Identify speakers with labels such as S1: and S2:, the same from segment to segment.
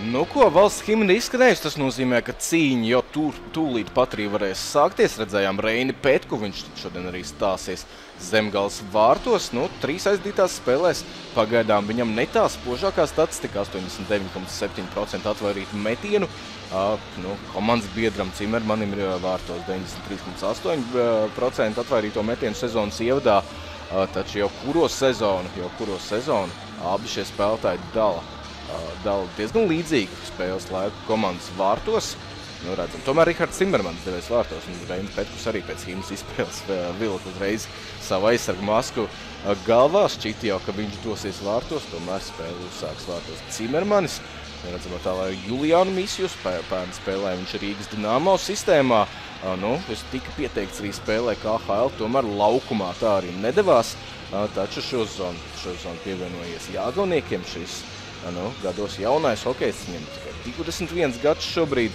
S1: Nu, ko valsts himna izskanējusi, tas nozīmē, ka cīņa jau tur tūlīt pat arī varēs sākties. Redzējām Reini Petku, viņš šodien arī stāsies zemgals vārtos. Nu, trīs aizdītās spēlēs pagaidām viņam netā spožākā statistika 89,7% atvairītu metienu. Uh, nu, komandas biedram Cimermanim ir vārtos 93,8% atvairīto metienu sezonas ievadā. Uh, taču jau kuro sezonu, jau kuro sezonu abi šie spēlētāji dala dala diezgan līdzīgu spēles laiku komandas vārtos. Nu, redzam, tomēr Rihards Zimmermans devies vārtos, un Reinis Petkus arī pēc himnas izspēles vilka uzreiz savu aizsargu masku galvā. Šķita jau, ka viņš dosies vārtos, tomēr spēli uzsāks vārtos Zimmermanis. Redzam, tā lai Juliānu Misjus pērn spēlē, viņš ir Rīgas Dinamo sistēmā. Nu, es tika pieteikts arī spēlē KHL, tomēr laukumā tā arī nedavās. Taču šo zonu, šo zonu pievienojies Jāgauniekiem šis nu, gados jaunais hokejs, viņam tikai 21 gads šobrīd.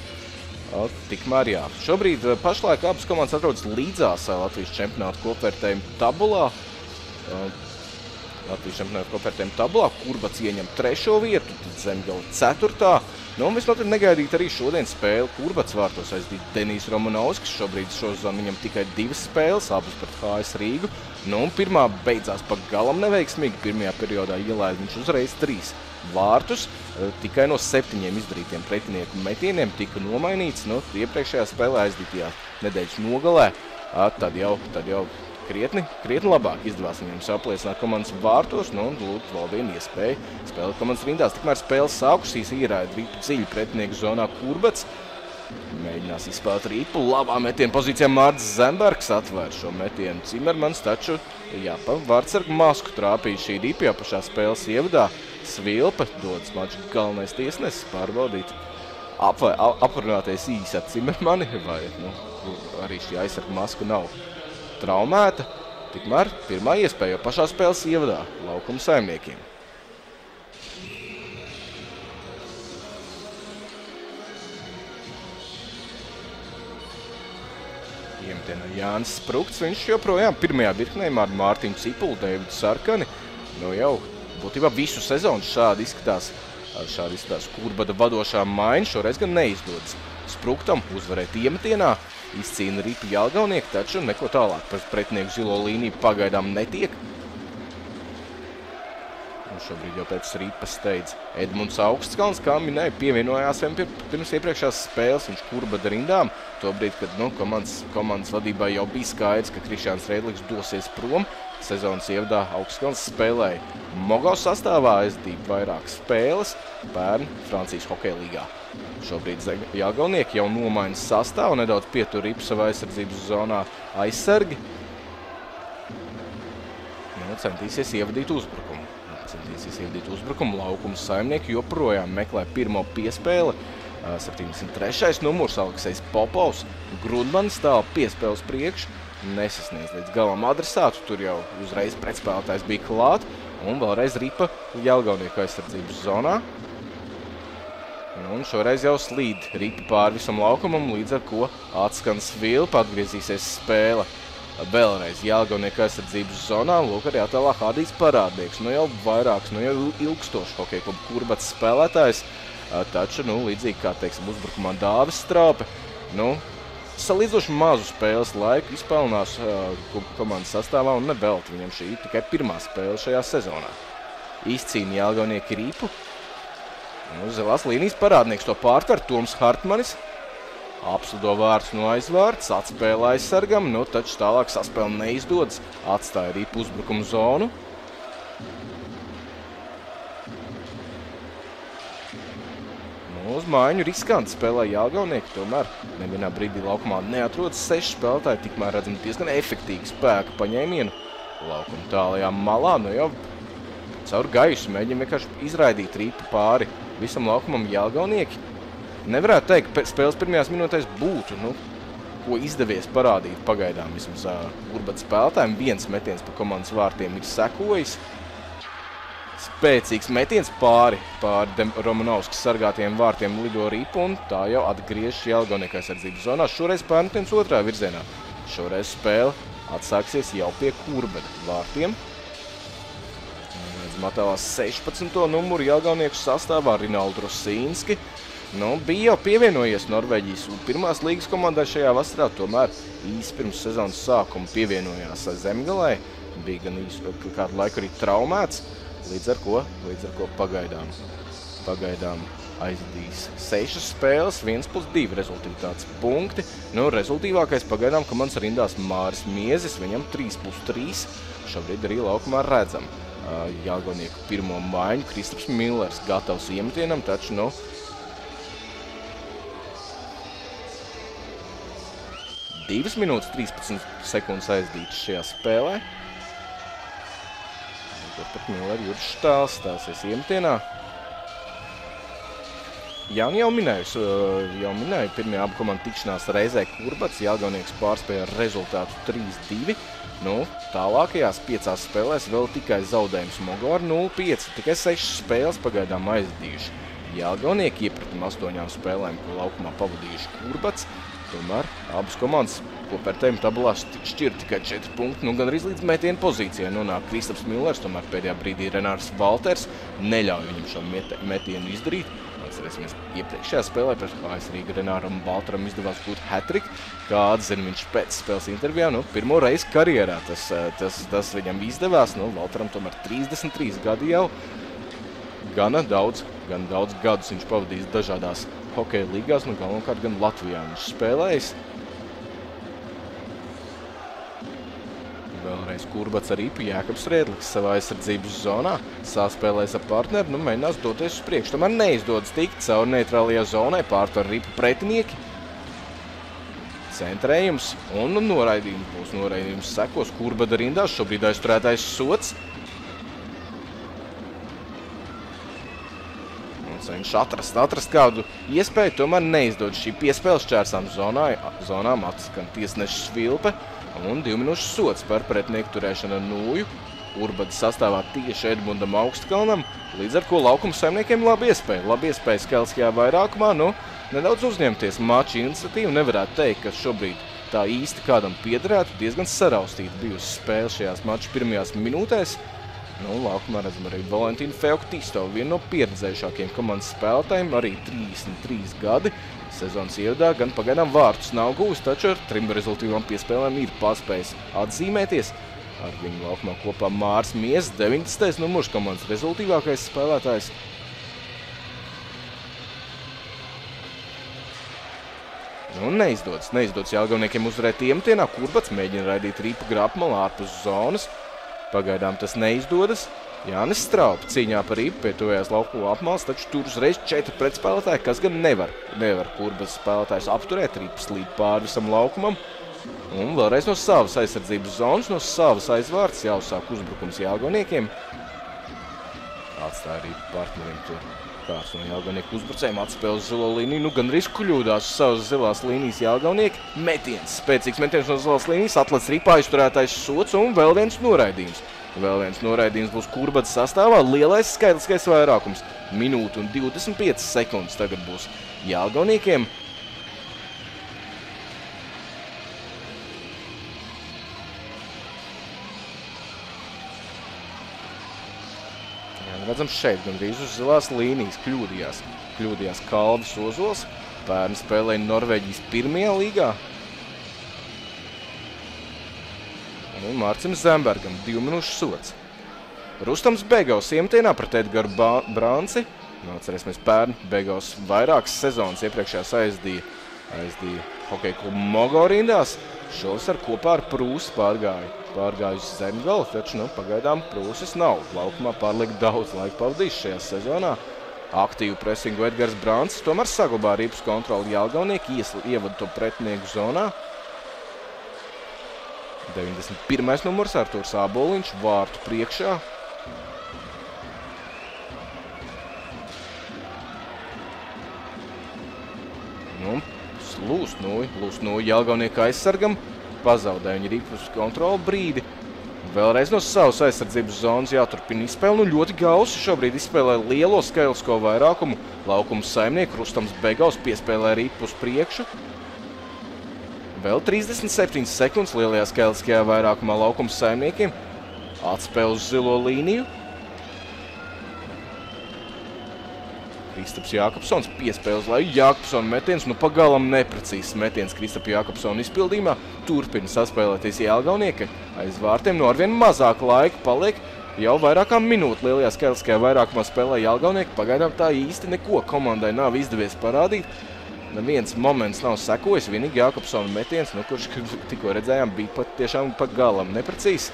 S1: O, tikmēr jā. Šobrīd pašlaik abas komandas atrodas līdzās Latvijas čempionāta kopvērtējuma tabulā. Latvijas čempionāta kopvērtējuma tabulā, Kurbats ieņem trešo vietu, tad Zemgala ceturtā. Nu, un visnotaļ negaidīt arī šodien spēli Kurbats vārtos aizdīt Denijs Romanovskis. Šobrīd šozon viņam tikai divas spēles, abas pret HS Rīgu. Nu, un pirmā beidzās pa galam neveiksmīgi. Pirmajā periodā ielaida viņš uzreiz trīs vārtus. Eh, tikai no septiņiem izdarītiem pretinieku metieniem tika nomainīts. Nu, iepriekšējā spēlē aizdītajā nedēļas nogalē. Tad jau, tad jau krietni, krietni labāk izdevās viņam apliecināt komandas vārtos, nu, un lūk, vēl viena iespēja spēlēt komandas rindās. Tikmēr spēles sākusīs īrāja ripu dziļi pretinieku zonā Kurbats. Mēģinās izspēlēt ripu. Labā metiena pozīcijā Mārcis Zembergs atvēr šo metienu. Cimermans taču, jā, pa vārdsargu masku trāpīja šī ripa jau pašā spēles ievadā. Svilpa dodas maču galvenais tiesnesis pārbaudīt ap, aprunāties īsi ar Cimermani, vai nu, arī šī aizsarga maska nav traumēta. Tikmēr pirmā iespēja pašā spēles ievadā laukuma saimniekiem. Iemetienā Jānis Sprukts, viņš joprojām pirmajā virknējumā ar Mārtiņu Cipulu, Deividu Sarkani, nu jau būtībā visu sezonu šādi izskatās, šādi izskatās kurbada vadošā maiņa, šoreiz gan neizdodas. Spruktam uzvarēt iemetienā, izcīna ripu Jālgaunieki, taču neko tālāk par pretinieku zilo līniju pagaidām netiek. Un šobrīd jau pēc ripas steidz Edmunds Augstkalns, kā minēja, pievienojās viņam pirms iepriekšās spēles. Viņš kurbada rindām. Tobrīd, kad nu, komandas, komandas vadībā jau bija skaidrs, ka Krišjāns Reidliks dosies prom, sezonas ievadā Augstkalns spēlēja Mogau sastāvā, aizdīja vairākas spēles pērn Francijas hokeja līgā. Šobrīd Jāgaunieki jau nomaina sastāvu, nedaudz pietur ripu savā aizsardzības zonā aizsargi. Nu, centīsies ievadīt uzbrukumu. Centīsies ievadīt uzbrukumu. Laukums saimnieki joprojām meklē pirmo piespēli. 73. numurs Aleksejs Popovs. Grudmanis stāv piespēles priekš. Nesasniedz līdz galam adresātu. Tur jau uzreiz pretspēlētājs bija klāt. Un vēlreiz ripa Jelgaunieku aizsardzības zonā. Un šoreiz jau slīd ripa pāri visam laukumam, līdz ar ko atskan svilpa, atgriezīsies spēle. Vēlreiz Jālgaunieku aizsardzības zonā, lūk arī attēlā Hādijs parādnieks. Nu jau vairāks, nu jau ilgstoši hokeja klubu kurbats spēlētājs, taču, nu, līdzīgi kā, teiksim, uzbrukumā Dāvis Straupe, nu, salīdzoši mazu spēles laiku izpelnās uh, komandas sastāvā un nebelt viņam šī tikai pirmā spēle šajā sezonā. Izcīna Jālgaunieki ripu, Nu, zilās līnijas parādnieks to pārtver Toms Hartmanis. Apslido vārds no aizvārds, atspēlē aizsargam, nu taču tālāk saspēle neizdodas, atstāja ripu uzbrukumu zonu. Uz mājiņu riskanti spēlē Jāgaunieki, tomēr nevienā brīdī laukumā neatrodas seši spēlētāji, tikmēr redzam diezgan efektīgi spēku paņēmienu. Laukuma tālajā malā, nu jau caur gaisu mēģina vienkārši izraidīt ripu pāri visam laukumam Jelgaunieki. Nevarētu teikt, ka spēles pirmajās minūtēs būtu, nu, ko izdevies parādīt pagaidām vismaz uh, urbata spēlētājiem. Viens metiens pa komandas vārtiem ir sekojis. Spēcīgs metiens pāri, pāri Romanovskis sargātiem vārtiem lido ripu un tā jau atgriežas Jelgaunieka aizsardzības zonā. Šoreiz pārmetiens otrā virzienā. Šoreiz spēle atsāksies jau pie kurbeda vārtiem. redzam attēlā 16. numuru Jelgavnieku sastāvā Rinaldu Rosīnski. Nu, bija jau pievienojies Norvēģijas pirmās līgas komandai šajā vasarā, tomēr īsi pirms sezonas sākuma pievienojās Zemgalē. Bija gan īsi kādu laiku arī traumēts, līdz ar ko, līdz ar ko pagaidām, pagaidām aizdīs sešas spēles, 1 plus 2 rezultītātes punkti. Nu, rezultīvākais pagaidām komandas rindās Māris Miezis, viņam 3 plus 3. Šobrīd arī laukumā redzam. Jāgonieku pirmo maiņu, Kristaps Millers gatavs iemetienam, taču, nu, 2 minūtes 13 sekundes aizdītas šajā spēlē. Turpat Miller Juris Štāls stāsies iemetienā. Jā, nu jau minēju, jau minēju, pirmajā abu komandu tikšanās reizē Kurbats Jālgaunieks pārspēja rezultātu 3-2. Nu, tālākajās piecās spēlēs vēl tikai zaudējums Mogo ar 0-5, tikai 6 spēles pagaidām aizdījuši. Jālgaunieki iepratam astoņām spēlēm, ko laukumā pavadījuši Kurbats. Tomēr abas komandas kopērtējuma tabulā šķir tikai 4 punkti. Nu, gan arī līdz metienu pozīcijai nonāk Kristaps Millers, tomēr pēdējā brīdī Renārs Valters neļauj viņam šo metienu izdarīt. Atcerēsimies, iepriekšējā spēlē pret HS Rīga Renāram Baltaram izdevās gūt hat-trick, kā atzina viņš pēc spēles intervijā. Nu, pirmo reizi karjerā tas, tas, tas viņam izdevās. Nu, Valtaram tomēr 33 gadi jau. Gana daudz, gan daudz gadus viņš pavadījis dažādās hokeja līgās, nu galvenokārt gan Latvijā viņš spēlējis. Vēlreiz Kurbats ar Ipu Jēkabs Rēdliks savā aizsardzības zonā. Sāspēlēs ar partneri, nu mēģinās doties uz priekšu. Tomēr neizdodas tikt caur neitrālajā zonai, pārtver Ripu pretinieki. Centrējums un noraidījums būs noraidījums sekos. Kurbada rindās šobrīd aizturētais sots. cenšas atrast, atrast kādu iespēju, tomēr neizdod šī piespēles čērsām zonā, zonām atskan tiesnešas Vilpe un divu minūšu sots par pretinieku turēšanu nūju. Urbada sastāvā tieši Edmundam Augstkalnam, līdz ar ko laukuma saimniekiem labi iespēja. Labi iespēja skelskajā vairākumā, nu, nedaudz uzņemties maču iniciatīvu. Nevarētu teikt, ka šobrīd tā īsti kādam piederētu. Diezgan saraustīta bijusi spēle šajās maču pirmajās minūtēs. Nu, laukumā redzam arī Valentīnu Feoktisto, vienu no pieredzējušākiem komandas spēlētājiem, arī 33 gadi. Sezonas ievadā gan pagaidām vārtus nav gūs, taču ar trim rezultīvām piespēlēm ir paspējis atzīmēties. Ar viņu laukumā kopā Mārs Mies, 19. numurs komandas rezultīvākais spēlētājs. Nu, neizdodas. Neizdodas Jālgavniekiem uzvarēt iemetienā. Kurbats mēģina raidīt rīpu grāpmalu ārpus zonas. Pagaidām tas neizdodas. Jānis Straupa cīņā par īpu pietuvējās lauku apmals, taču tur uzreiz četri pretspēlētāji, kas gan nevar, nevar kurbas spēlētājs apturēt, rīpas līd pāri visam laukumam. Un vēlreiz no savas aizsardzības zonas, no savas aizvārds jāuzsāk uzbrukums Jālgoniekiem. Atstāja arī partneriem tur kāds no Jālgaunieku uzbrucējiem atspēl uz zilo līniju. Nu, gan arī kuļūdās uz savas zilās līnijas Jālgaunieki. Metiens, spēcīgs metiens no zilās līnijas, atlats ripā izturētais sots un vēl viens noraidījums. Vēl viens noraidījums būs Kurbatas sastāvā. Lielais skaitliskais vairākums. Minūte un 25 sekundes tagad būs Jālgauniekiem. redzam šeit, gandrīz uz zilās līnijas kļūdījās. Kļūdījās Kalvis Ozols, pērni spēlēja Norvēģijas pirmajā līgā. Un Mārcim Zembergam divu minūšu sots. Rustams Begaus iemetienā pret Edgaru Brānci. Nu, atcerēsimies, pērni Begaus vairākas sezonas iepriekšējās aizdīja, aizdīja hokeja klubu Mogo rindās. Šovasar kopā ar Prūsu pārgāja pārgājusi zemgali, taču nu, pagaidām Prūsis nav. Laukumā pārliek daudz laika pavadījis šajā sezonā. Aktīvu presingu Edgars Brāns tomēr saglabā rīpas kontroli Jālgaunieki, ievada to pretinieku zonā. 91. numurs Artūrs Āboliņš vārtu priekšā. Nu, Lūsnūji, Lūsnūji Jālgaunieka aizsargam pazaudēja viņa rīpus kontrolu brīdi. Vēlreiz no savas aizsardzības zonas jāturpina izspēle. Nu, ļoti gausi šobrīd izspēlē lielo skailisko vairākumu. Laukums saimnieku Rustams Begaus piespēlē rīpu uz priekšu. Vēl 37 sekundes lielajā skaitliskajā vairākumā laukuma saimniekiem. Atspēl uz zilo līniju. Kristaps Jākapsons piespēl uz leju. Jākapsona metiens, nu pagalam neprecīzs metiens Kristapa Jākapsona izpildījumā. Turpina saspēlēties Jelgaunieki. Aiz vārtiem no arvien mazāk laika paliek. Jau vairākām minūte lielajā skaitliskajā vairākumā spēlē Jelgaunieki. Pagaidām tā īsti neko komandai nav izdevies parādīt. Neviens moments nav sekojis, vienīgi Jākapsona metiens, nu, kurš tikko redzējām, bija pat tiešām pagalam neprecīzs.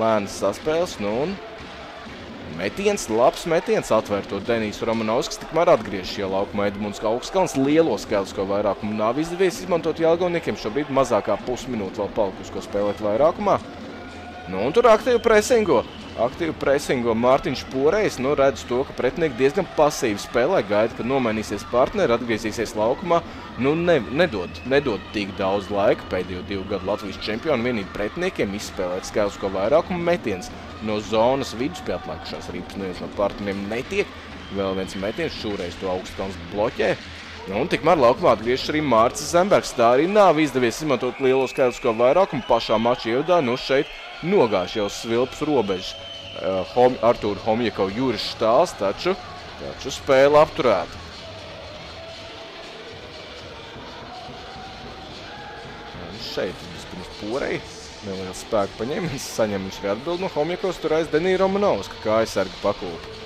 S1: Lēnas saspēles, nu un Metiens, labs metiens, atvēr to Denijs Romanovskis, tikmēr atgriež šajā laukumā Edmunds Augskalns. Lielo skailisko vairākumu nav izdevies izmantot Jālgauniekiem. Šobrīd mazākā pusminūte vēl palikusi, ko spēlēt vairākumā. Nu, un tur aktīvi presingo. Aktīvi presingo Mārtiņš Porējs. Nu, redz to, ka pretinieki diezgan pasīvi spēlē. Gaida, ka nomainīsies partneri, atgriezīsies laukumā. Nu, ne, nedod, nedod tik daudz laika pēdējo divu gadu Latvijas čempionu vienīgi pretiniekiem izspēlēt skailisko vairākumu metiens no zonas vidus pie atlēkušās ripas. Neviens no partneriem netiek. Vēl viens metiens šūreiz to augstkalns bloķē. Nu, un tikmēr laukumā atgriežas arī Mārcis Zembergs. Tā arī nav izdevies izmantot lielo skaitlisko vairākumu pašā mača ievadā. Nu, šeit nogāž jau svilps robežas. Uh, Hom, Artūra Homjakau Jūris štāls, taču, taču spēle apturēta. Un šeit vispirms porei neliels spēku paņēmiens, saņem viņš arī atbildi no Homjakos, tur aiz Denija Romanovska, kā aizsarga pakūpa.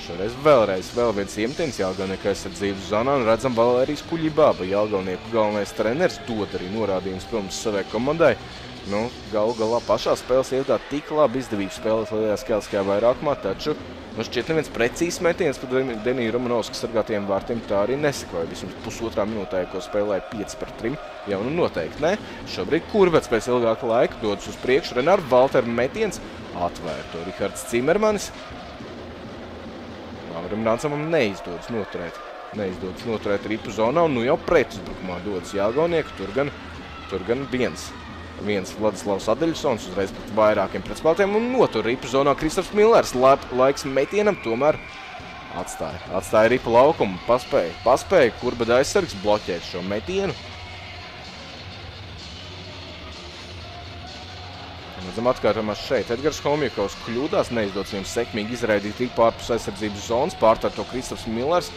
S1: Šoreiz vēlreiz vēl viens iemetiens Jālgaunieku aizsardzības zonā un redzam Valērijas Kuļibāba. Jālgaunieku galvenais treneris dod arī norādījums, protams, savai komandai. Nu, galu galā pašā spēles ievadā tik labi izdevību spēlēt lielajā skēliskajā vairākumā, taču Nu, šķiet, neviens precīzs metiens par Deniju Romanovsku sargātiem vārtiem tā arī nesakoja. Vismaz pusotrā minūtē, ko spēlēja 5 par 3. Jau nu noteikti ne. Šobrīd Kurbets pēc ilgāka laika dodas uz priekšu. Renāra Valtera metiens atvēr to Rihards Cimermanis. Laurim Nācamam neizdodas noturēt. Neizdodas noturēt ripu zonā un nu jau pretuzbrukumā dodas Jāgaunieki. Tur gan, tur gan viens viens Vladislavs Adeļsons uzreiz pret vairākiem pretspēlētiem un notur ripu zonā Kristofs Millers. Laiks metienam tomēr atstāja. Atstāja ripu laukumu, paspēja, paspēja Kurbada aizsargs bloķēt šo metienu. Redzam atkārtojumā šeit. Edgars Homjakovs kļūdās, neizdodas viņam sekmīgi izraidīt ripu ārpus aizsardzības zonas, pārtār to Kristofs Millers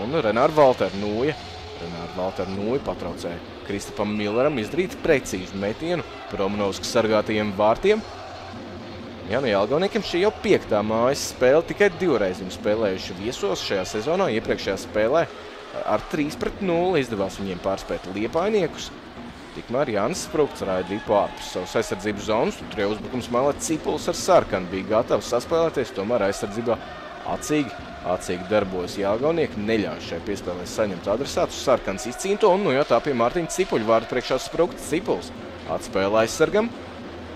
S1: un Renāra Valter Nūja. Renāra Valter Nūja patraucēja Kristapam Milleram izdarīt precīzu metienu Romanovskas sargātajiem vārtiem. Jā, nu Jālgauniekiem šī jau piektā mājas spēle, tikai divreiz viņi spēlējuši viesos šajā sezonā. Iepriekšējā spēlē ar 3 pret 0 izdevās viņiem pārspēt Liepainiekus. Tikmēr Jānis Sprukts raidīja pārpus savas aizsardzības zonas, un jau uzbrukums malē Cipuls ar sarkanu bija gatavs saspēlēties, tomēr aizsardzībā acīgi Atsīgi darbojas Jālgaunieki, neļauj šai piespēlē saņemt adresātus. Sarkans izcīnto un nu jau tā pie Mārtiņa Cipuļa vārdu priekšā sprukta Cipuls. Atspēlē aizsargam.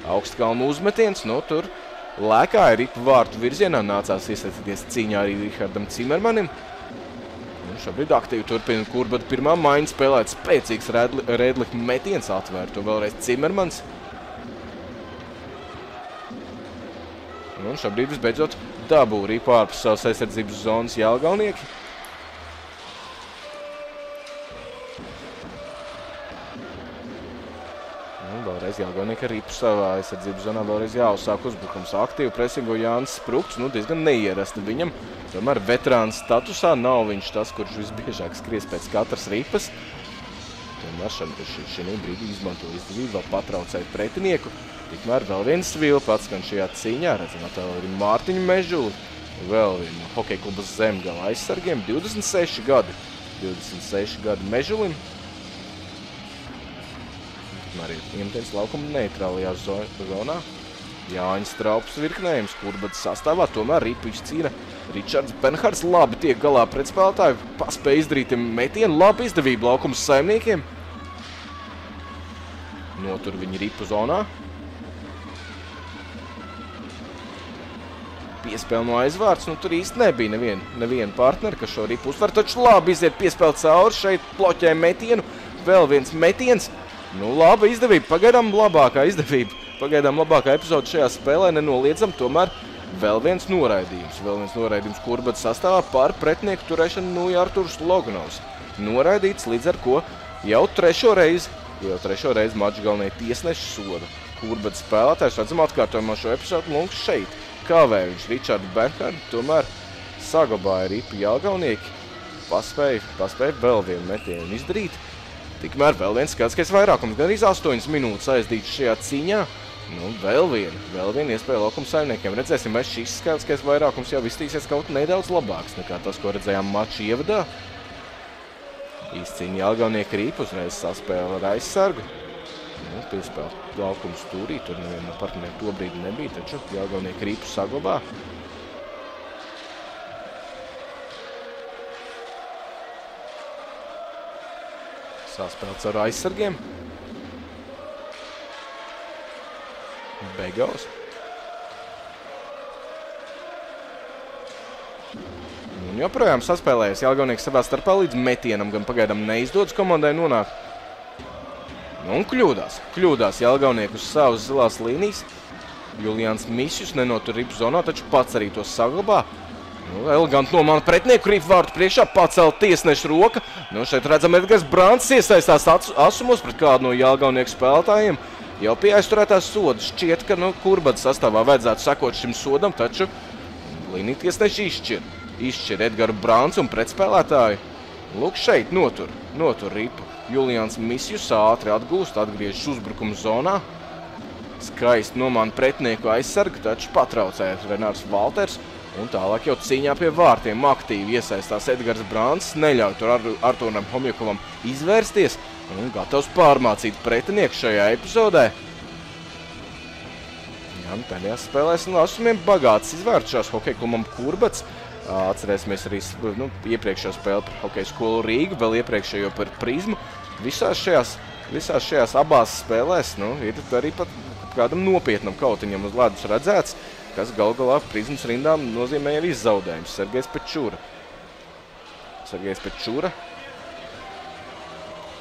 S1: Augstkalnu uzmetiens, nu tur lēkāja ripu vārtu virzienā. Nācās iesaistīties cīņā arī Rihardam Cimermanim. Un šobrīd aktīvi turpina Kurbata pirmā maiņa spēlēt spēcīgs Rēdlika metiens atvērto vēlreiz Cimermans. Un šobrīd visbeidzot dabū ripu ārpus savas aizsardzības zonas Jālgaunieki. Vēlreiz Jālgaunieki ar ripu savā aizsardzības zonā. Vēlreiz jāuzsāk uzbrukums aktīvi. Presingo Jānis Sprukts, nu diezgan neierasti viņam. Tomēr veterāns statusā nav viņš tas, kurš visbiežāk skries pēc katras ripas. Tomēr šī brīdī izmanto izdevību vēl patraucēt pretinieku. Tikmēr vēl viens svilpa atskan šajā cīņā. Redzam, tā vēl ir Mārtiņu Mežuli. Vēl viena hokeja klubas zemgala aizsargiem. 26 gadi. 26 gadi Mežulim. Ir iemetiens laukuma neitrālajā zonā. Jāņa Straups virknējums, kurbats sastāvā tomēr ripu izcīna. Ričards Benhards labi tiek galā pret spēlētāju, paspēja izdarīt metienu, labi izdevību laukums saimniekiem. Notur viņi ripu zonā. piespēle no aizvārds. Nu, tur īsti nebija neviena, neviena partnera, kas šo ripu uzvar. Taču labi iziet piespēle cauri. Šeit bloķē metienu. Vēl viens metiens. Nu, laba izdevība. Pagaidām labākā izdevība. Pagaidām labākā epizode šajā spēlē nenoliedzam. Tomēr vēl viens noraidījums. Vēl viens noraidījums kurbats sastāvā par pretinieku turēšanu Nūja Arturs Loganovs. Noraidīts līdz ar ko jau trešo reizi, jau trešo reizi maču galvenie tiesneši soda. Kurbats spēlētājs redzam atkārtojumā šo epizodu lunks šeit kavē viņš Ričardu Bernhardu, tomēr saglabāja ripu Jālgaunieki, paspēja, paspēja vēl vienu metienu izdarīt. Tikmēr vēl viens skatiskais vairākums, gan arī 8 minūtes aizdīts šajā cīņā. Nu, vēl viena, vēl viena iespēja laukuma saimniekiem. Redzēsim, vai šis skatiskais vairākums jau iztīsies kaut nedaudz labāks nekā tas, ko redzējām maču ievadā. Īscīņa Jālgaunieki rīp uzreiz saspēle ar aizsargu. Nu, piespēle laukuma stūrī, tur neviena no partneriem to brīdi nebija, taču Jālgaunieki rīpu saglabā. Saspēlts ar aizsargiem. Begaus. Un joprojām saspēlējas Jālgaunieks savā starpā līdz metienam, gan pagaidām neizdodas komandai nonākt. Nu, un kļūdās. Kļūdās Jālgaunieks uz savas zilās līnijas. Julians Misjus nenotur ripu zonā, taču pats arī to saglabā. Nu, eleganti nomāna pretinieku ripu vārtu priekšā, pacēla tiesneša roka. Nu, šeit redzam, Edgars Brants iesaistās asumos pret kādu no Jālgaunieku spēlētājiem. Jau pie aizturētās sodas šķiet, ka nu, kurbada sastāvā vajadzētu sekot šim sodam, taču līnija tiesneši izšķir. Izšķir Edgaru Brants un pretspēlētāju. Lūk, šeit notur, notur ripu. Julians Misjus ātri atgūst, atgriežas uzbrukuma zonā. Skaisti nomāna pretinieku aizsargu, taču patraucējas Renārs Valters. Un tālāk jau cīņā pie vārtiem aktīvi iesaistās Edgars Brāns, neļauj tur Ar Arturam Homjakovam izvērsties un gatavs pārmācīt pretinieku šajā epizodē. Jā, nu pēdējās spēlēs un asumiem bagāts izvērtušās hokeja klubam Kurbats. Atcerēsimies arī nu, iepriekšējo spēli par hokeja skolu Rīgu, vēl iepriekšējo par prizmu. Visās šajās, visās šajās abās spēlēs nu, ir arī pat kādam nopietnam kautiņam uz ledus redzēts, kas gal galā prizmas rindām nozīmē arī zaudējums. Sergejs Pečūra. Sergejs Pečūra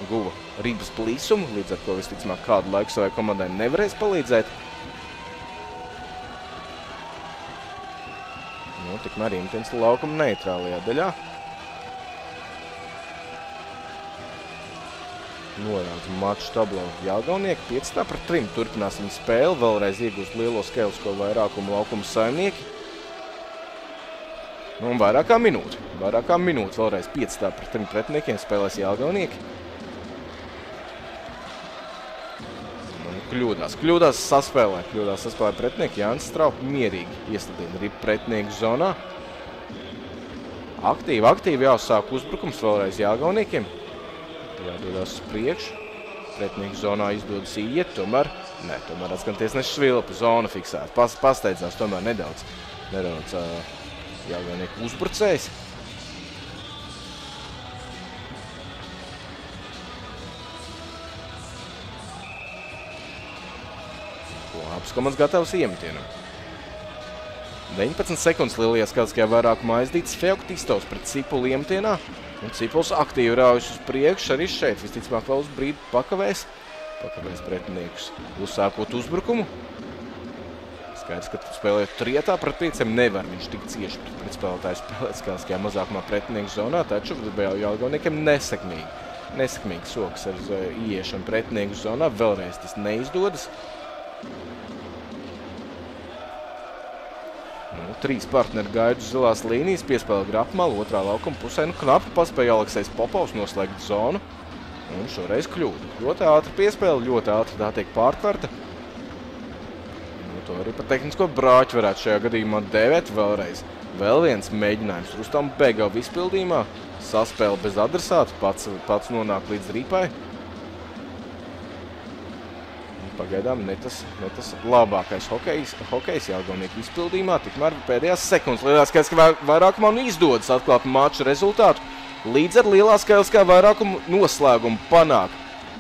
S1: guva ribas plīsumu, līdz ar to visticamāk kādu laiku savai komandai nevarēs palīdzēt. Nu, tikmēr Intens laukuma neitrālajā daļā. Norāds maču tablo Jālgaunieki 5 par 3. Turpināsim spēli, vēlreiz iegūst lielo skelisko vairākumu laukumu saimnieki. Nu, un vairāk kā minūte. Vairāk kā minūte vēlreiz 5 par 3 pretiniekiem spēlēs Jālgaunieki. Un kļūdās. Kļūdās saspēlē. Kļūdās saspēlē pretinieki. Jānis Straup mierīgi iestādina arī pretinieku zonā. Aktīvi, aktīvi jāuzsāk uzbrukums vēlreiz Jālgauniekiem jādodas uz priekšu. Pretnieku zonā izdodas iet, tomēr, ne, tomēr atskan tiesneša svilpa, zona fiksēta. Pas, pasteidzās tomēr nedaudz, nedaudz jāgainieku uzbrucējs. Labs komandas gatavs iemetienam. 19 sekundes lielajā skatiskajā vairākumā aizdīts Feoktistovs pret Cipulu iemetienā. Un Cipuls aktīvi raujas uz priekšu arī šeit. Visticamāk vēl uz brīdi pakavēs. Pakavēs pretiniekus uzsākot uzbrukumu. Skaidrs, ka spēlējot trietā pret pieciem nevar viņš tik cieši pret pretspēlētāju spēlēt skāskajā mazākumā pretinieku zonā, taču Jālgauniekiem nesekmīgi. Nesekmīgi sokas ar ieiešanu pretinieku zonā. Vēlreiz tas neizdodas. Nu, trīs partneri gaida uz zilās līnijas, piespēle grapmalu, otrā laukuma pusē. Nu, knapi paspēja Aleksejs Popovs noslēgt zonu. Un šoreiz kļūda. Ļoti ātri piespēle, ļoti ātri tā tiek pārtverta. Nu, to arī par tehnisko brāķi varētu šajā gadījumā dēvēt vēlreiz. Vēl viens mēģinājums Rustam Begavu izpildījumā. Saspēle bez adresāta, pats, pats nonāk līdz rīpai. Pagaidām ne tas, ne tas labākais hokejs, hokejs Jālgaunieku izpildījumā. Tikmēr pēdējās sekundes lielā skaits, ka vairākumā nu izdodas atklāt maču rezultātu. Līdz ar lielā skaitliskā vairākumu noslēgumu panāk.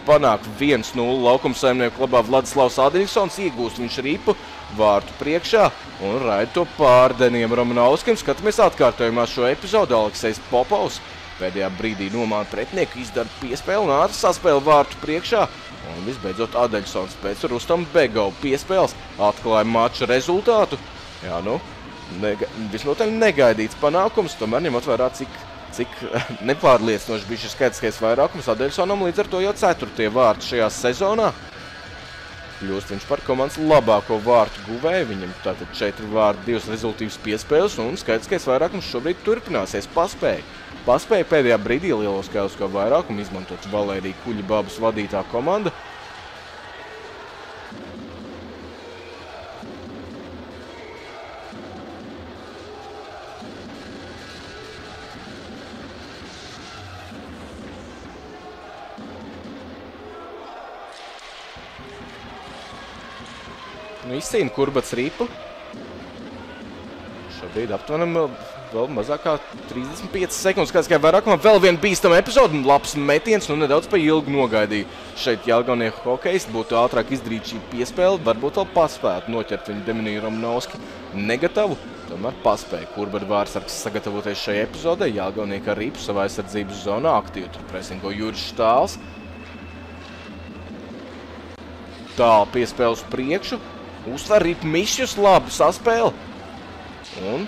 S1: Panāk 1-0 laukuma saimnieku labā Vladislavs Adiļsons, iegūst viņš ripu vārtu priekšā un raida to pārdeniem Romanovskim. Skatāmies atkārtojumā šo epizodu Aleksejs Popovs. Pēdējā brīdī nomāna pretinieku, izdara piespēli un ātri saspēle vārtu priekšā. Un visbeidzot Adeļsons pēc Rustam Begau piespēles atklāja mača rezultātu. Jā, nu, nega, visnotaļ negaidīts panākums, tomēr ņemot vērā, cik, cik nepārliecinoši bija šis skaitiskais vairākums Adeļsonam, līdz ar to jau ceturtie vārti šajā sezonā. Kļūst viņš par komandas labāko vārtu guvēju. Viņam tātad četri vārdi, divas rezultīvas piespēles un skaitiskais vairākums šobrīd turpināsies. Paspēja. Paspēja pēdējā brīdī lielo skaitisko vairākumu izmantot Valērija Kuļibabas vadītā komanda. Izcīna kurbats ripu. Šobrīd aptuveni vēl, vēl mazāk kā 35 sekundes, kāds kā vairākumā. Vēl viena bīstama epizode, labs metiens, nu nedaudz pa ilgi nogaidīja. Šeit Jelgaunieku hokejs būtu ātrāk izdarīt šī piespēle, varbūt vēl paspētu noķert viņu Deminiju Romnovski negatavu. Tomēr paspēja Kurbada vārsargs sagatavoties šai epizodē. Jelgaunieki ar ripu savā aizsardzības zonā aktīvi tur presingo Juris Štāls. Tālu piespēle uz priekšu. Uztver ripu mišķus, labi saspēle. Un,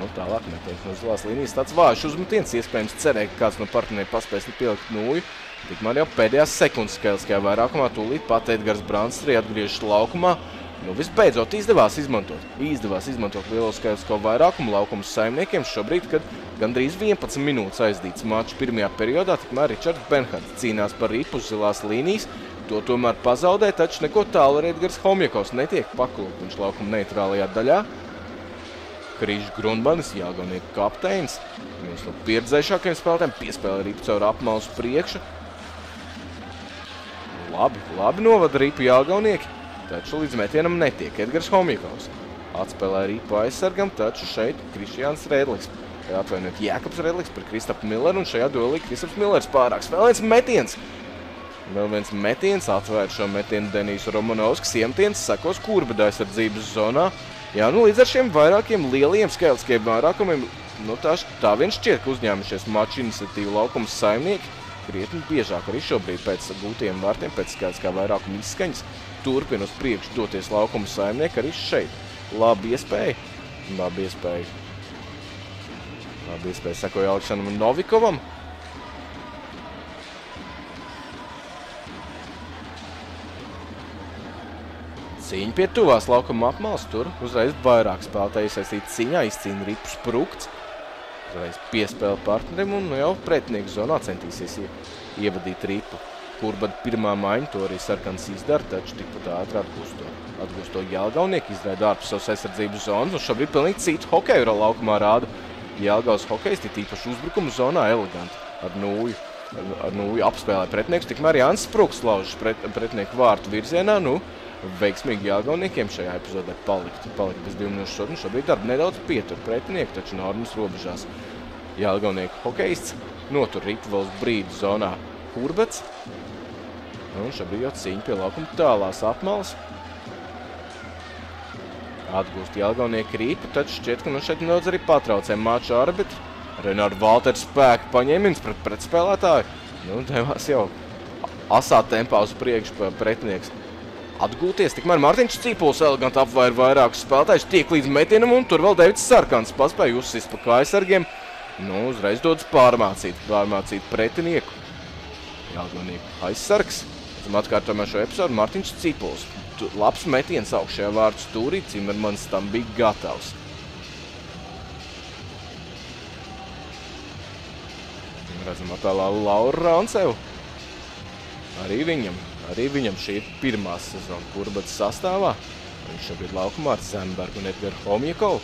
S1: nu, tālāk metiens no zilās līnijas tāds vājš uzmetiens. Iespējams cerēja, ka kāds no partneriem paspēs pielikt nūju. Tikmēr jau pēdējās sekundes skailiskajā vairākumā tūlīt pat Edgars Brants arī atgriežas laukumā. Nu, visbeidzot izdevās izmantot. Izdevās izmantot lielo skailisko vairākumu laukumu saimniekiem šobrīd, kad gandrīz 11 minūtes aizdīts maču pirmajā periodā, tikmēr Ričards Benhards cīnās par ripu uz zilās līnijas. To tomēr pazaudē, taču neko tālu arī Edgars Homjakovs netiek paklūkt. Viņš laukuma neitrālajā daļā. Krīžs Grundmanis, Jāgaunieku kapteinis. Viens no pieredzējušākajiem spēlētājiem piespēlē ripu caur apmalu uz priekšu. Labi, labi novada ripu Jāgaunieki, taču līdz metienam netiek Edgars Homjakovs. Atspēlē ripu aizsargam, taču šeit Krišjāns Rēdliks. Atvainojiet, Jēkabs Redliks par Kristapu Milleru, un šajā duelī Kristaps Millers pārāks. Vēl viens metiens! Vēl viens metiens, atvēr šo metienu Denīs Romanovskis, iemtiens sekos kurbada aizsardzības zonā. Jā, nu līdz ar šiem vairākiem lieliem skailiskiem vairākumiem, nu tā, tā vien šķiet, ka uzņēmušies maču iniciatīvu laukums saimnieki. Krietni biežāk arī šobrīd pēc gūtiem vārtiem, pēc skaitiskā vairākuma izskaņas, turpina uz priekšu doties laukuma saimnieki arī šeit. Labi iespēja, labi iespēja. Labi iespēja sekoja Aleksandram Novikovam. Cīņa pie tuvās laukuma apmals, tur uzreiz vairāk spēlētāji iesaistīt ciņā, izcīna ripu sprukts. Uzreiz piespēle partnerim un nu jau pretinieku zonā centīsies ievadīt ripu. Kurbad pirmā maiņa, to arī sarkans izdara, taču tikpat ātri atgūst to. Atgūst to Jelgaunieku, izraida ārpus savas aizsardzības zonas, un šobrīd pilnīgi citu hokeju laukumā rāda. Jelgaus hokejs tik īpaši uzbrukuma zonā eleganti ar nūju. Ar, ar nūju apspēlē pretinieks, tikmēr Jānis Spruks laužas pret, pretinieku vārtu virzienā, nu, veiksmīgi jāgauniekiem šajā epizodē palikt. Palikt bez divu minūšu sodu. Šobrīd darbu nedaudz pietur pretinieku, taču normas robežās. Jāgaunieku hokejists notur Ritvalds brīdu zonā Kurbets. Un šobrīd jau cīņa pie laukuma tālās apmalas. Atgūst Jālgaunieki rīpu, taču šķiet, ka nu šeit nedaudz arī patraucē maču arbitru. Renāru Valters spēku paņēmins pret pretspēlētāju. Nu, devās jau asā tempā uz priekšu pretinieks atgūties. Tikmēr Mārtiņš Cīpuls eleganti apvair vairākus spēlētājus, tiek līdz metienam, un tur vēl Devits Sarkans paspēja uzsist pa kājsargiem. Nu, uzreiz dodas pārmācīt, pārmācīt pretinieku. Jālganieku aizsargs. Esam atkārtojumā šo episodu Mārtiņš Cīpuls. Labs metiens augšējā vārdu stūrī, Cimermans tam bija gatavs. Redzam attēlā Laura Rancevu. Arī viņam Arī viņam šī ir pirmā sezona Kurbats sastāvā. Viņš šobrīd laukumā ar Zembergu un Edgaru Homjakovu.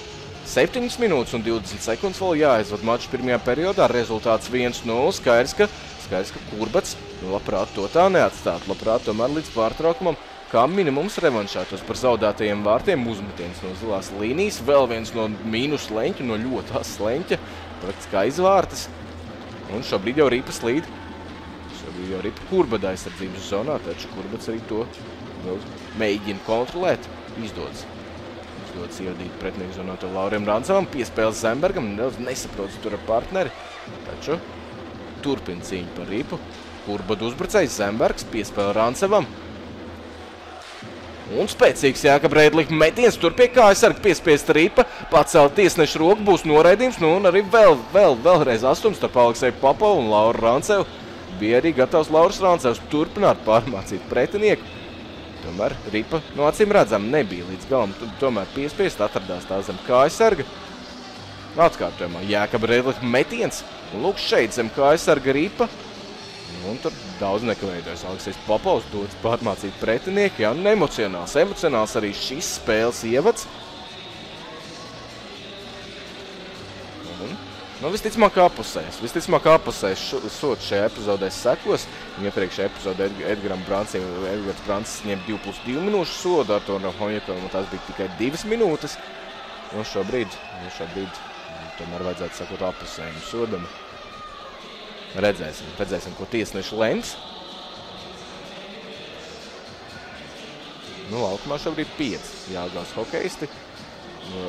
S1: 7 minūtes un 20 sekundes vēl jāaizvada maču pirmajā periodā. Rezultāts 1-0. Skaidrs, ka, skaidrs, ka Kurbats nu, labprāt to tā neatstātu. Labprāt tomēr līdz pārtraukumam kā minimums revanšētos par zaudētajiem vārtiem uzmetiens no zilās līnijas. Vēl viens no mīnus leņķa, no ļoti asas leņķa, praktiski aizvārtas. Un šobrīd jau rīpas līd jau arī kurbada aizsardzības zonā, taču kurbats arī to vēl mēģina kontrolēt. Izdodas. Izdodas ievadīt pretinieku zonā to Lauriem Rancevam, piespēles Zembergam, nedaudz nesaprotas tur ar partneri, taču turpina cīņu par ripu. Kurbada uzbrucējs Zembergs, piespēle Rancevam. Un spēcīgs Jākab Reidlika metiens tur pie kājas sarga piespiesta ripa, pacelt tiesnešu roku, būs noraidījums, nu un arī vēl, vēl, vēlreiz astums starp Aleksēju Papovu un Lauru Rancevu bija arī gatavs Lauris Rancevs turpināt pārmācīt pretinieku. Tomēr ripa, no acīm redzam, nebija līdz galam. Tomēr piespiest atradās tā zem kājas Atkārtojumā Jēkab Redlika metiens. Un lūk šeit zem kājas ripa. Un tur daudz nekavējoties Aleksis Popovs dodas pārmācīt pretinieki. Jā, un emocionāls, emocionāls arī šis spēles ievads. Nu, visticamāk, apusēs. Visticamāk, apusēs sots šajā epizodē sekos. Iepriekšējā epizodē Edgaram Brancim, Edgars Brancis ņem 2 plus 2 minūšu sodu, ar to no Honjakovam tās bija tikai 2 minūtes. Un šobrīd, un šobrīd tomēr vajadzētu sakot apusējumu sodam. Redzēsim, redzēsim, ko tiesneši lems. Nu, laukumā šobrīd 5 jāgās hokeisti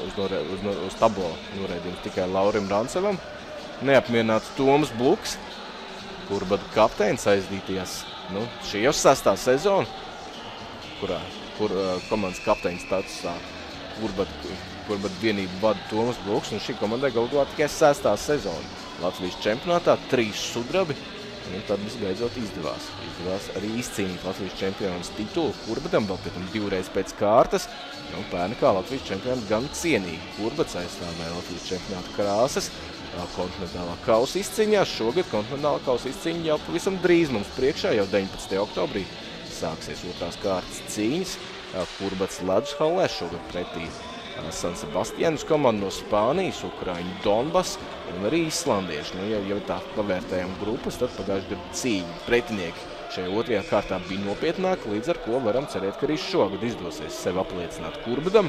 S1: uz, nore, uz, uz tablo norēdījums tikai Laurim Rancevam. Neapmierināts Toms Bluks, kur bada kapteinis aizdīties. Nu, šī jau sastā sezona, kurā kur, uh, komandas kapteinis statusā, kur bada kur bad vienību vada Tomas Bluks, un šī komandai galu galā tikai sestā sezona. Latvijas čempionātā trīs sudrabi, un tad visbeidzot izdevās. Izdevās arī izcīnīt Latvijas čempionas titulu, kurbadam vēl pēc tam divreiz pēc kārtas, Nu, pērni kā Latvijas čempioni gan cienīgi. Kurbats aizstāvēja Latvijas čempionāta krāsas kontinentālā kausa izcīņā. Šogad kontinentālā kausa izcīņa jau pavisam drīz mums priekšā, jau 19. oktobrī sāksies otrās kārtas cīņas. Kurbats Ledus Hallē šogad pretī San Sebastianas komandu no Spānijas, Ukraiņu Donbas un arī islandieši. Nu, ja, ja tā pavērtējam grupas, tad pagājuši gadu cīņu pretinieki Šajā otrajā kārtā bija nopietnāk, līdz ar ko varam cerēt, ka arī šogad izdosies sevi apliecināt Kurbadam,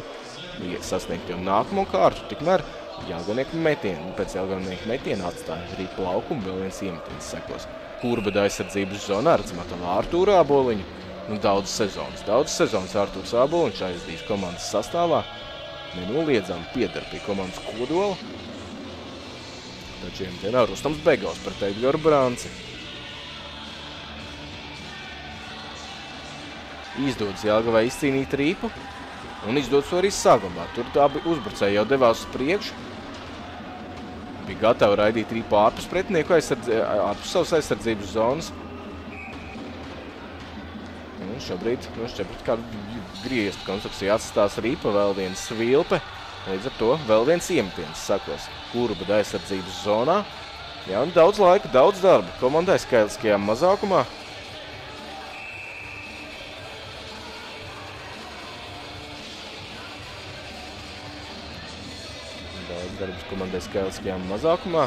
S1: sasniegt jau nākamo kārtu, tikmēr Jāganieku metienu. Pēc Jāganieku metiena atstāja arī plaukumu, vēl viens iemetiens sekos. Kurbada aizsardzības zonā redzam atam Ārtūru Āboliņu. Nu, daudz sezonas, daudz sezonas Ārtūrs Āboliņš aizdīs komandas sastāvā. Nenoliedzām piedar pie komandas kodola. Taču iemetienā Rustams Begals pret Edgaru Branci. izdodas Jelgavai izcīnīt rīpu un izdodas to arī saglabāt. Tur abi uzbrucēji jau devās uz priekšu. Bija gatavi raidīt rīpu ārpus pretinieku aizsardz... ārpus savas aizsardzības zonas. Un šobrīd, šķiet, kādu griestu konstrukciju atstās rīpa, vēl viens svilpe. Līdz ar to vēl viens iemetiens sakos Kurbada aizsardzības zonā. Jā, un daudz laika, daudz darba komandai skaitliskajā mazākumā. darbs komandai skaitliskajā mazākumā.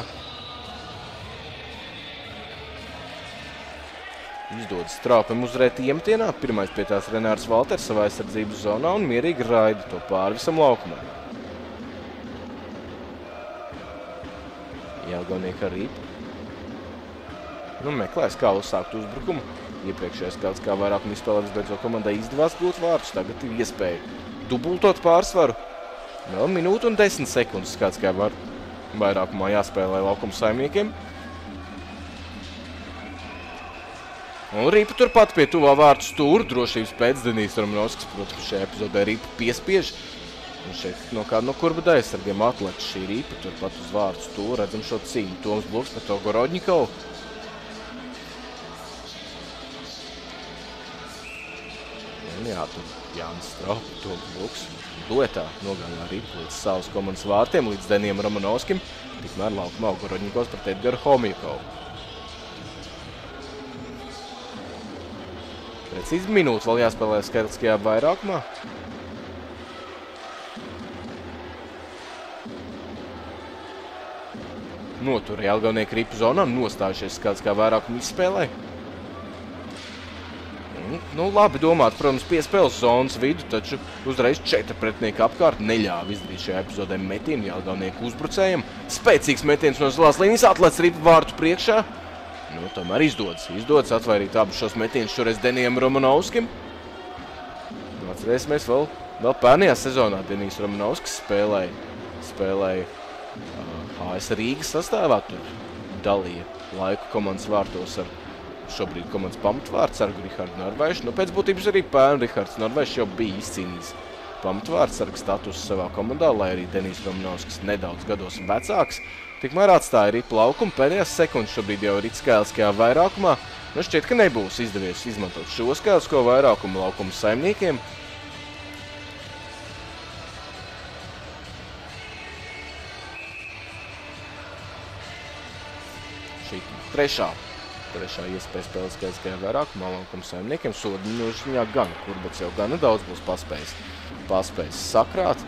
S1: Izdodas strāpam uzrēt iemtienā. Pirmais pie tās Renārs Valters savā aizsardzības zonā un mierīgi raida to pāri visam laukumā. Jāgaunieka arī. Nu, meklēs, kā uzsākt uzbrukumu. Iepriekšējais kāds kā vairākuma izspēlētas beidzot komandai izdevās gūt vārdus. Tagad ir iespēja dubultot pārsvaru. Vēl minūte un desmit sekundes kāds kā var vairākumā jāspēlē laukuma saimniekiem. Un Rīpa turpat pie tuvā vārtu stūra. Drošības pēc Denīs Romanovskis, protams, šajā epizodē Rīpa piespiež. Un šeit no kāda no kurbada aizsargiem atlet šī Rīpa turpat uz vārtu stūra. Redzam šo cīņu. Toms Bluks par to Gorodņikovu. Un jā, tur Jānis Straupa, Toms Bluks duetā nogalināja Ripu līdz savas komandas vārtiem, līdz Denijam Romanovskim, tikmēr laukumā Gorodņikos pret Edgaru Homjakovu. Precīzi minūtes vēl jāspēlē skaitliskajā vairākumā. Notur Jelgavnieku ripu zonā, nostājušies skaitliskā vairākuma izspēlē. Nu, labi domāt, protams, pie spēles zonas vidu, taču uzreiz četri pretinieki apkārt neļāva izdarīt šajā epizodē metienu Jālgaunieku uzbrucējiem. Spēcīgs metiens no zilās līnijas, atlēc ripu vārtu priekšā. Nu, tomēr izdodas, izdodas atvairīt abus šos metienus šoreiz Denijam Romanovskim. Nu, atcerēsimies vēl, vēl pērnajā sezonā Denijs Romanovskis spēlēja, spēlēja uh, HS Rīgas sastāvā, tur dalīja laiku komandas vārtos ar šobrīd komandas pamatvārds ar Rihardu Norvaišu. Nu, pēc būtības arī pērnu Rihards Norvaišs jau bija izcīnījis pamatvārdsarga statusu savā komandā, lai arī Denis Romanovskis nedaudz gados vecāks. Tikmēr atstāja ripu laukumu pēdējās sekundes šobrīd jau ir skailiskajā vairākumā. Nu šķiet, ka nebūs izdevies izmantot šo skailisko vairākumu laukumu saimniekiem. Šī trešā trešā iespēja spēles skaitiskajā vairākumā laukuma saimniekiem sodiņu ziņā gan, kur, bet jau gana daudz būs paspējis, paspējis sakrāt.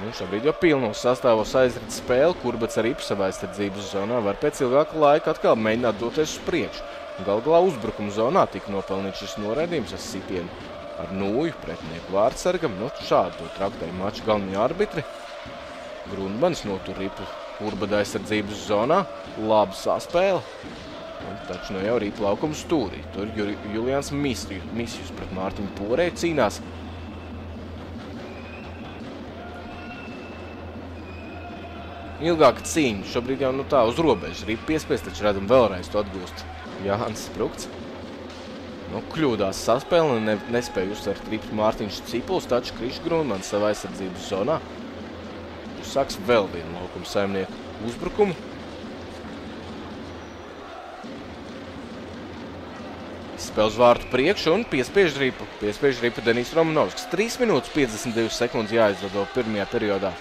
S1: Nu, šobrīd jau pilnos sastāvos aizrit spēli, kur, bet arī savā aizsardzības zonā var pēc ilgāka laika atkal mēģināt doties uz priekšu. Gal galā uzbrukuma zonā tika nopelnīts šis noraidījums ar sitienu ar nūju pretinieku vārdsargam. Nu, šādi to traktēja maču galvenie arbitri. Grundmans notur ripu urbada aizsardzības zonā. Laba saspēle. Un taču nu jau ripu laukuma stūrī. Tur Julians Misjus pret Mārtiņu Porēju cīnās. Ilgāka cīņa. Šobrīd jau nu tā uz robežas. Ripu piespies, taču redzam vēlreiz to atgūst Jānis Sprukts. Nu, kļūdās saspēle ne, nespēja uzsvert ripu Mārtiņš Cipuls, taču Krišs Grundmans savā aizsardzības zonā. Sāks vēl vienu laukuma saimnieku uzbrukumu. Spēles vārtu priekšu un piespiež ripu. Piespiež ripu Denis Romanovskis. 3 minūtes 52 sekundes jāizvado pirmajā periodā.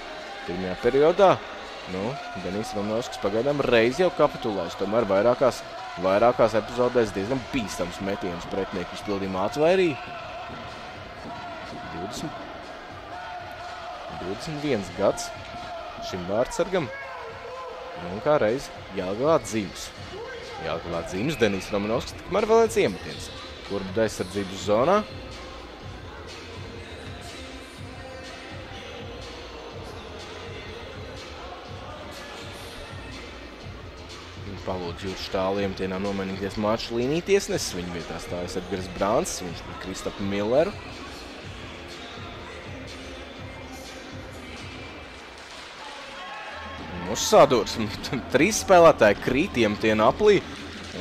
S1: Pirmajā periodā nu, Denis Romanovskis pagaidām reiz jau kapitulēs. Tomēr vairākās, vairākās epizodēs diezgan bīstams metiens pretinieku izpildījumā atsvairī. 20, 21 gads šim vārdsargam. Un kā reiz Jālgavā dzims. Jālgavā dzims Denis Romanovskis, tikmēr vēl viens iemetiens. Kurba aizsardzības zonā. Palūdzu jūsu štāliem tienā nomainīties maču līniju tiesnesis. Viņa vietā stājas Edgars Brāns, viņš par Kristapu Milleru. Sadursme. Trīs spēlētāji krītiem tie naplī.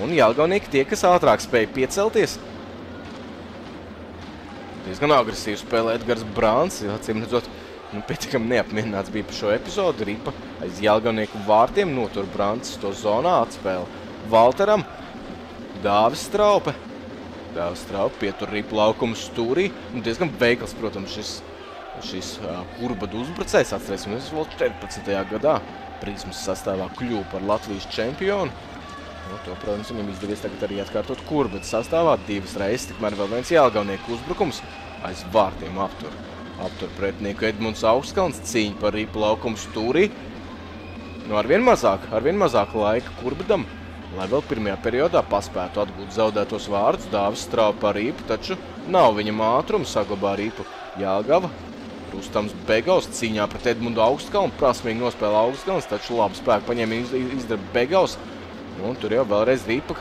S1: Un Jālgaunieki tie, kas ātrāk spēja piecelties. Diezgan agresīvi spēlē Edgars Brāns. Acīm redzot, nu, pietiekami neapmierināts bija par šo epizodu. Ripa aiz Jālgaunieku vārtiem notur Brāns to zonā atspēle. Valteram Dāvis Straupe. Dāvis Straupe pietur Ripa laukumu stūrī. Nu, diezgan veikls, protams, šis, šis uh, kurbadu uzbrucējs. Atcerēsimies vēl 14. gadā. Prismas sastāvā kļuva par Latvijas čempionu. Nu, to, protams, viņam izdevies tagad arī atkārtot kurbetas sastāvā divas reizes, tikmēr vēl viens jālgaunieku uzbrukums aiz vārtiem aptur. Aptur pretinieku Edmunds Augstkalns cīņa par ripu laukumu stūrī. Nu, arvien mazāk, arvien mazāk laika kurbedam, lai vēl pirmajā periodā paspētu atgūt zaudētos vārdus. Dāvis strāva par ripu, taču nav viņam ātrumu saglabā ripu Jālgava. Rustams Begaus cīņā pret Edmundu Augstkalnu. Prasmīgi nospēlē Augstkalns, taču labu spēku paņēma izdara Begaus. Un tur jau vēlreiz Rīpa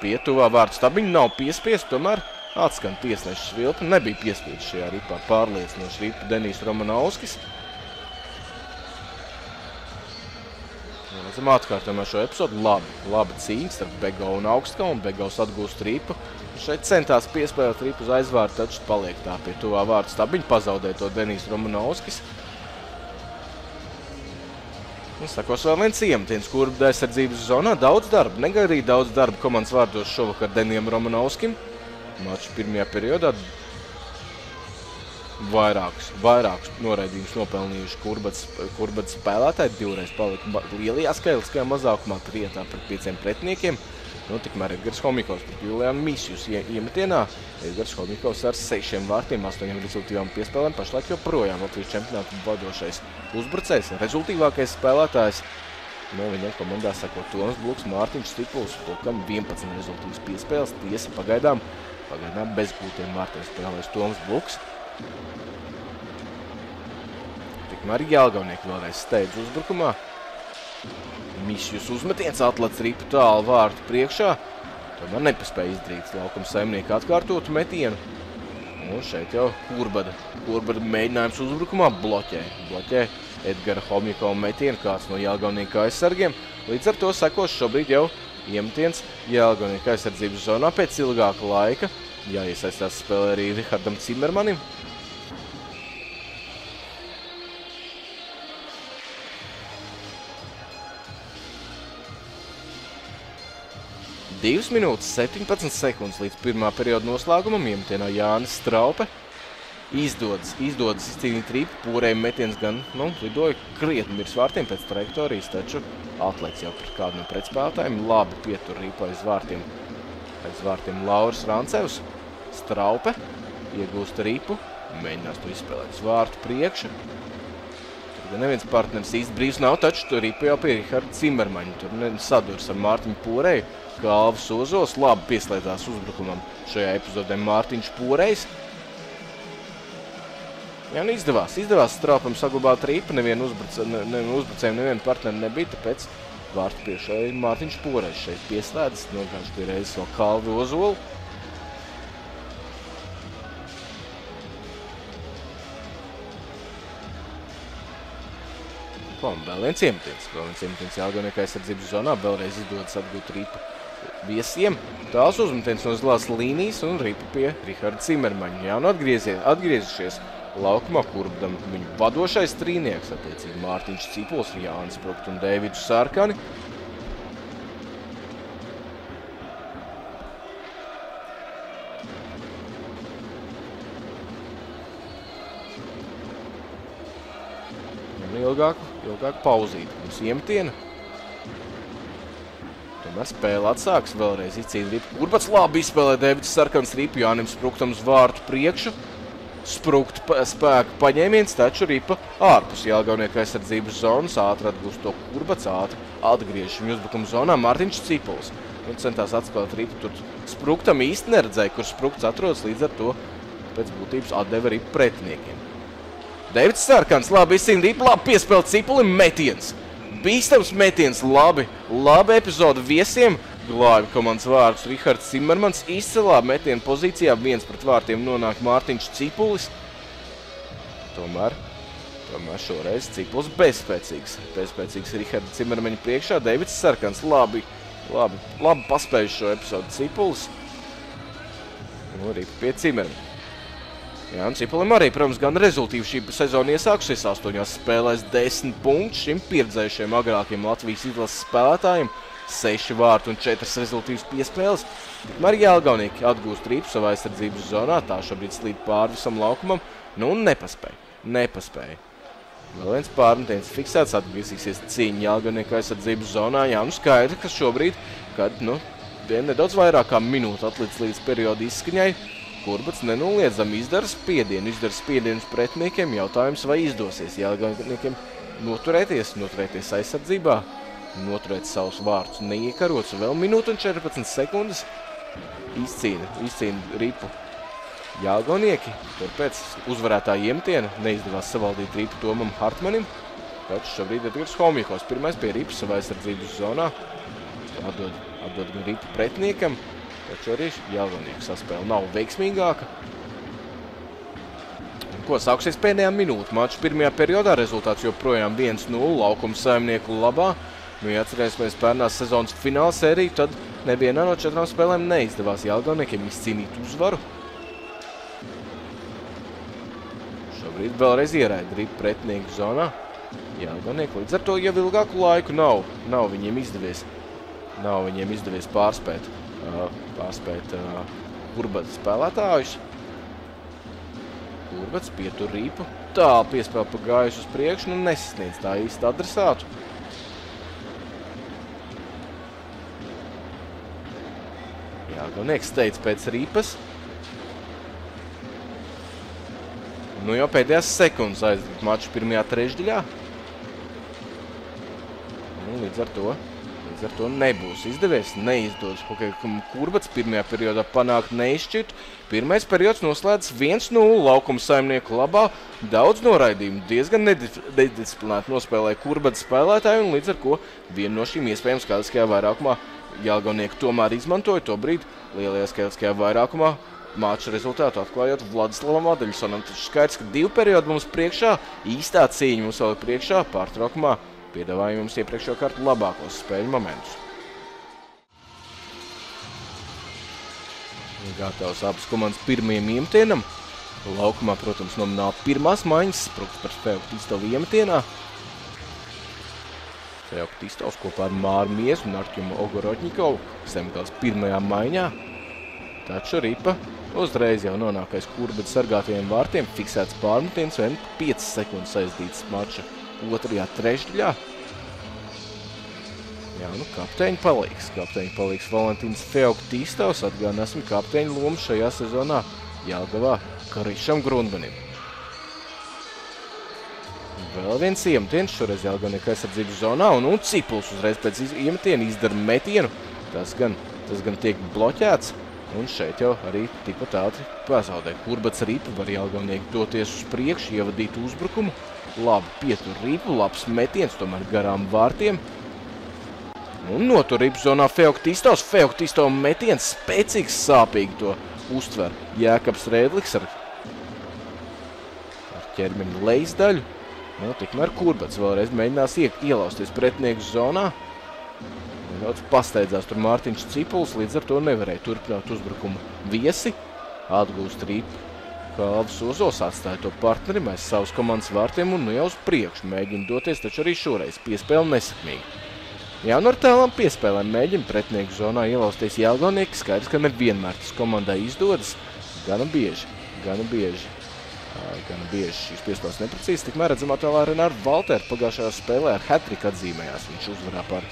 S1: pietuvā vārdu stabiņu nav piespiest, tomēr atskan tiesneša svilpa. Nebija piespiest šajā Rīpā pārliecinoši Rīpa Denīs Romanovskis. Redzam atkārtojumā šo episodu. Labi, labi cīņa starp Begau un Augstkalnu. Begaus atgūst Rīpu. Šeit centās piespēlēt ripu uz aizvārdu, taču paliek tā pie tuvā vārdu stabiņa, pazaudē to Denis Romanovskis. Un sakos vēl viens iemetiens, kur aizsardzības zonā daudz darba, negaidīja daudz darba komandas vārdos šovakar Denijam Romanovskim. Maču pirmajā periodā vairākus, vairākus noraidījumus nopelnījuši kurbats, kurbats spēlētāji. Divreiz palika lielajā skailiskajā mazākumā trietā pret pieciem pretiniekiem. Nu, tikmēr Edgars Homikovs pret Julianu Misjus iemetienā. Edgars Homikovs ar sešiem vārtiem, astoņiem rezultīvām piespēlēm pašlaik joprojām Latvijas čempionātu vadošais uzbrucējs, rezultīvākais spēlētājs. No viņam komandā sako Toms Bluks, Mārtiņš Stipuls, Plukam 11 rezultīvas piespēles. Tiesa pagaidām, pagaidām bezgūtiem vārtiem spēlēs Toms Bluks. Tikmēr Jālgaunieki vēlreiz steidz uzbrukumā. Mišjus uzmetiens atlats ripu tālu vārtu priekšā. Tomēr nepaspēja izdarīt laukuma saimnieku atkārtotu metienu. Un šeit jau Kurbada. Kurbada mēģinājums uzbrukumā bloķē. Bloķē Edgara Homjukova metienu, kāds no Jālgaunieka aizsargiem. Līdz ar to sekos šobrīd jau Iemetiens Jelgonieka aizsardzības zonā pēc ilgāka laika. Jāiesaistās spēlē arī Rihardam Cimermanim. Divas minūtes 17 sekundes līdz pirmā perioda noslēgumam iemetienā Jānis Straupe. Izdodas, izdodas izcīnīt rīpu, pūrējiem metiens gan, nu, lidoja krietni virs vārtiem pēc trajektorijas, taču atlaiks jau pret kādu no pretspēlētājiem. Labi pietur rīpu aiz vārtiem. Aiz vārtiem Lauris Rancevs. Straupe iegūst rīpu, mēģinās to izspēlēt uz vārtu priekšu. Tur gan neviens partneris īsti brīvs nav, taču tur rīpu jau pie Riharda Cimermaņa. Tur sadurs ar Mārtiņu Pūreju. Galvas Ozols labi pieslēdzās uzbrukumam šajā epizodē Mārtiņš Pūrejs. Jā, nu izdevās. Izdevās Straupam saglabāt rīpu. Nevienu uzbrucēju, ne, ne, uzbrucēju nevienu partneri nebija, tāpēc vārtu priekšā ir Mārtiņš Pūrejs šeit pieslēdzas. Nogājuši pie reizes vēl Kalvi Ozolu. Un vēl viens iemetiens. Vēl viens iemetiens Jālgonieka aizsardzības zonā. Vēlreiz izdodas atgūt rīpu viesiem. Tāls uzmetiens no zilās līnijas un ripa pie Riharda Cimermaņa. Jā, nu atgriezušies laukumā, kur viņu vadošais trīnieks, attiecīgi Mārtiņš Cipuls, Jānis Prukt un Dēvids Sārkani. Un ilgāku, ilgāku pauzīt. Mums iemetiena. Tomēr spēle atsāks vēlreiz izcīna ripu. Urbats labi izspēlē Devids Sarkans ripu Jānim Spruktam uz vārtu priekšu. Sprukt spēku paņēmiens, taču ripa ārpus Jālgaunieka aizsardzības zonas. Ātri atgūst to Urbats, ātri atgriež viņu uzbrukuma zonā Mārtiņš Cipuls. Un centās atspēlēt ripu. Tur Spruktam īsti neredzēja, kur Sprukts atrodas līdz ar to pēc būtības atdeva ripu pretiniekiem. Devids Sarkans labi izcīna ripu, labi piespēlēt Cipulim metiens bīstams metiens, labi, labi epizode viesiem. Glābi komandas vārdus Rihards Cimermans izcelā metienu pozīcijā, viens pret vārtiem nonāk Mārtiņš Cipulis. Tomēr, tomēr šoreiz Cipulis bezspēcīgs. Bezspēcīgs Riharda Cimermaņa priekšā, Deivids Sarkans labi, labi, labi paspējuši šo epizodu Cipulis. Un arī pie Cimermaņa. Jā, un Cipulim arī, protams, gan rezultīvi šī sezona iesākusies astoņās spēlēs desmit punktus šim pieredzējušiem agrākiem Latvijas izlases spēlētājiem. Seši vārtu un četras rezultīvas piespēles. Tikmēr Jālgaunieki atgūst rīpu savā aizsardzības zonā, tā šobrīd slīd pāri visam laukumam, nu un nepaspēja. Nepaspēja. Vēl viens pārmetiens fiksēts, atgriezīsies cīņa Jālgaunieka aizsardzības zonā. Jā, nu skaidri, ka šobrīd, kad, nu, nedaudz vairāk kā minūte atlicis līdz periodu izskaņai, Kurbats nenoliedzami izdara spiedienu, izdara spiedienus pretiniekiem. Jautājums, vai izdosies Jālgainiekiem noturēties, noturēties aizsardzībā, noturēt savus vārdus neiekarots. Vēl minūte un 14 sekundes izcīna, izcīna ripu. Jālgaunieki, turpēc uzvarētāja iemtiena neizdevās savaldīt ripu Tomam Hartmanim. Taču šobrīd Edgars Homjekos pirmais pie ripas savā aizsardzības zonā. Atdod, atdod gan ripu pretiniekam. Taču arī Jālganieku saspēle nav veiksmīgāka. Ko sāksies pēdējā minūte? Mačs pirmajā periodā rezultāts joprojām 1-0 laukuma saimnieku labā. Nu, ja atcerēsimies pērnās sezonas fināla sēriju, tad nevienā no četrām spēlēm neizdevās Jālgauniekiem izcīnīt uzvaru. Šobrīd vēlreiz ieraida ripu pretinieku zonā. Jālgaunieku līdz ar to jau ilgāku laiku nav, nav viņiem izdevies, nav viņiem izdevies pārspēt pārspēt Kurbats spēlētājus. Kurbats pietur rīpu. Tālu piespēl pa gājuši uz priekšu, nu nesasniedz tā īsti adresātu. Jā, Galnieks teica pēc rīpas. Nu jau pēdējās sekundes aizdīt maču pirmajā trešdaļā. Nu, līdz ar to Līdz ar to nebūs izdevies, neizdodas Kurbats pirmajā periodā panākt neizšķirt. Pirmais periods noslēdz 1-0 laukuma saimnieku labā. Daudz noraidījumu, diezgan nedisciplinēti nospēlēja Kurbats spēlētāji un līdz ar ko vienu no šīm iespējams skaidriskajā vairākumā Jelgavnieki tomēr izmantoja to brīdi lielajā skaitliskajā vairākumā. Māča rezultātu atklājot Vladislavam Adeļsonam. Taču skaidrs, ka divu periodu mums priekšā, īstā cīņa mums vēl ir priekšā pārtraukumā. Piedāvāja mums iepriekšējo kartu labākos spēļu momentus. Gatavs abas komandas pirmajam iemetienam. Laukumā, protams, nomināli pirmās maiņas, sprukts par spēku pistoli iemetienā. Feoktistovs kopā ar Māru Miesu un Arķumu Ogorotņikovu Semgals pirmajā maiņā. Taču Ripa uzreiz jau nonākais kurbeta sargātajiem vārtiem, fiksēts pārmetiens un 5 sekundes aizdītas mača otrajā trešdaļā. Jā, nu kapteiņa palīgs. Kapteiņa palīgs Valentīns Feoktistovs atgādināsim kapteiņa lomu šajā sezonā Jāgavā Karišam Grundmanim. Vēl viens iemetiens, šoreiz Jelganika aizsardzības zonā, un, un Cipuls uzreiz pēc iemetiena izdara metienu. Tas gan, tas gan tiek bloķēts, un šeit jau arī tikpat ātri pazaudē. Kurbats Rīpa var Jelgavnieku doties uz priekšu, ievadīt uzbrukumu. Labi pietur Rīpu, labs metiens, tomēr garām vārtiem. Un notur Rīpu zonā Feoktistovs. Feoktistovs metiens spēcīgs, sāpīgi to uztver Jēkabs Rēdliks ar ķermeņa lejas-daļu. Nu, tikmēr Kurbats vēlreiz mēģinās ielausties pretinieku zonā. Nedaudz pasteidzās tur Mārtiņš Cipuls, līdz ar to nevarēja turpināt uzbrukumu viesi. Atgūst rīpu. Kalvs Ozols atstāja to partneri aiz savas komandas vārtiem un nu jau uz priekšu mēģina doties, taču arī šoreiz piespēle nesakmīgi. Jā, nu ar tēlām piespēlēm mēģina pretinieku zonā ielausties Jelgonieki. Skaidrs, ka nevienmēr tas komandai izdodas. Gana bieži, gana bieži gan bieži šīs piespēles neprecīzi. Tikmēr redzamā tēlā Renāra Valtēra pagājušajā spēlē ar hat-trick atzīmējās. Viņš uzvarā par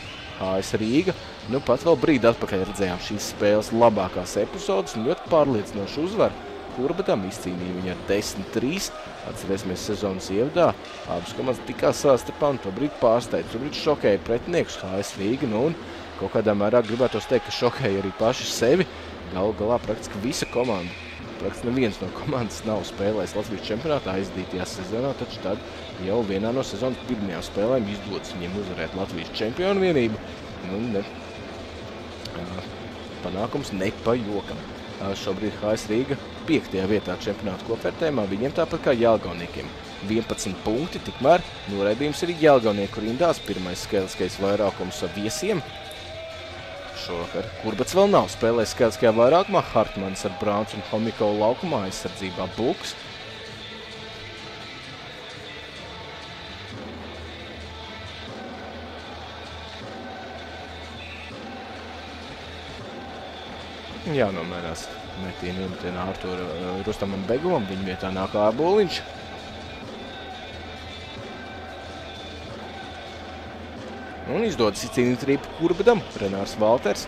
S1: AS Rīga. Nu, pat vēl brīdi atpakaļ redzējām šīs spēles labākās epizodes un ļoti pārliecinošu uzvaru. Kurbatam izcīnīja viņa ar 10-3. Atcerēsimies sezonas ievadā. Abas komandas tikās savā starpā un to brīdi pārsteidz. To brīdi šokēja pretiniekus AS Rīga. Nu, un kaut kādā mērā gribētos teikt, ka šokēja arī paši sevi. Galu galā praktiski visa komanda praktiski neviens no komandas nav spēlējis Latvijas čempionātā aizdītajā sezonā, taču tad jau vienā no sezonas pirmajām spēlēm izdodas viņiem uzvarēt Latvijas čempionu vienību. Nu, ne, panākums ne pa jokam. Šobrīd HS Rīga 5. vietā čempionāta kopvērtējumā, viņiem tāpat kā Jelgauniekiem. 11 punkti, tikmēr noraidījums arī Jelgaunieku rindās, pirmais skaitliskais vairākums ar viesiem, šovakar. Kurbats vēl nav spēlējis skaitliskajā vairākumā. Hartmans ar Brāns un Homikovu laukumā aizsardzībā Buks. Jānomērās metienu iemetienā Artūra Rustamam Begovam. Viņa vietā nāk Āboliņš. Un izdodas izcīnīt rīpu Kurbadam, Renārs Valters.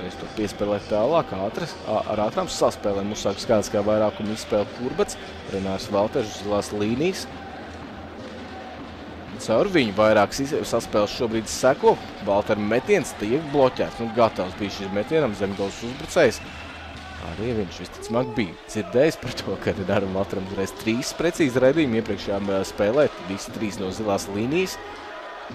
S1: Reiz to piespēlēt tālāk, ātras, ar ātrām saspēlēm uzsāk skaidrs kā vairākumu izspēle Kurbats. Renārs Valters uz zilās līnijas. Caur viņu vairākas saspēles šobrīd seko. Valtera metiens tiek bloķēts. Nu, gatavs bija šis metienam zemgals uzbrucējs. Arī viņš visticamāk bija dzirdējis par to, ka Renāram Valteram uzreiz trīs precīzi raidījumi iepriekšējām spēlē. Visi trīs no zilās līnijas.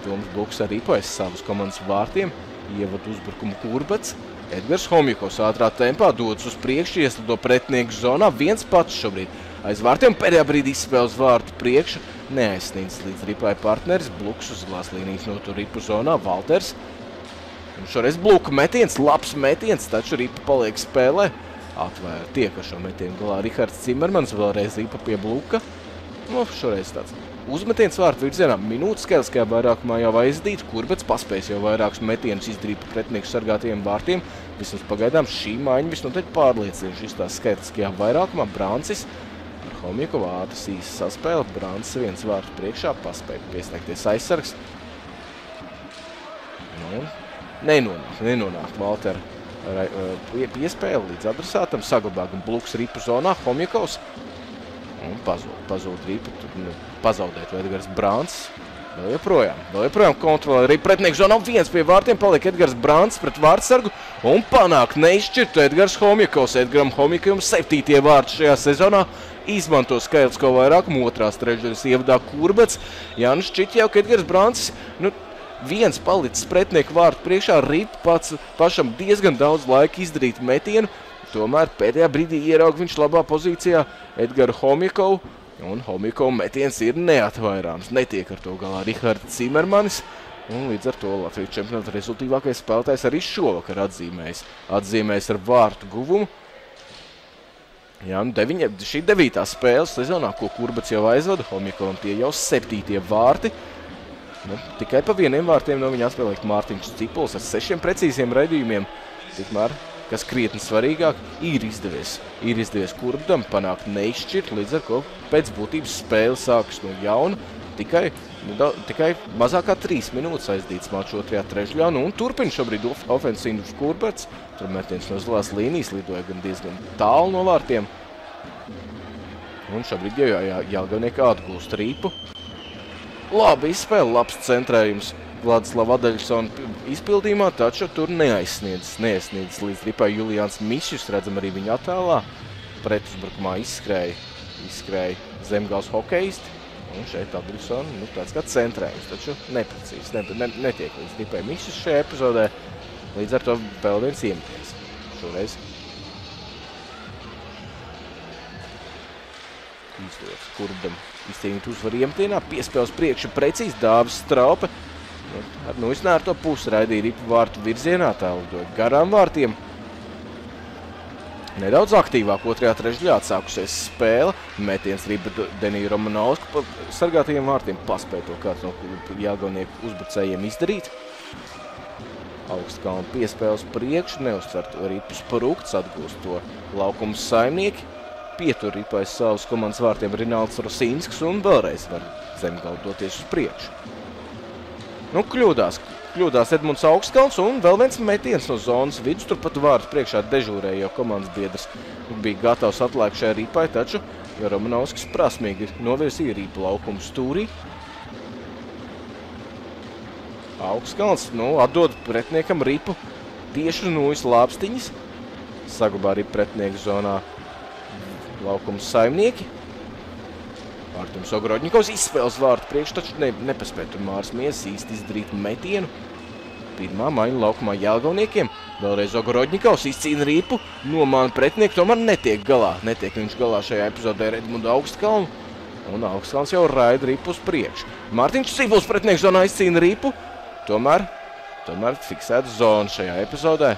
S1: Toms Buks arī pēc savas komandas vārtiem ievad uzbrukumu kurbats. Edgars Homjukovs ātrā tempā dodas uz priekšu, ieslido pretinieku zonā. Viens pats šobrīd aiz vārtiem pēdējā brīdī izspēl uz vārtu priekšu. Neaizsniedz līdz ripai partneris. Bluks uz zilās līnijas notur ripu zonā. Valters. Un šoreiz Bluka metiens, labs metiens, taču ripa paliek spēlē. Atvēra tiek ar šo metienu galā Rihards Cimermans, vēlreiz ripa pie Bluka. Nu, šoreiz tāds Uzmetiens vārtu virzienā minūtes skaitliskajā vairākumā jau aizdīt, kurbets paspējas jau vairākus metienus izdarīt pa pretinieku sargātajiem vārtiem. Vismaz pagaidām šī maiņa visnotaļ pārliecinoši izstās skaitliskajā vairākumā. Brāncis ar Homikovu ātras īsa saspēle. Brāncis viens vārtu priekšā paspēja piesniegties aizsargs. Nu, nenonāk, nenonāk Valtera piespēle līdz adresātam. Saglabā gan Bluks ripu zonā, Homikovs un pazūd, pazūd. Tur, nu, pazaudēt Edgars Brāns. Vēl joprojām, vēl joprojām kontrolē arī pretinieks zonā. Viens pie vārtiem paliek Edgars Brāns pret vārtsargu un panāk neizšķirtu Edgars Homjakovs. Edgaram Homjakovam septītie vārti šajā sezonā izmanto skaitlisko vairākumu otrās trešdaļas ievadā kurbats. Jā, nu šķiet jau, ka Edgars Brāns, nu, viens palicis pretinieku vārtu priekšā, rip pats pašam diezgan daudz laika izdarīt metienu. Tomēr pēdējā brīdī ieraug viņš labā pozīcijā Edgaru Homjakovu. Un Homikova metiens ir neatvairāms. Netiek ar to galā Rihards Cimermanis. Un līdz ar to Latvijas čempionāta rezultīvākais spēlētājs arī šovakar atzīmējis. Atzīmējis ar vārtu guvumu. Jā, nu deviņa, šī devītā spēle sezonā, ko Kurbats jau aizvada, Homikovam tie jau septītie vārti. Nu, tikai pa vieniem vārtiem no viņa atspēlēt Mārtiņš Cipuls ar sešiem precīziem raidījumiem. Tikmēr, kas krietni svarīgāk, ir izdevies. Ir izdevies Kurbatam panākt neizšķirt, līdz ar ko pēc būtības spēle sākas no jauna. Tikai, nu, da, tikai mazāk kā trīs minūtes aizdīts maču otrajā trešļā. Nu, un turpina šobrīd of ofensīvs Kurbats. Tur metiens no zilās līnijas lidoja gan diezgan tālu no vārtiem. Un šobrīd jau jā, jā, Jālgavnieki atgūst rīpu. Labi izspēle, labs centrējums Vladislava Adaļsona izpildījumā, taču tur neaizsniedz, neaizsniedz līdz ripai Juliāns Mišs, redzam arī viņa attēlā. Pretuzbrukumā izskrēja, izskrēja zemgals hokeisti. Un šeit Adaļsona, nu tāds kā centrējums, taču neprecīzi, ne, ne, netiek līdz ripai Mišs šajā epizodē. Līdz ar to vēl viens iemetiens šoreiz. Izdodas Kurbam izcīnīt uzvaru iemetienā, piespēles priekšu precīzi Dāvis Straupe. Nu, ar nu, ar to pusi raidīja ripu vārtu virzienā, tā lidot garām vārtiem. Nedaudz aktīvāk otrajā trešdaļā atsākusies spēle. Metiens Riba Denija Romanovska pa sargātajiem vārtiem paspēja to kāds no Jāgaunieku uzbrucējiem izdarīt. Augstkalna piespēles priekšu, neuzcert ripus parūkts, atgūst to laukumu saimnieki. Pietur ripais savus komandas vārtiem Rinalds Rosīnsks un vēlreiz var zemgalu doties uz priekšu. Nu, kļūdās, kļūdās Edmunds Augstkalns un vēl viens metiens no zonas vidus. Turpat vārds priekšā dežūrēja, jo komandas biedrs bija gatavs atliek šajā ripai, taču Romanovskis prasmīgi novirsīja ripu laukumu stūrī. Augstkalns nu, atdod pretiniekam ripu tieši uz nūjas lāpstiņas. Saglabā arī pretinieku zonā laukums saimnieki. Artums Ogrodņikovs izspēles vārtu priekš, taču ne, nepaspēja tur Mārs Miesas īsti izdarīt metienu. Pirmā maiņa laukumā Jelgauniekiem. Vēlreiz Ogrodņikovs izcīna ripu, nomāna pretinieku, tomēr netiek galā. Netiek viņš galā šajā epizodē ar Edmundu Augstkalnu. Un Augstkalns jau raida ripu uz priekšu. Mārtiņš Cibuls pretinieku zonā izcīna ripu. Tomēr, tomēr fiksēta zona šajā epizodē.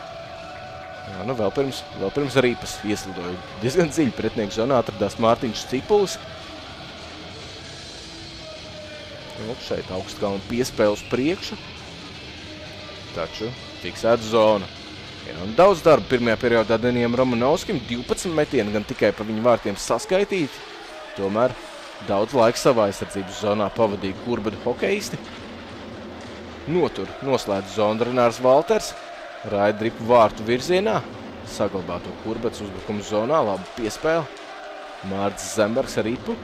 S1: Jā, nu vēl pirms, vēl pirms rīpas ieslidoja diezgan dziļi pretinieku zonā atradās Mārtiņš Cipulis. Nu, šeit augstkalna piespēle uz priekšu. Taču fiksēta zona. Jā, un daudz darba pirmajā periodā Denijam Romanovskim. 12 metieni gan tikai pa viņu vārtiem saskaitīti. Tomēr daudz laika savā aizsardzības zonā pavadīja kurbadu hokeisti. Notur, noslēdz zonu Renārs Valters. Raida dripu vārtu virzienā. Saglabā to kurbats uzbrukuma zonā. Labi piespēle. Mārcis Zembergs ar ripu.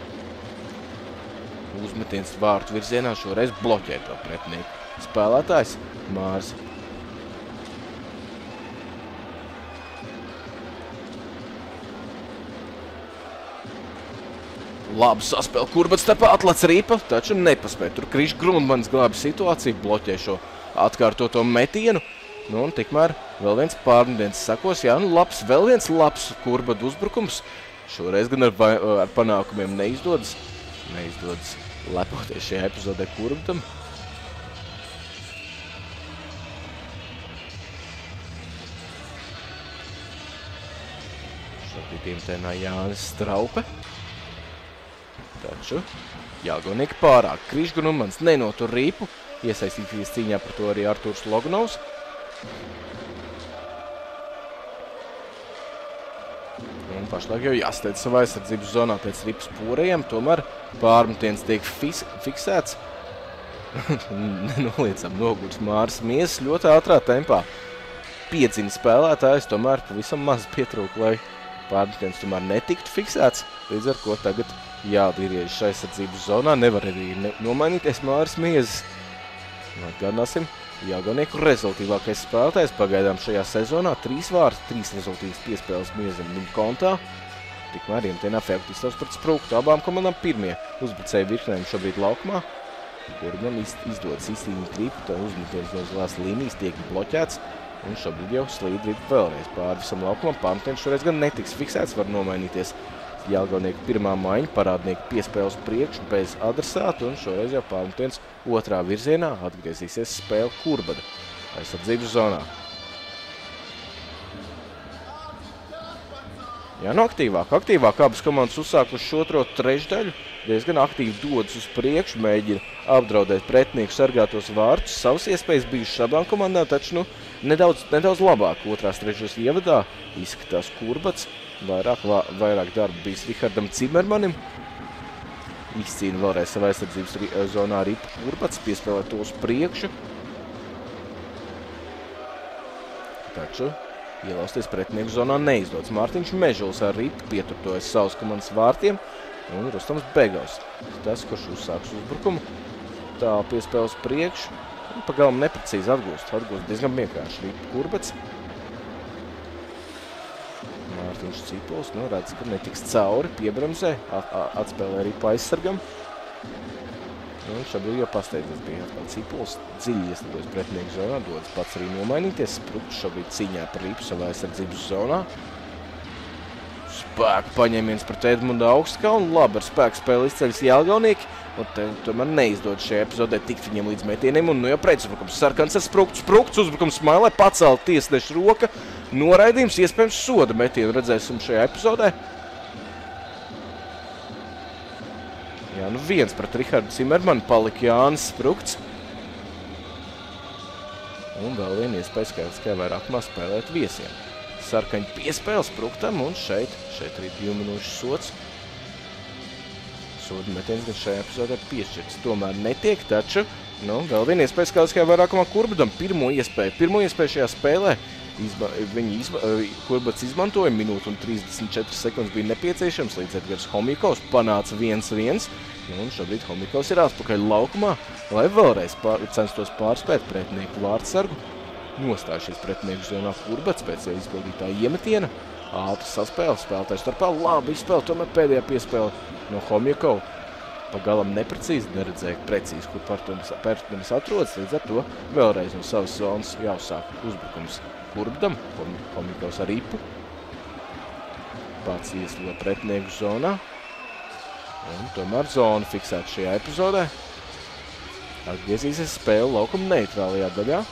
S1: Uzmetiens vārtu virzienā šoreiz bloķē to pretinieku. Spēlētājs Mārs. Labi saspēle kurbats starp atlats rīpa, taču nepaspēja. Tur Krišs Grundmans glābi situāciju, bloķē šo atkārtoto metienu. Nu, un tikmēr vēl viens pārmediens sakos. Jā, nu labs, vēl viens labs kurbadu uzbrukums. Šoreiz gan ar, ar panākumiem neizdodas. Neizdodas lepoties šajā epizodē kurbadam. Šobrīd iemtēnā Jānis Straupe. Taču Jāgonieki pārāk. Krišgunumans nenotur rīpu. Iesaistīties cīņā par to arī Artūrs Logunovs. Un pašlaik jau jāsteidz savā aizsardzības zonā pēc ripas pūrējiem. Tomēr pārmetiens tiek fiksēts. Nenoliecam noguris Māris Miesas ļoti ātrā tempā. Piedzina spēlētājs, tomēr pavisam maz pietrūk, lai pārmetiens tomēr netiktu fiksēts. Līdz ar ko tagad jāatgriežas aizsardzības zonā. Nevar arī ne nomainīties Māris Miesas. Atgādināsim, Jāgaunieku rezultīvākais spēlētājs pagaidām šajā sezonā. Trīs vārds, trīs rezultīvas piespēles Miesam viņa kontā. Tikmēr iemtienā Fektistovs pret Sprūktu. Abām komandām pirmie uzbrucēji virknējumi šobrīd laukumā. Kurmam izdodas izcīnīt ripu, tā uzmetiens no zilās līnijas tiek bloķēts. Un šobrīd jau slīd ripu vēlreiz pāri visam laukumam. Pārmetiens šoreiz gan netiks fiksēts, var nomainīties Jelgavnieku pirmā maiņa, parādnieku piespēles priekšu bez adresātu un šoreiz jau pārmetiens otrā virzienā atgriezīsies spēle Kurbada aizsardzības zonā. Jā, nu aktīvāk, aktīvāk abas komandas uzsākuši otro trešdaļu. Diezgan aktīvi dodas uz priekšu, mēģina apdraudēt pretinieku sargātos vārtus. Savas iespējas bijušas abām komandām, taču nu, nedaudz, nedaudz labāk otrās trešos ievadā izskatās kurbats. Vairāk, vairāk darba bijis Rihardam Cimermanim. Izcīna vēlreiz savā aizsardzības zonā Ripa Kurbats, piespēlē to uz priekšu. Taču Ielausties pretinieku zonā neizdodas. Mārtiņš Mežuls ar ripu pieturtojas savas komandas vārtiem un Rustams Begavs. Tas, kurš uzsāks uzbrukumu, tā piespēles priekšu un pagalam neprecīzi atgūst. Atgūst diezgan vienkārši ripu kurbets. Mārtiņš Cipols, nu redz, ka netiks cauri, piebremzē, atspēlē ripu aizsargam. Nu, šobrīd jau pasteidzas bija atkal cipuls, dziļi ieslidojas pretinieku zonā, dodas pats arī nomainīties. Sprukts šobrīd cīņā par ripu savā aizsardzības zonā. Spēku paņēmiens pret Edmundu Augstkalnu. Labi, ar spēku spēli izceļas Jelgaunieki. Un te, tomēr neizdod šajā epizodē tikt viņam līdz metieniem. Un nu jau pretuzbrukums sarkans ar spruktu. Sprukts uzbrukums smailē, pacēla tiesneša roka. Noraidījums, iespējams soda metienu redzēsim šajā epizodē. Jā, nu viens pret Rihardu Cimermanu palika Jānis Sprukts. Un vēl viena iespēja skaidriskajā vairākumā spēlēt viesiem. Sarkaņi piespēle Spruktam un šeit, šeit arī divu minūšu sots. Soda metiens gan šajā epizodē piešķirts. Tomēr netiek, taču, nu, vēl viena iespēja skaidriskajā vairākumā Kurbadam pirmo iespēju. Pirmo iespēju šajā spēlē Izba, viņi izba, Kurbats izmantoja minūtu un 34 sekundes bija nepieciešams, līdz Edgars Homikovs panāca 1-1. Un šobrīd Homikovs ir atpakaļ laukumā, lai vēlreiz pār, censtos pārspēt pretinieku vārdsargu. Nostājušies pretinieku zonā Kurbats pēc jau izpildītā iemetiena. Ātri saspēle, spēlētājs starpā labi izspēle, tomēr pēdējā piespēle no Homikova. Pagalam neprecīzi, neredzēja precīzi, kur partneris atrodas, līdz ar to vēlreiz no savas zonas jāuzsāk uzbrukums Kurbdam, Homikovs ar ripu. Pats ieslido pretinieku zonā. Un tomēr zona fiksēta šajā epizodē. Atgriezīsies spēle laukuma neitrālajā daļā.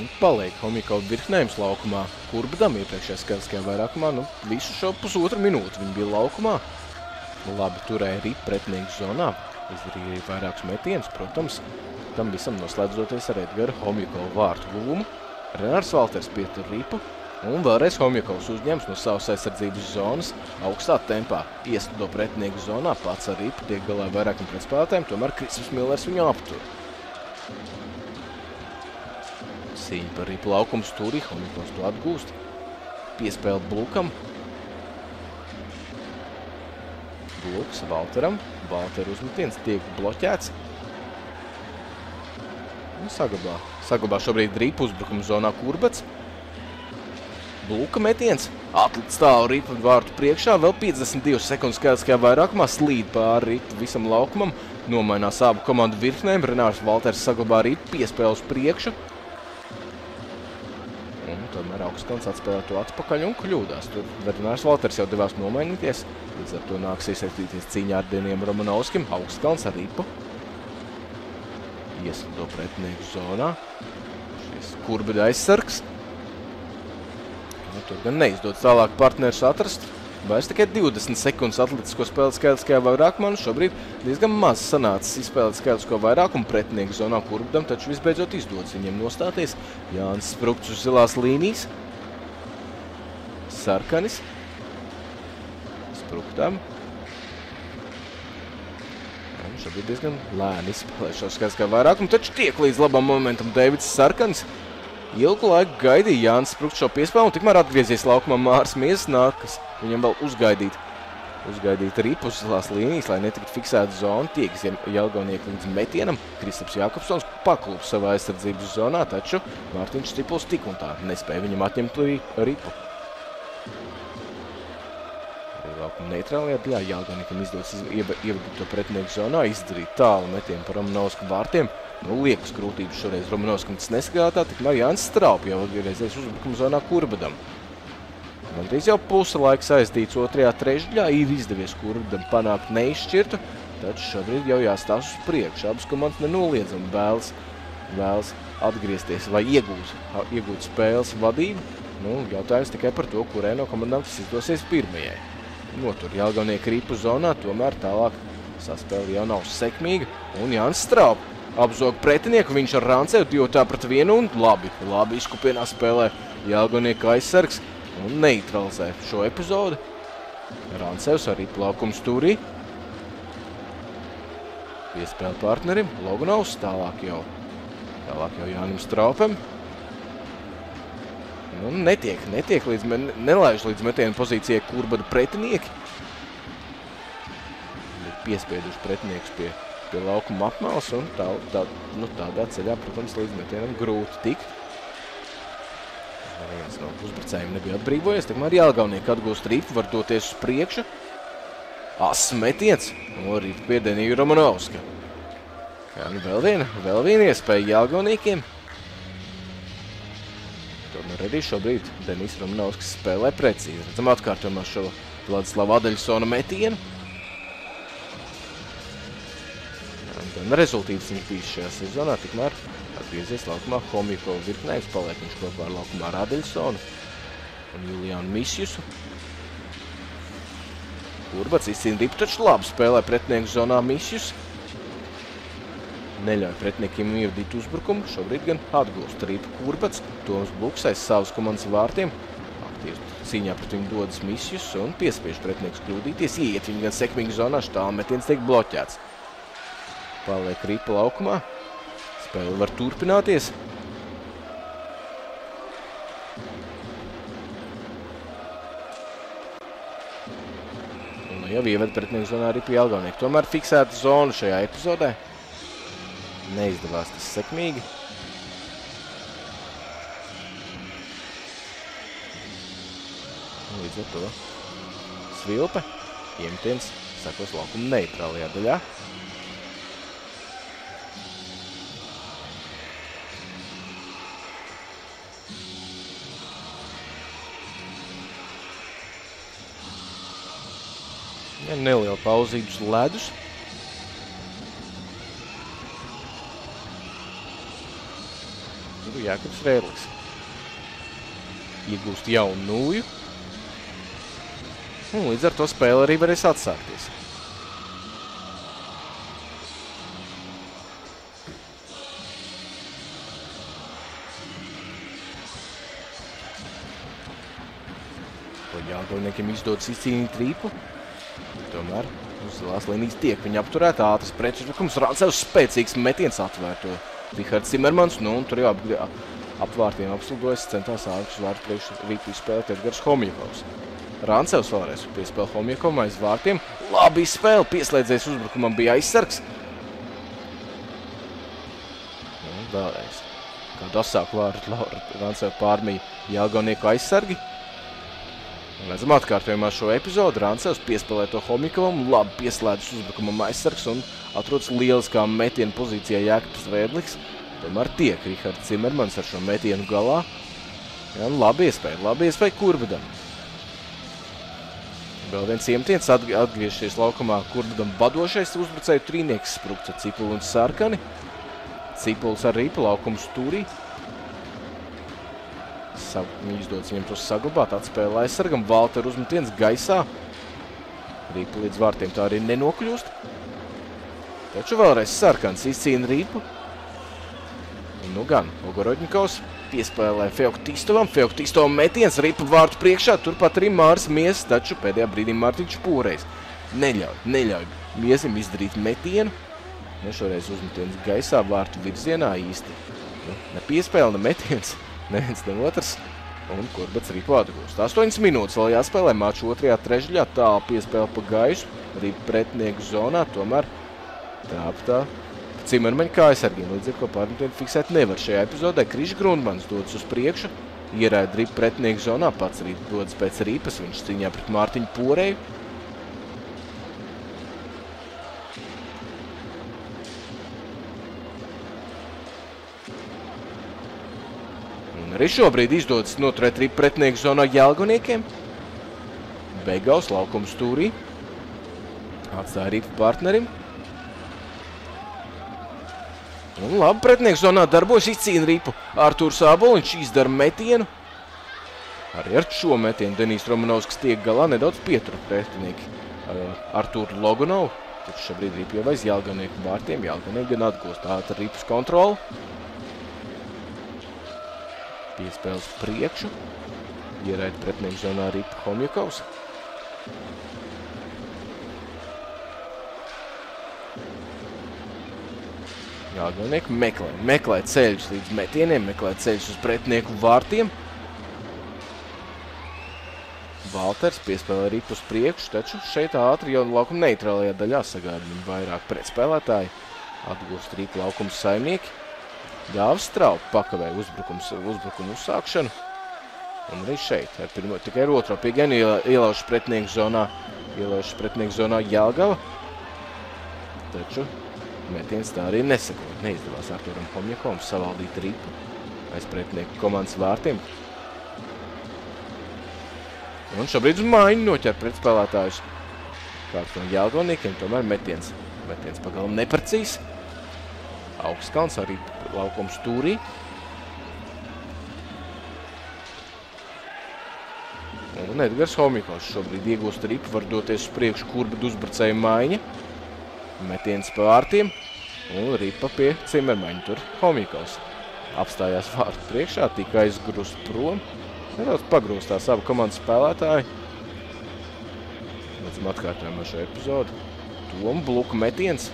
S1: Nu paliek Homikova virknējums laukumā, Kurbadam iepriekšējā skatiskajā vairākumā, nu visu šo pusotru minūti viņi bija laukumā. Labi turēja rip pretinieku zonā, izdarīja arī vairākus metienus, protams, tam visam noslēdzoties ar Edgara Homikovu vārtu guvumu. Renārs Valters pietur ripu, un vēlreiz Homjakovs uzņems no savas aizsardzības zonas augstā tempā. Ieslido pretinieku zonā, pats ar ripu tiek galā vairākiem pretspēlētājiem, tomēr Kristaps Millers viņu aptur. Cīņa par ripu laukumu stūri, Homjakovs to atgūst. Piespēle Blukam. Bluks Valteram. Valteru uzmetiens tiek bloķēts. Un saglabā. Saglabā šobrīd ripu uzbrukuma zonā Kurbats. Bluka metiens. Atlic stāv ripu vārtu priekšā. Vēl 52 sekundes skaidriskajā vairākumā slīd pāri ripu visam laukumam. Nomainās abu komandu virknēm. Renārs Valters saglabā ripu piespēle uz priekšu. Augstkalns atspēlē to atpakaļ un kļūdās. Tur Veterinārs Valters jau devās nomainīties. Līdz ar to nāks iesaistīties cīņā ar Dieniem Romanovskim. Augstkalns ar ripu. Ieslido pretinieku zonā. Šis kurbida aizsargs. Nu, tur gan neizdodas tālāk partners atrast. Vairs tikai 20 sekundes atletisko spēles skaidriskajā vairākumā, un šobrīd diezgan maz sanācis izspēlēt skaidrisko vairākumu pretinieku zonā kurbdam, taču visbeidzot izdodas viņiem nostāties. Jānis Sprukts uz zilās līnijas. Sarkanis. Spruktam. Un šobrīd diezgan lēni izspēlē šo skaidriskā vairākumu, taču tiek līdz labam momentam Deivids Sarkanis. Ilgu laiku gaidīja Jānis Sprukts šo piespēlu, un tikmēr atgriezies laukumā Mārs Miesas nākas viņam vēl uzgaidīt. Uzgaidīt arī puslās līnijas, lai netiktu fiksēta zona. Tiek Jelgaunieki līdz metienam. Kristaps Jākopsons paklūp savā aizsardzības zonā, taču Mārtiņš Cipuls tik un tā nespēja viņam atņemt ripu. Laukuma neitrālajā daļā Jelgauniekam izdodas ievadīt to pretinieku zonā, izdarīt tālu metienu par Romanovsku vārtiem. Nu, liekas grūtības šoreiz Romanovskam tas nesagātā, tikmēr Jānis Straup jau atgriezies uzbrukuma zonā Kurbadam. Gandrīz jau puse laika saistīts otrajā trešdaļā, ir izdevies kurbam panākt neizšķirtu, taču šobrīd jau jāstās uz priekšu. Abas komandas nenoliedzami vēlas, vēlas atgriezties vai iegūt, iegūt spēles vadību. Nu, jautājums tikai par to, kurai no komandām tas izdosies pirmajai. Notur Jelgavnieki ripu zonā, tomēr tālāk saspēle jau nav sekmīga. Un Jānis Straup apzog pretinieku, viņš ar Rancevu divu tā pret vienu un labi, labi izkupienā spēlē Jelgavnieku aizsargs un neutralizē šo epizodi. Rancevs arī plaukums turī. Piespēle partnerim, Logunovs, tālāk jau, tālāk jau Jānim Straupem. Nu, netiek, netiek līdz, nelaiž līdz metienu pozīcijai kurbada pretinieki. Ir piespieduši pretinieks pie, pie laukuma apmals un tā, tā, nu, tādā ceļā, protams, līdz metienam grūti tikt. Viens no uzbrucējiem nebija atbrīvojies, tikmēr Jālgaunieki atgūst ripu, var doties uz priekšu. Ass metiens no rīta piedenīja Romanovska. Jā, nu vēl viena, vēl viena iespēja Jālgauniekiem. Tomēr arī šobrīd Denis Romanovskis spēlē precīzi. Redzam atkārtojumā šo Vladislava Adaļsona metienu. Gan rezultīvs viņš bijis šajā sezonā, tikmēr atgriezies laukumā Homiko virknēks, paliek viņš kopā ar laukumā ar Adaļsonu un Juliānu Misjusu. Urbats izcīna ripu, taču labi spēlē pretinieku zonā Misjus. Neļauj pretiniekiem ievadīt uzbrukumu, šobrīd gan atgūst ripu Kurbats. Toms Buks aiz savas komandas vārtiem. Aktīvi cīņā pret viņu dodas Misjus un piespiež pretinieks kļūdīties. Iet viņi gan sekmīgi zonā, štāl metiens tiek bloķēts. Paliek ripa laukumā. Spēle var turpināties. Un jau ieved pretinieku zonā ripa Jelgavnieku. Tomēr fiksēta zona šajā epizodē. Neizdevās tas sekmīgi. Līdz ar to Svilpe, iemetiens, sakos laukuma neitrālajā daļā. Ja, neliela pauzīte uz ledus. Tur Jākabs Rēlis. Iegūst jaunu nulju. Un līdz ar to spēle arī varēs atsākties. Jāgauniekiem izdodas izcīnīt rīpu. Tomēr uz zilās līnijas tiek viņa apturēta ātras pretuzbrukums. Rancevs spēcīgs metiens atvērto Rihards Cimermans. Nu, un tur jau ap, apvārtiem apslugojas centās ārpus vārtu priekš rītu izspēlēt Edgars Homjakovs. Rancevs vēlreiz piespēl Homjakovam aiz vārtiem. Labi izspēle, pieslēdzies uzbrukumam bija aizsargs. Nu, vēlreiz. Kādu asāku vārtu Rancev pārmīja Jāgaunieku aizsargi. Redzam atkārtojumā šo epizodu. Rancevs piespēlē to Homikovam, labi pieslēdzas uzbrukumam aizsargs un atrodas lieliskā metiena pozīcijā Jākaps Vēdliks. Tomēr tiek Rihards Cimermans ar šo metienu galā. Jā, labi iespēja, labi iespēja Kurbadam. Vēl viens iemetiens atgriežies laukumā Kurbadam vadošais uzbrucēju trīnieks sprukts ar Cipulu un Sarkani. Cipuls ar ripu laukums turī izdodas viņam tos saglabāt, atspēlē aizsargam, Valter uzmetiens gaisā. Rīpa līdz vārtiem tā arī nenokļūst. Taču vēlreiz sarkans izcīna Rīpu. Nu gan, Ogorodņikovs piespēlē Feoktistovam. Feoktistovam metiens, Rīpa vārtu priekšā, turpat arī Mārs Mies, taču pēdējā brīdī Mārtiņš pūreiz. Neļauj, neļauj Miesim izdarīt metienu. Ne šoreiz uzmetiens gaisā vārtu virzienā īsti. Nu, ne piespēle, ne metiens neviens ne otrs. Un Kurbats arī atgūst. 8 minūtes vēl jāspēlē māču otrajā trešļā. Tālu piespēle pa gaisu. Arī pretinieku zonā. Tomēr tāp tā. Cimermaņa kā aizsargiem. Līdz ar ko pārmetienu fiksēt nevar šajā epizodē. Krišs Grundmans dodas uz priekšu. Ierēd ripu pretinieku zonā. Pats arī dodas pēc ripas. Viņš ciņā pret Mārtiņu Poreju. Arī šobrīd izdodas noturēt ripu pretinieku zonā Jelguniekiem. Begaus laukuma stūrī. Atstāja ripu partnerim. Un labi, pretinieks zonā darbojas, izcīna ripu. Artūrs Āboliņš izdara metienu. Arī ar šo metienu Denīs Romanovskis tiek galā nedaudz pietura pretinieki. Artūru Logunovu. Taču šobrīd ripu jau aiz Jālganieku vārtiem. Jālganieki gan atgūst ātri ripas kontroli. Piespēles priekšu. Ieraida pretinieku zonā ripa Homjakovs. Jālganieki meklē, meklē ceļus līdz metieniem, meklē ceļus uz pretinieku vārtiem. Valters piespēlē ripu uz priekšu, taču šeit ātri jau laukuma neitrālajā daļā sagaida viņu vairāk pretspēlētāji. Atgūst ripu laukuma saimnieki. Ļāvis Straup pakavē uzbrukums, uzbrukumu uzsākšanu. Un arī šeit, ar pirmo, tikai ar otro piegāju ielaušu pretinieku zonā, ielaušu pretinieku zonā Jelgava. Taču metiens tā arī neseko. Neizdevās Arturam Homjakovam savaldīt ripu aiz pretinieku komandas vārtiem. Un šobrīd uz mājiņu noķer pretspēlētājus. Kāds no Jelgoniekiem, tomēr metiens. Metiens pagalam neprecīs. Augstkalns arī laukums stūrī. Un Edgars Homikos šobrīd iegūst ripu, var doties uz priekšu kurbad uzbrucēja maiņa. Metiens pa vārtiem un ripa pie cimermaņa. Tur Homikos apstājās vārtu priekšā, tika aizgrust prom. Nedaudz pagrūstās abu komandas spēlētāji. Redzam atkārtojumā šo epizodu. Tom Bluka metiens.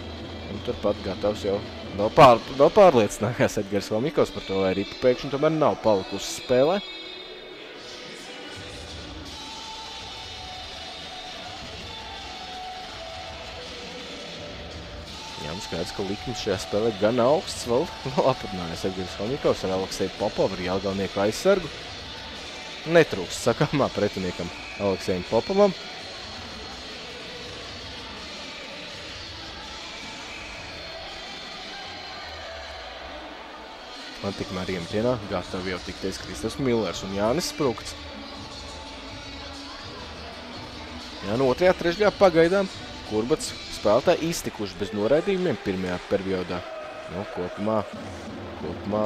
S1: Un turpat gatavs jau vēl, pār, vēl pārliecinājās Edgars Homikos par to, lai ripa pēkšņi tomēr nav palikusi spēlē. skaidrs, ka likums šajā spēlē gan augsts vēl, vēl aprunājas Edgars Homikovs ar Aleksēju Popovu ar jāgalnieku aizsargu. Netrūkst sakāmā pretiniekam Aleksējam Popovam. Man tikmēr iemtienā gatavi jau tikties Kristofs Millers un Jānis Sprukts. Jā, no otrajā trešļā pagaidām Kurbats spēlētāji iztikuši bez noraidījumiem pirmajā periodā. Nu, kopumā, kopumā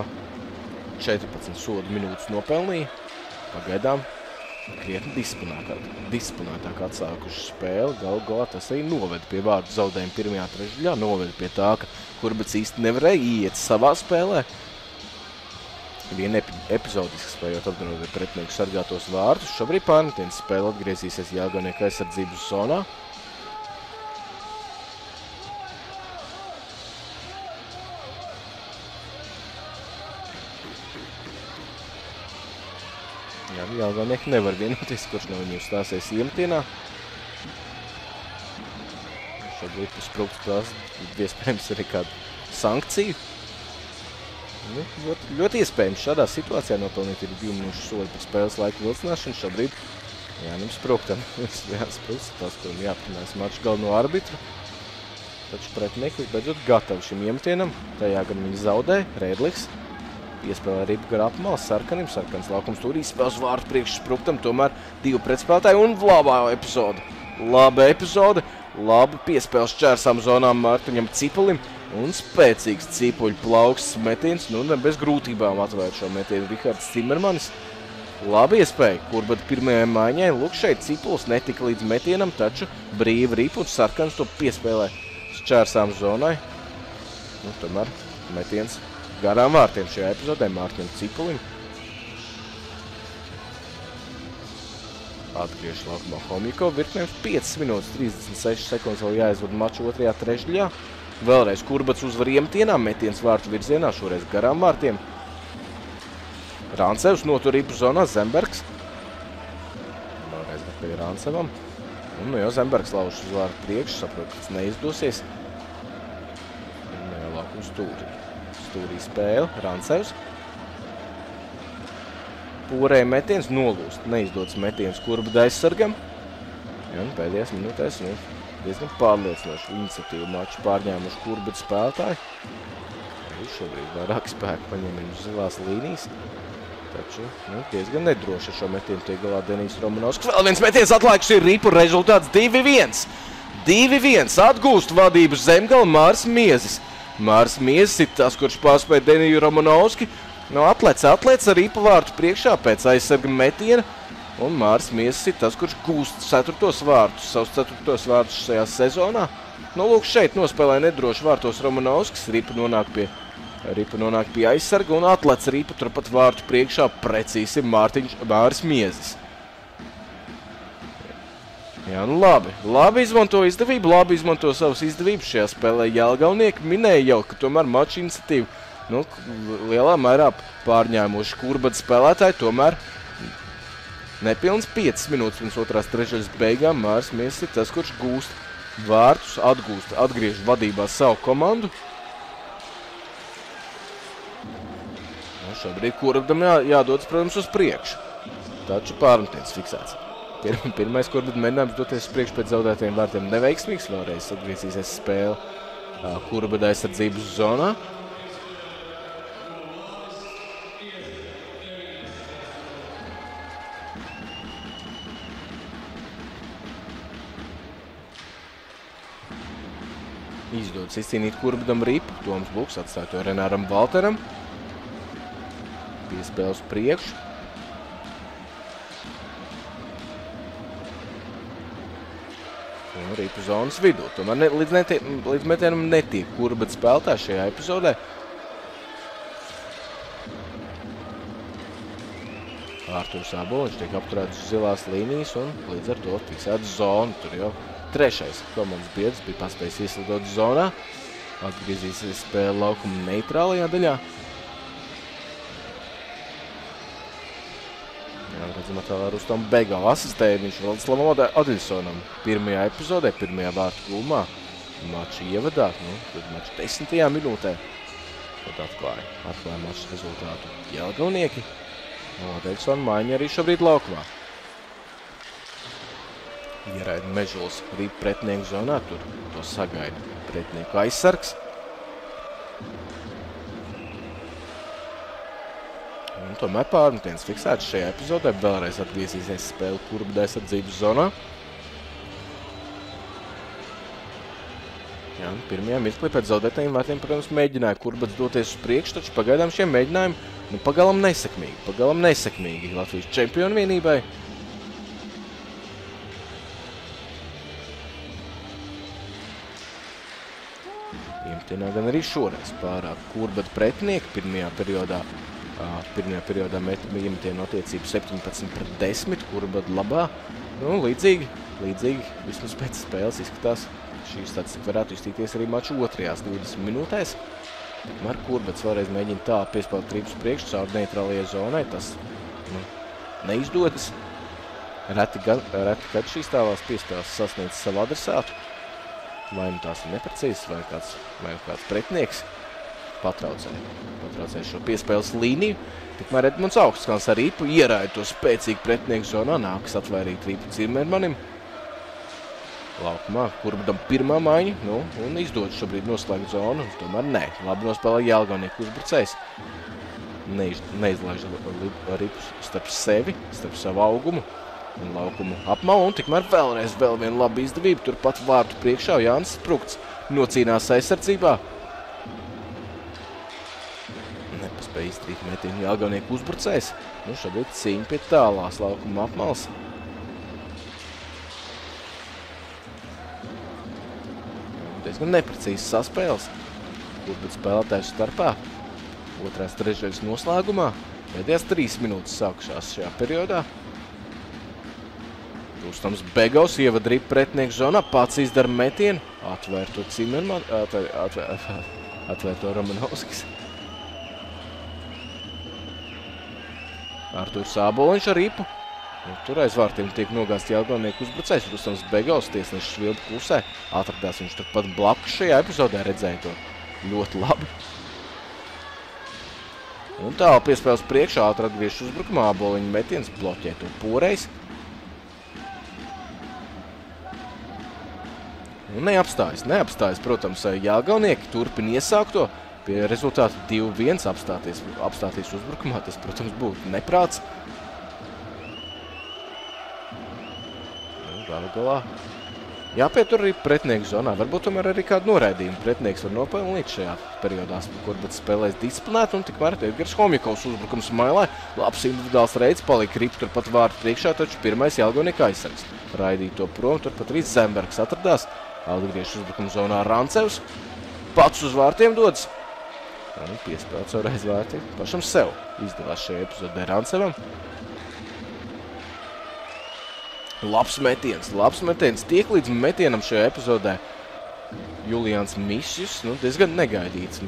S1: 14 sodu minūtes nopelnīja. Pagaidām krietni disciplinētāk, disciplinētāk atsākuši spēli. Galu galā tas arī noveda pie vārdu zaudējuma pirmajā trešdaļā. Noveda pie tā, ka Kurbats īsti nevarēja iet savā spēlē. Viena epi epizodiski spējot apdrošināt pretinieku sargātos vārdus. Šobrīd pārmetienas spēle atgriezīsies Jāgaunieka aizsardzības zonā. Jā, Jālgonieki nevar vienoties, kurš no viņiem stāsies iemetienā. Šobrīd pusprūkts klās iespējams arī kādu sankciju. Nu, ļoti, ļoti iespējams šādā situācijā nopelnīt ir divu minūšu soļu par spēles laiku vilcināšanu. Šobrīd. Jānis Sprukts, tas, ko jāprunājas maču galveno arbitru. Taču pretinieki beidzot gatavi šim iemetienam. Tajā gan viņi zaudē. Rēdliks Iespēlē arī gar apmalu sarkanim. Sarkans laukums tur izspēles vārtu priekš spruktam. Tomēr divu pretspēlētāju un labā epizode. Laba epizode. Labi piespēles čērsām zonām Mārtiņam Cipulim. Un spēcīgs cipuļu plauksts metiens. Nu, ne bez grūtībām atvērt šo metienu Rihards Cimermanis. Labi iespēja, kur bet pirmajai maiņai. Lūk, šeit cipuls netika līdz metienam, taču brīvi ripu un sarkans to piespēlē šķērsām zonai. Nu, tomēr metiens garām vārtiem šajā epizodē Mārtiņam Cipulim. Atgriež laukumā Homiko. Virknēms 5 minūtes 36 sekundes vēl jāizvada maču otrajā trešdaļā. Vēlreiz Kurbats uzvar iemtienā, metiens vārtu virzienā, šoreiz garām vārtiem. Rāncevs noturību zonā Zembergs. Vēlreiz pie Rāncevam. Un nu jau Zembergs lauž uz vārtu priekšu, saprot, ka tas neizdosies. Un nu jau laukums stūri stūrī spēle. Rancevs. Pūrēja metiens nolūst. Neizdodas metiens kurbada aizsargam. Un pēdējās minūtēs nu, diezgan pārliecinoši iniciatīvu maču pārņēmuši kurbada spēlētāji. Arī šobrīd vairāk spēku paņem uz zilās līnijas. Taču nu, diezgan nedroši ar šo metienu tiek galā Denijs Romanovskis. Vēl viens metiens atlaiks ir ripu rezultāts 2-1. 2-1 atgūst vadību Zemgala Mārs Miezis. Mārs Miezis ir tas, kurš pārspēja Deniju Romanovski. Nu, atlec, atlec ar ripu vārtu priekšā pēc aizsarga metiena. Un Mārs Miezis ir tas, kurš gūst ceturtos vārtus, savus ceturtos vārtus šajā sezonā. Nu, lūk, šeit nospēlēja nedroši vārtos Romanovskis. Ripa nonāk pie, ripa nonāk pie aizsarga un atlec ripu turpat vārtu priekšā precīzi Mārtiņš Māris Miezis. Jā, nu labi. Labi izmanto izdevību, labi izmanto savas izdevības šajā spēlē. Jelgaunieki minēja jau, ka tomēr maču iniciatīvu nu, lielā mērā pārņēmuši kurbada spēlētāji. Tomēr nepilns 5 minūtes pirms otrās trešdaļas beigām Mārs Mies ir tas, kurš gūst vārtus, atgūst, atgriež vadībā savu komandu. Nu, šobrīd kurbadam jā, jādodas, protams, uz priekšu. Taču pārmetiens fiksēts. Pirm, pirmais, kur tad mēģinājums doties uz priekšu pēc zaudētajiem vārtiem neveiksmīgs. Vēlreiz atgriezīsies spēle kura bada aizsardzības zonā. Izdodas izcīnīt kurbadam ripu. Toms Buks atstāja to Renāram Valteram. Piespēles priekšu. un pa zonas vidū. Tomēr ne, līdz, netie, līdz metienam netiek kurbat spēlētāji šajā epizodē. Ārturs Aboliņš tiek apturēts uz zilās līnijas un līdz ar to fiksēts zonu. Tur jau trešais komandas biedrs bija paspējis ieslidot zonā. Atgriezīsies spēle laukuma neitrālajā daļā. Redzam, atkal Rustam Begau asistēja viņš Vladislavam Adiļsonam pirmajā epizodē, pirmajā vārtu klumā. Maču ievadā, nu, tad maču desmitajā minūtē. Tad atklāja, atklāja maču rezultātu Jelgavnieki. Adiļsona maiņa arī šobrīd laukumā. Ieraida Mežuls rīt pretnieku zonā, tur to sagaida pretnieku aizsargs. Un tomēr pārmetiens fiksēts šajā epizodē. Vēlreiz atgriezīsies spēle kurbada aizsardzības zonā. Jā, pirmajā mirklī pēc zaudētajiem vērtiem, protams, mēģināja kurbats doties uz priekšu, taču pagaidām šie mēģinājumi nu, pagalam nesakmīgi. Pagalam nesakmīgi Latvijas čempionu vienībai. Iemtienā gan arī šoreiz pārāk kurbata pretinieki pirmajā periodā Pirmajā periodā iemetienu attiecību 17 pret 10, kura bad labā. Nu, līdzīgi, līdzīgi, vismaz pēc spēles izskatās, šī statistika varētu iztīties arī maču otrajās 20 minūtēs. Tikmēr Kurbets vēlreiz mēģina tā piespēlēt trīpus priekšu caur neitrālajai zonai. Tas nu, neizdodas. Reti, gan, reti kad šīs tālās piespēles sasniedz savu adresātu. Vai nu tās ir neprecīzas, vai kāds, vai kāds pretnieks patraucēja. Patraucēja šo piespēles līniju. Tikmēr Edmunds Augstskans ar ripu ieraida to spēcīgu pretinieku zonā. Nākas atvairīt ripu Cimermanim. Laukumā, kurbadam pirmā maiņa, nu, un izdod šobrīd noslēgt zonu. Tomēr nē, labi nospēlē Jelgaunieku uzbrucējs. Neiz, neizlaiž ripus starp sevi, starp savu augumu un laukumu apmau. Un tikmēr vēlreiz vēl viena laba izdevība. Turpat vārtu priekšā Jānis Sprukts nocīnās aizsardzībā. nespēja izdarīt metienu. Jāgaunieku uzbrucējs. Nu, šobrīd cīņa pie tālās laukuma apmals. Diezgan neprecīzs saspēles. Kurbat spēlētājs starpā. Otrās trešdaļas noslēgumā. Pēdējās trīs minūtes sākušās šajā periodā. Rustams Begaus ievad ripu pretnieku zonā, pats izdara metienu, atvēr to Cimerman, atvēr, atvēr, atvēr to Romanovskis. Artūrs Sāboliņš ar ripu. Un tur aiz vārtiem tiek nogāsts Jelgaunieku uzbrucējs. Rustams Begaus tiesnešs Vildu klusē. Atradās viņš turpat blakus šajā epizodē redzēja to ļoti labi. Un tālu piespēles priekšā ātri atgriežas uzbrukumā. Āboliņa metiens bloķē to poreiz. Un neapstājas, neapstājas, protams, Jāgaunieki turpina iesākt to pie rezultātu 2-1 apstāties, apstāties uzbrukumā. Tas, protams, būtu neprāts. Nu, galu galā Jāpietur arī pretinieku zonā. Varbūt tomēr arī kādu noraidījumu pretinieks var nopelnīt šajā periodā, kur bet spēlēs disciplinēt. Un tikmēr Edgars Homjakovs uzbrukums mailē. Labs individuāls reids palika rip turpat vārtu priekšā, taču pirmais Jelgonika aizsargs. Raidīja to prom, turpat arī Zembergs atradās. Atgriež uzbrukuma zonā Rancevs. Pats uz vārtiem dodas. Un piespēlēt savu reiz vārti pašam sev. Izdevās šajā epizodē Rancevam. Labs metiens, labs metiens. Tiek līdz metienam šajā epizodē Julians Mišs, nu, diezgan negaidīts.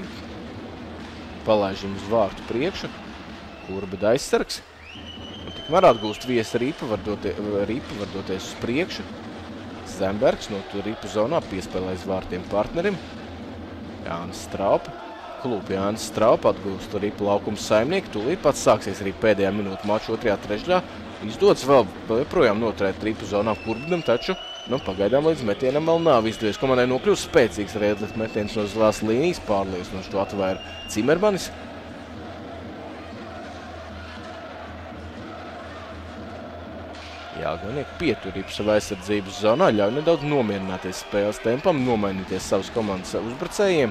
S1: Palaiž viņu uz vārtu priekšu, kurbed aizsargs. Un tikmēr atgūst viesa ripa, var, dotie, ripa var doties uz priekšu. Zembergs no tu ripa zonā piespēlēs vārtiem partnerim. Jānis Straupa. Klub Jānis Straupa atgūst ripa laukuma saimnieku. Tūlīt pats sāksies arī pēdējā minūte maču otrajā trešļā izdodas vēl, vēl joprojām noturēt tripu zonā kurbinam, taču nu, pagaidām līdz metienam vēl nav izdevies. Komandai nokļūst spēcīgs reizes metiens no zilās līnijas, pārliecinoši to atvēra Cimermanis. Jā, Ganieki pieturību savā aizsardzības zonā, ļauj nedaudz nomierināties spēles tempam, nomainīties savas komandas uzbrucējiem.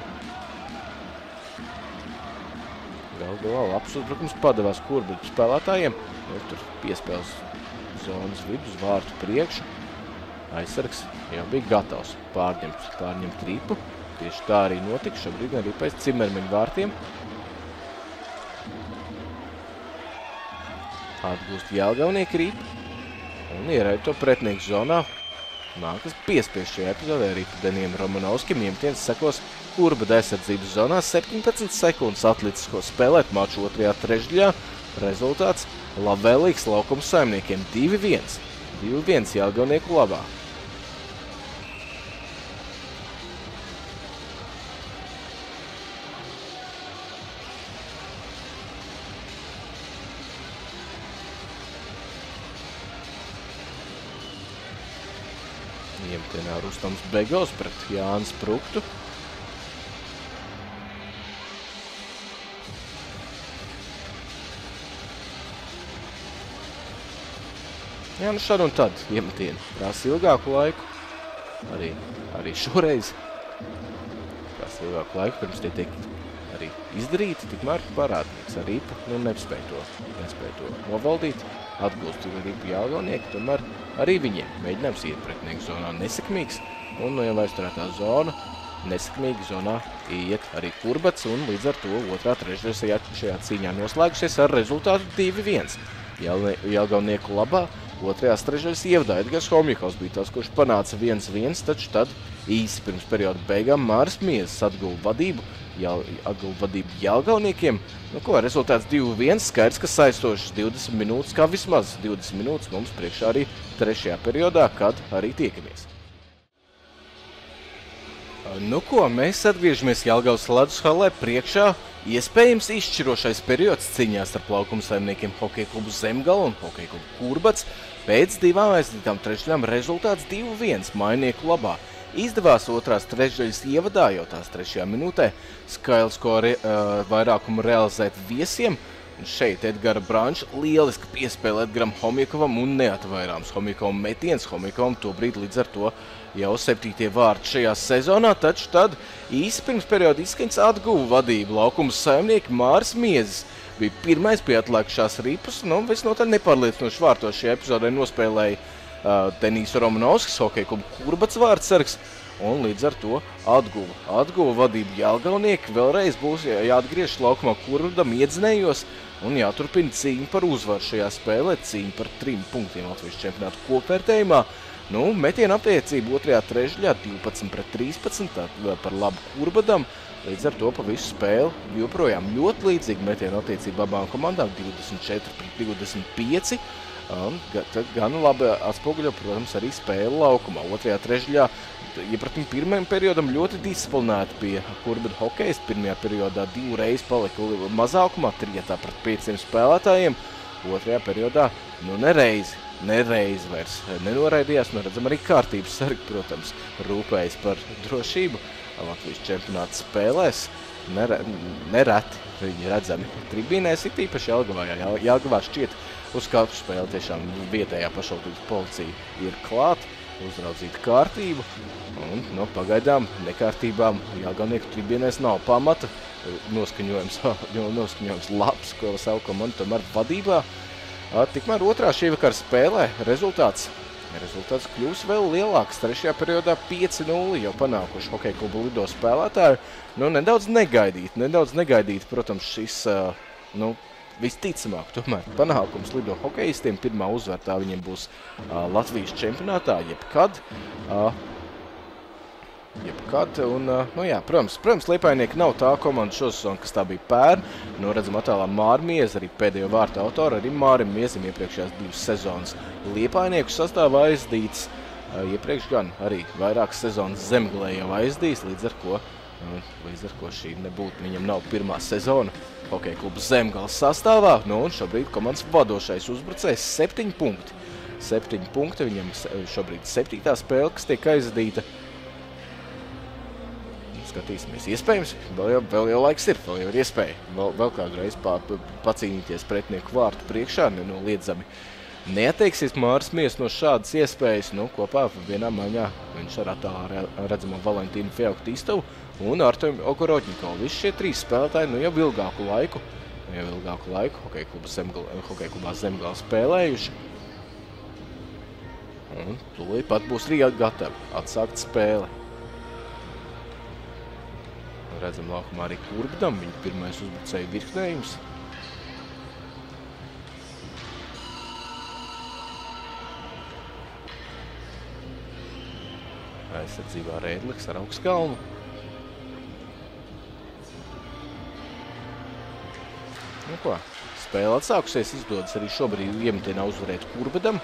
S1: Gal galā labs uzbrukums padevās kurbeļu spēlētājiem. Ir tur piespēles zonas vidus, vārtu priekšu. Aizsargs jau bija gatavs pārņemt, pārņemt ripu. Tieši tā arī notika. Šobrīd arī pēc cimermeņu vārtiem. Atgūst Jelgavnieku ripu. Un ieraida to pretnieku zonā. Nākas piespies šajā epizodē arī Deniem Romanovskim. Iemtiens sekos Kurbada aizsardzības zonā 17 sekundes atlicis, ko spēlēt maču otrajā trešdaļā. Rezultāts labvēlīgs laukums saimniekiem 2-1. 2-1 Jelgavnieku labā. Iemtienā Rustams Begos pret Jānis Pruktu. Jā, nu šad un tad iemetieni prasa ilgāku laiku. Arī, arī šoreiz prasa ilgāku laiku, pirms tie tiek arī izdarīti, tikmēr parādnieks ar ripu, nu nespēja to, nespēja to novaldīt, atgūst ripu jālgonieki, tomēr arī viņiem mēģinājums iet pretnieku zonā nesekmīgs, un no jau aizturētā zona nesekmīgi zonā iet arī kurbats, un līdz ar to otrā trešdaļa šajā cīņā noslēgusies ar rezultātu 2-1. Jelgavnieku labā Otrajās trešdaļas ievadā Edgars Homjakovs bija tas, kurš panāca 1-1, taču tad īsi pirms perioda beigām Māris Miezes atguva vadību, jau, atguva vadību Jelgauniekiem. Nu ko, rezultāts 2-1, skaidrs, ka saistošas 20 minūtes, kā vismaz 20 minūtes mums priekšā arī trešajā periodā, kad arī tiekamies. Nu ko, mēs atgriežamies Jelgavas ledus halē priekšā Iespējams izšķirošais periods cīņās ar plaukuma saimniekiem hokeja klubu Zemgala un hokeja klubu Kurbats pēc divām aizdītām trešdaļām rezultāts 2-1 mainieku labā. Izdevās otrās trešdaļas ievadā jau tās trešajā minūtē skails, ko re, uh, vairākumu realizēt viesiem. Un šeit Edgara Branča lieliski piespēlē Edgaram Homjakovam un neatvairāms Homjakovam metiens. Homjakovam to brīdi līdz ar to jau septītie vārti šajā sezonā, taču tad īsi pirms perioda izskaņas atguva vadību laukuma saimnieki Māris Miezis. Bija pirmais pie atlēkšās ripas, nu, visnotaļ nepārliecinoši vārtos šajā epizodē nospēlēja uh, Denīs Romanovskis, hokeja klubu Kurbats vārdsargs, un līdz ar to atguva, atguva vadību Jelgavnieki. Vēlreiz būs jāatgriež laukumā Kurbadam iedzinējos un jāturpina cīņa par uzvaru šajā spēlē, cīņa par trim punktiem Latvijas čempionātu kopvērtējumā. Nu, metiena attiecība otrajā trešdaļā 12 pret 13, tā par labu kurbadam. Līdz ar to pa visu spēli joprojām ļoti līdzīgi metiena attiecība abām komandām 24 pret 25. Un gan labi atspoguļo, protams, arī spēle laukumā. Otrajā trešdaļā, ja pretim pirmajam periodam ļoti disciplinēti pie kurbada hokejas. Pirmajā periodā divreiz palika mazākumā, trietā pret pieciem spēlētājiem. Otrajā periodā, nu nereizi nereiz vairs nenoraidījās. Nu, redzam, arī kārtības sargi, protams, rūpējas par drošību Latvijas čempionāta spēlēs. nere, nereti viņi redzami tribīnēs, it īpaši Jelgavā. Jelgavā šķiet uz katru spēli tiešām vietējā pašvaldības policija ir klāt, uzraudzīt kārtību. Un, nu, pagaidām nekārtībām Jelgavnieku tribīnēs nav pamata. Noskaņojums, noskaņojums labs, ko savu komandu tomēr vadībā. Tikmēr otrā šī vakara spēlē rezultāts Rezultāts kļūs vēl lielāks. Trešajā periodā 5-0 jau panākuši hokeja klubu lido spēlētāju. Nu, nedaudz negaidīt, nedaudz negaidīt, protams, šis, nu, visticamāk, tomēr panākums lido hokeistiem. Pirmā uzvartā viņiem būs Latvijas čempionātā, jebkad. Uh, jebkad. Un, nu jā, protams, protams, Liepainieki nav tā komanda šosezon, kas tā bija pērn. Nu, redzam, attēlā Māra Mieza, arī pēdējo vārtu autora, arī Mārim Miezim iepriekšējās divas sezonas Liepainieku sastāvā aizdīts. Iepriekš gan arī vairākas sezonas zemgalē jau aizdījis, līdz ar ko, līdz ar ko šī nebūtu, viņam nav pirmā sezona hokeja klubas zemgales sastāvā. Nu, un šobrīd komandas vadošais uzbrucējs septiņi punkti. Septiņi punkti, viņam šobrīd septītā spēle, kas tiek aizdīta. Skatīsimies, iespējams, vēl jau, vēl jau laiks ir, vēl jau ir iespēja vēl, vēl kādreiz pā, pacīnīties pretnieku vārtu priekšā, nenoliedzami. Neatteiksies Māris Mies no šādas iespējas, nu, kopā vienā maņā viņš ar attālā redzamo Valentīnu Feoktistovu un Artemi Okoroķnikovu. Visi šie trīs spēlētāji, nu, jau ilgāku laiku, jau ilgāku laiku hokeja klubā klubā Zemgala spēlējuši. Un tūlīt pat būs arī gatavi atsākt spēli redzam laukumā arī Kurbdam, viņa pirmais uzbrucēja virknējums. Aizsardzībā Rēdliks ar augstkalnu. Nu ko, spēle atsākusies, izdodas arī šobrīd iemetienā uzvarēt Kurbedam.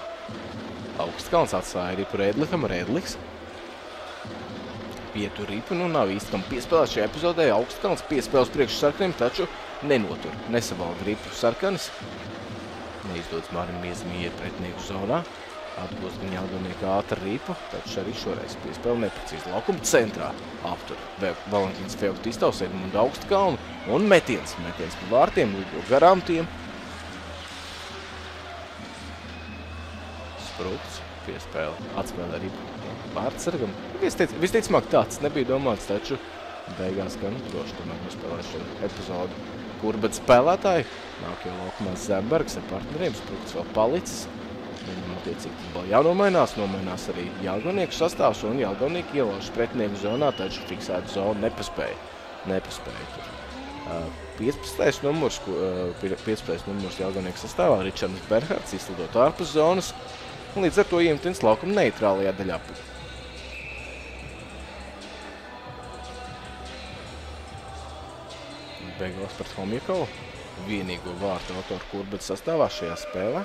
S1: Augstkalns atstāja arī par Rēdlikam, Rēdliks vietu ripu. Nu, nav īsti kam piespēlēt šajā epizodē. Augstkalns piespēles priekš sarkaniem, taču nenotur, nesavalda ripu sarkanis. Neizdodas Mārim Miezmi iet pretnieku zonā. Atgūst viņa Algonieka ātra ripu, taču arī šoreiz piespēle neprecīzi. Laukuma centrā aptur Valentīns Feoktistovs, Edmunda Augstkalnu un metiens. Metiens pa vārtiem, lido garām tiem. Sprukts, piespēle, atspēlē ripu vārdsargam. Visticamāk tāds nebija domāts, taču beigās gan droši tomēr nospēlēs šo epizodu. Kur bet spēlētāji nāk jau laukumā Zembergs ar partneriem, Sprukts vēl palicis. Viņam attiecīgi vēl jānomainās, nomainās arī Jālganieku sastāvs un Jālganieki ielauž pretinieku zonā, taču fiksētu zonu nepaspēja. Nepaspēja tur. Uh, 15. numurs, uh, 15. numurs Jālganieku sastāvā, Ričards Berhards izslidot ārpus zonas, un līdz ar to iemetins laukuma neitrālajā daļā. Beigās pret Homjakovu. Vienīgo vārtu autoru kurbet sastāvā šajā spēlē.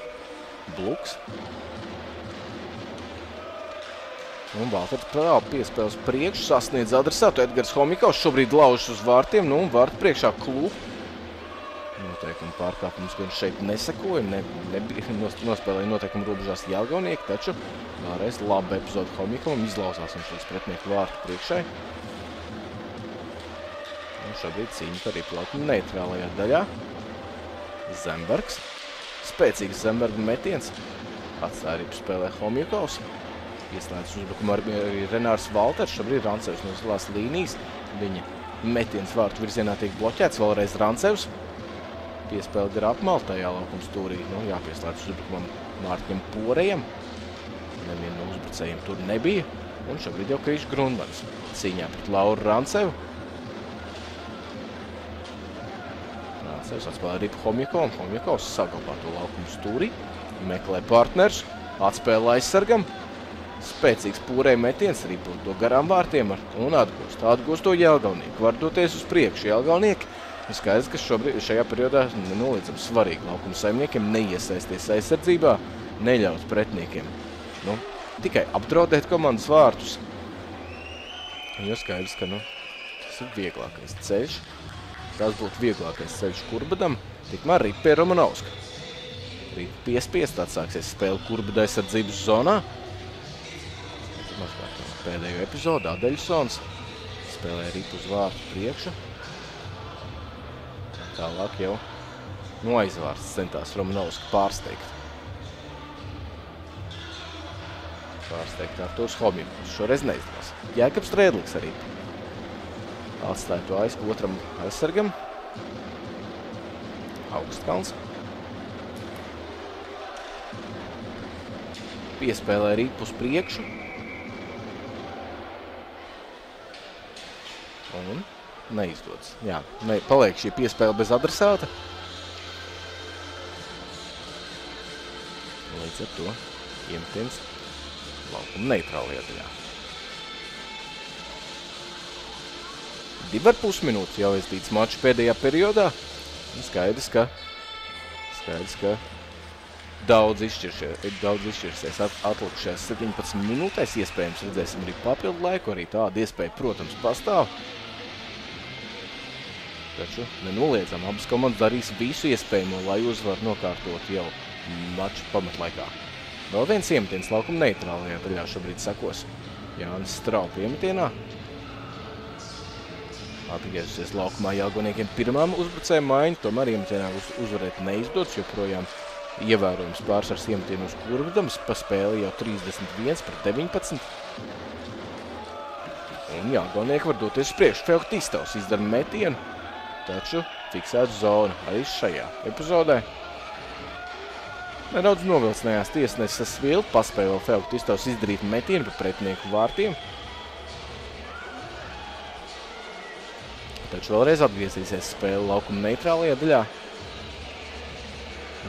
S1: Bluks. Un Valters Prāva piespēles priekšu sasniedz adresātu. Edgars Homjakovs šobrīd laužas uz vārtiem. Nu, un vārtu priekšā klūp. Noteikumi pārkāpums gan šeit nesakoja. Ne, ne, nospēlēja noteikumu robežās Jelgaunieki, taču vēlreiz laba epizoda Homjakovam. Izlauzās viņš līdz pretnieku vārtu priekšai. Šobrīd cīņa par riplaukumu neitrālajā daļā. Zembergs. Spēcīgs Zemberga metiens. Atstāja ripu spēlē Homjakovs. Ieslēdz uzbrukumu arī Renārs Valters. Šobrīd Rancevs no zilās līnijas. Viņa metiens vārtu virzienā tiek bloķēts. Vēlreiz Rancevs. Piespēle gar apmalu tajā laukuma stūrī. Nu, jāpieslēdz uzbrukumam Mārķim Porejam. Nevienu no uzbrucējiem tur nebija. Un šobrīd jau Krišs Grundmans cīņā pret Lauru Rancevu. Sevis atspēlē Ripu Homjakovam. Homjakovs saglabā to laukumu stūri. Meklē partners. Atspēlē aizsargam. Spēcīgs pūrē metiens Ripu to garām vārtiem ar, un atgūst. Atgūst to Jelgaunieku. Var doties uz priekšu. Jelgaunieki ir skaidrs, ka šobrīd, šajā periodā nenoliedzam svarīgi laukuma saimniekiem neiesaisties aizsardzībā, neļaut pretniekiem. Nu, tikai apdraudēt komandas vārtus. Jo skaidrs, ka nu, tas ir vieglākais ceļš. Tas būtu vieglākais ceļš Kurbadam, tikmēr rīt pie Romanovska. Rīt piespiest atsāksies spēle Kurbada aizsardzības zonā. Pēdējo epizodu Adeļsons spēlē rīt uz vārtu priekšu. Tālāk jau no aizvārds centās Romanovski pārsteigt. Pārsteigt Artūrs Homīvs. Šoreiz neizdevās. Jēkabs Trēdliks arī atstāja to aiz otram aizsargam. Augstkalns. Piespēlē ripu uz priekšu. Un neizdodas. Jā, ne, paliek šī piespēle bez adresāta. Līdz ar to iemetiens laukuma neitrālajā daļā. Divi ar pus minūtes jau aizdīts maču pēdējā periodā. Skaidrs, ka, skaidrs, ka daudz izšķirsies, daudz izšķirsies at, atlikušajās 17 minūtēs. Iespējams, redzēsim arī papildu laiku, arī tāda iespēja, protams, pastāv. Taču nenoliedzam, abas komandas darīs visu iespējamo, lai uzvaru nokārtot jau maču pamatlaikā. Vēl viens iemetiens laukuma neitrālajā daļā šobrīd sakos. Jānis Straupa iemetienā. Atgriezusies laukumā Jālgoniekiem pirmām uzbrucēju maiņu, tomēr iemetienā uz, uzvarēt neizdots, joprojām ievērojams pārsvars iemetienu uz kurvdams, pa spēli jau 31 par 19. Un Jālgonieki var doties uz priekšu. Felktistovs izdara metienu, taču fiksēts zona arī šajā epizodē. Nedaudz novilcinājās tiesneses Svilp, paspēja vēl Felktistovs izdarīt metienu pa pretinieku vārtiem. Taču vēlreiz atgriezīsies spēle laukuma neitrālajā daļā.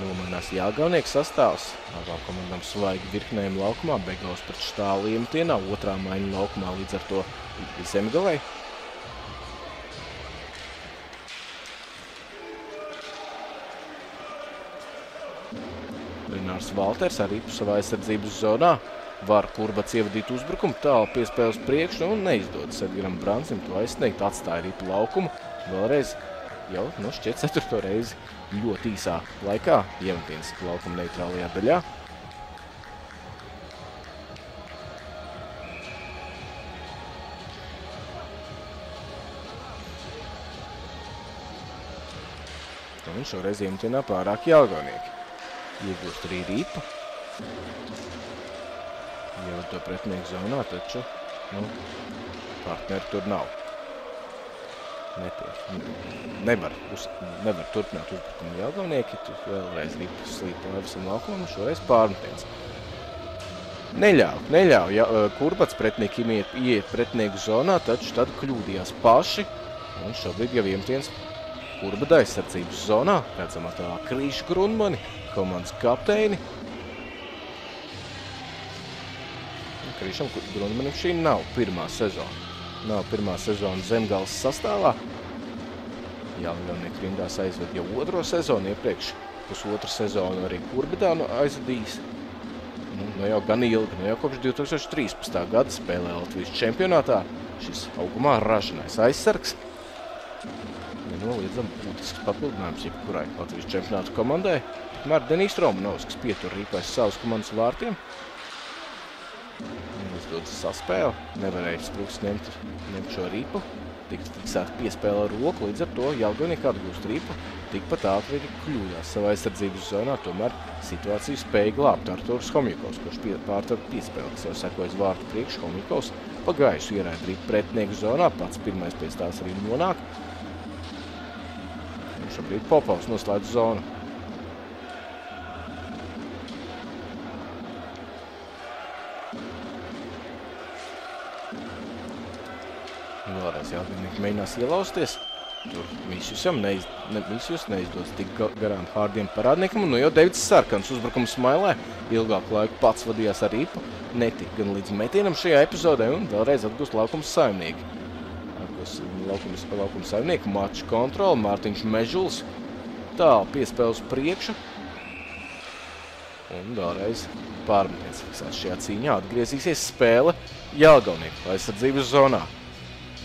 S1: Nomainās Jāgaunieks sastāvs. Abām komandām svaigi virknējumi laukumā, Beglaus pret štālu iemetienā, otrā maiņa laukumā līdz ar to Zemgalei. Renārs Valters arī savā aizsardzības zonā var kurbats ievadīt uzbrukumu, tālu piespēles priekšu un neizdodas Edgaram Brancim to aizsniegt, atstāja ripu laukumu. Vēlreiz jau, nu, šķiet ceturto reizi ļoti īsā laikā iemetiens laukuma neitrālajā daļā. Un šoreiz iemetienā pārāk jāgaunieki. Iegūst arī ripu jau to pretinieku zonā, taču nu, partneri tur nav. Netiek. Nevar, uz, nevar turpināt uzbrukumu Jelgavnieki, tur vēlreiz ripas slīpa visam laukumam, šoreiz pārmetiens. Neļauj, neļauj, ja, kurbats pretinieki iet, iet pretinieku zonā, taču tad kļūdījās paši, un šobrīd jau iemetiens kurbada aizsardzības zonā, redzamā tā Krīša Grundmani, komandas kapteini, Krišam Grundmanim šī nav pirmā sezona. Nav pirmā sezona Zemgals sastāvā. Jālgavnieki rindās aizved jau otro sezonu, iepriekš pusotru sezonu arī Kurbidā aizvedījis. Nu, nu jau gan ilgi, nu jau kopš 2013. gada spēlē Latvijas čempionātā. Šis augumā ražanais aizsargs. Nenoliedzam būtisks papildinājums jebkurai Latvijas čempionātu komandai. Tomēr Denīs Romanovskis pietur rīpais savus komandas vārtiem izdodas saspēle, nevarēja Spruks ņemt, ņemt šo ripu, tikt fiksēta piespēle ar roku, līdz ar to Jelgonieka atgūst ripu, tikpat ātri arī kļūdās savā aizsardzības zonā, tomēr situāciju spēja glābt Arturs Homjukovs, kurš pie, pārtar piespēli, kas jau sekojas vārtu priekš Homjukovs, pagājuši ieraida ripu pretinieku zonā, pats pirmais pēc tās arī nonāk. Un šobrīd Popovs noslēdz zonu. Vēlreiz Jālgavnieki mēģinās ielausties. Tur Misjusam neiz, ne, Misjus neizdodas tik garām hārdiem parādniekam. Un nu jau Devits Sarkans uzbrukums smailē. Ilgāku laiku pats vadījās ar ripu. Netika gan līdz metienam šajā epizodē un vēlreiz atgūst laukums saimnieki. Atgūst laukums, laukums saimnieki. Maču kontroli. Mārtiņš Mežuls. Tālu piespēles priekšu. Un vēlreiz pārmetiens fiksēts šajā cīņā. Atgriezīsies spēle Jālgavnieku aizsardzības zonā.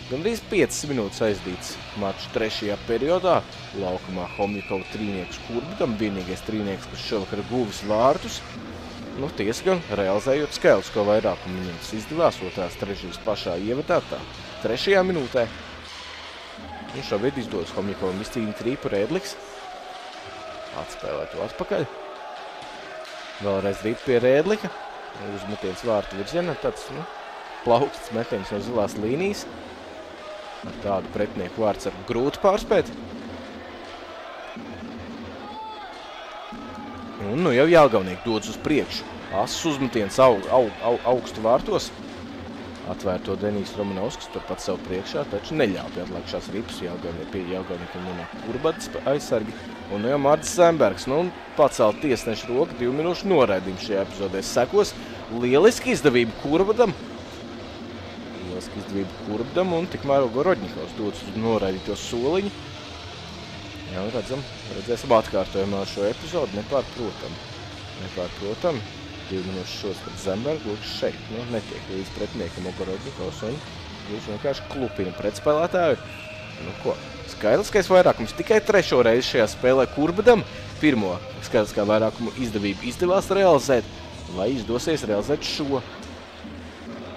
S1: Gandrīz 5 minūtes aizdīts maču trešajā periodā. Laukumā Homjukova trīnieks Kurbudam, vienīgais trīnieks, kas šovakar guvis vārtus. Nu, tiesa gan realizējot skaidrs, ko vairākumu viņam izdevās otrās trešības pašā ievadā tā. Trešajā minūtē Un šobrīd izdodas Homjakovam izcīnīt rīpu Rēdliks. Atspēlē to atpakaļ. Vēlreiz rīt pie Rēdlika. Uzmetiens vārtu virzienā. Tāds, nu, plauksts metiens no zilās līnijas. Ar tādu pretinieku vārds ar grūti pārspēt. Un nu jau Jālgavnieki dodas uz priekšu. Asas uzmetiens aug, aug, aug, augstu vārtos. Atvēr to Denīs Romanovskis turpat sev priekšā, taču neļāv pie atlākšās ripas Jālgavniekam nonāk Urbads aizsargi. Un nu jau Mārcis Zembergs, nu, pacēl tiesnešu roku, divu minūšu noraidījumu šajā epizodē sekos. Lieliski izdevība Kurbadam. Lieliski izdevība Kurbadam un tikmēr Gorodņikovs dodas uz noraidīto soliņu. Jā, redzam, redzēsim atkārtojumā šo epizodu, nepārprotam. Nepārprotam, divi minūšu šos pret Zembergu, lūk šeit, nu, netiek līdz pretiniekam Ogorodņikovs un viņš vienkārši klupina pretspēlētāju. Nu ko, skaidriskais vairākums tikai trešo reizi šajā spēlē Kurbadam. Pirmo skaidriskā vairākumu izdevību izdevās realizēt, vai izdosies realizēt šo.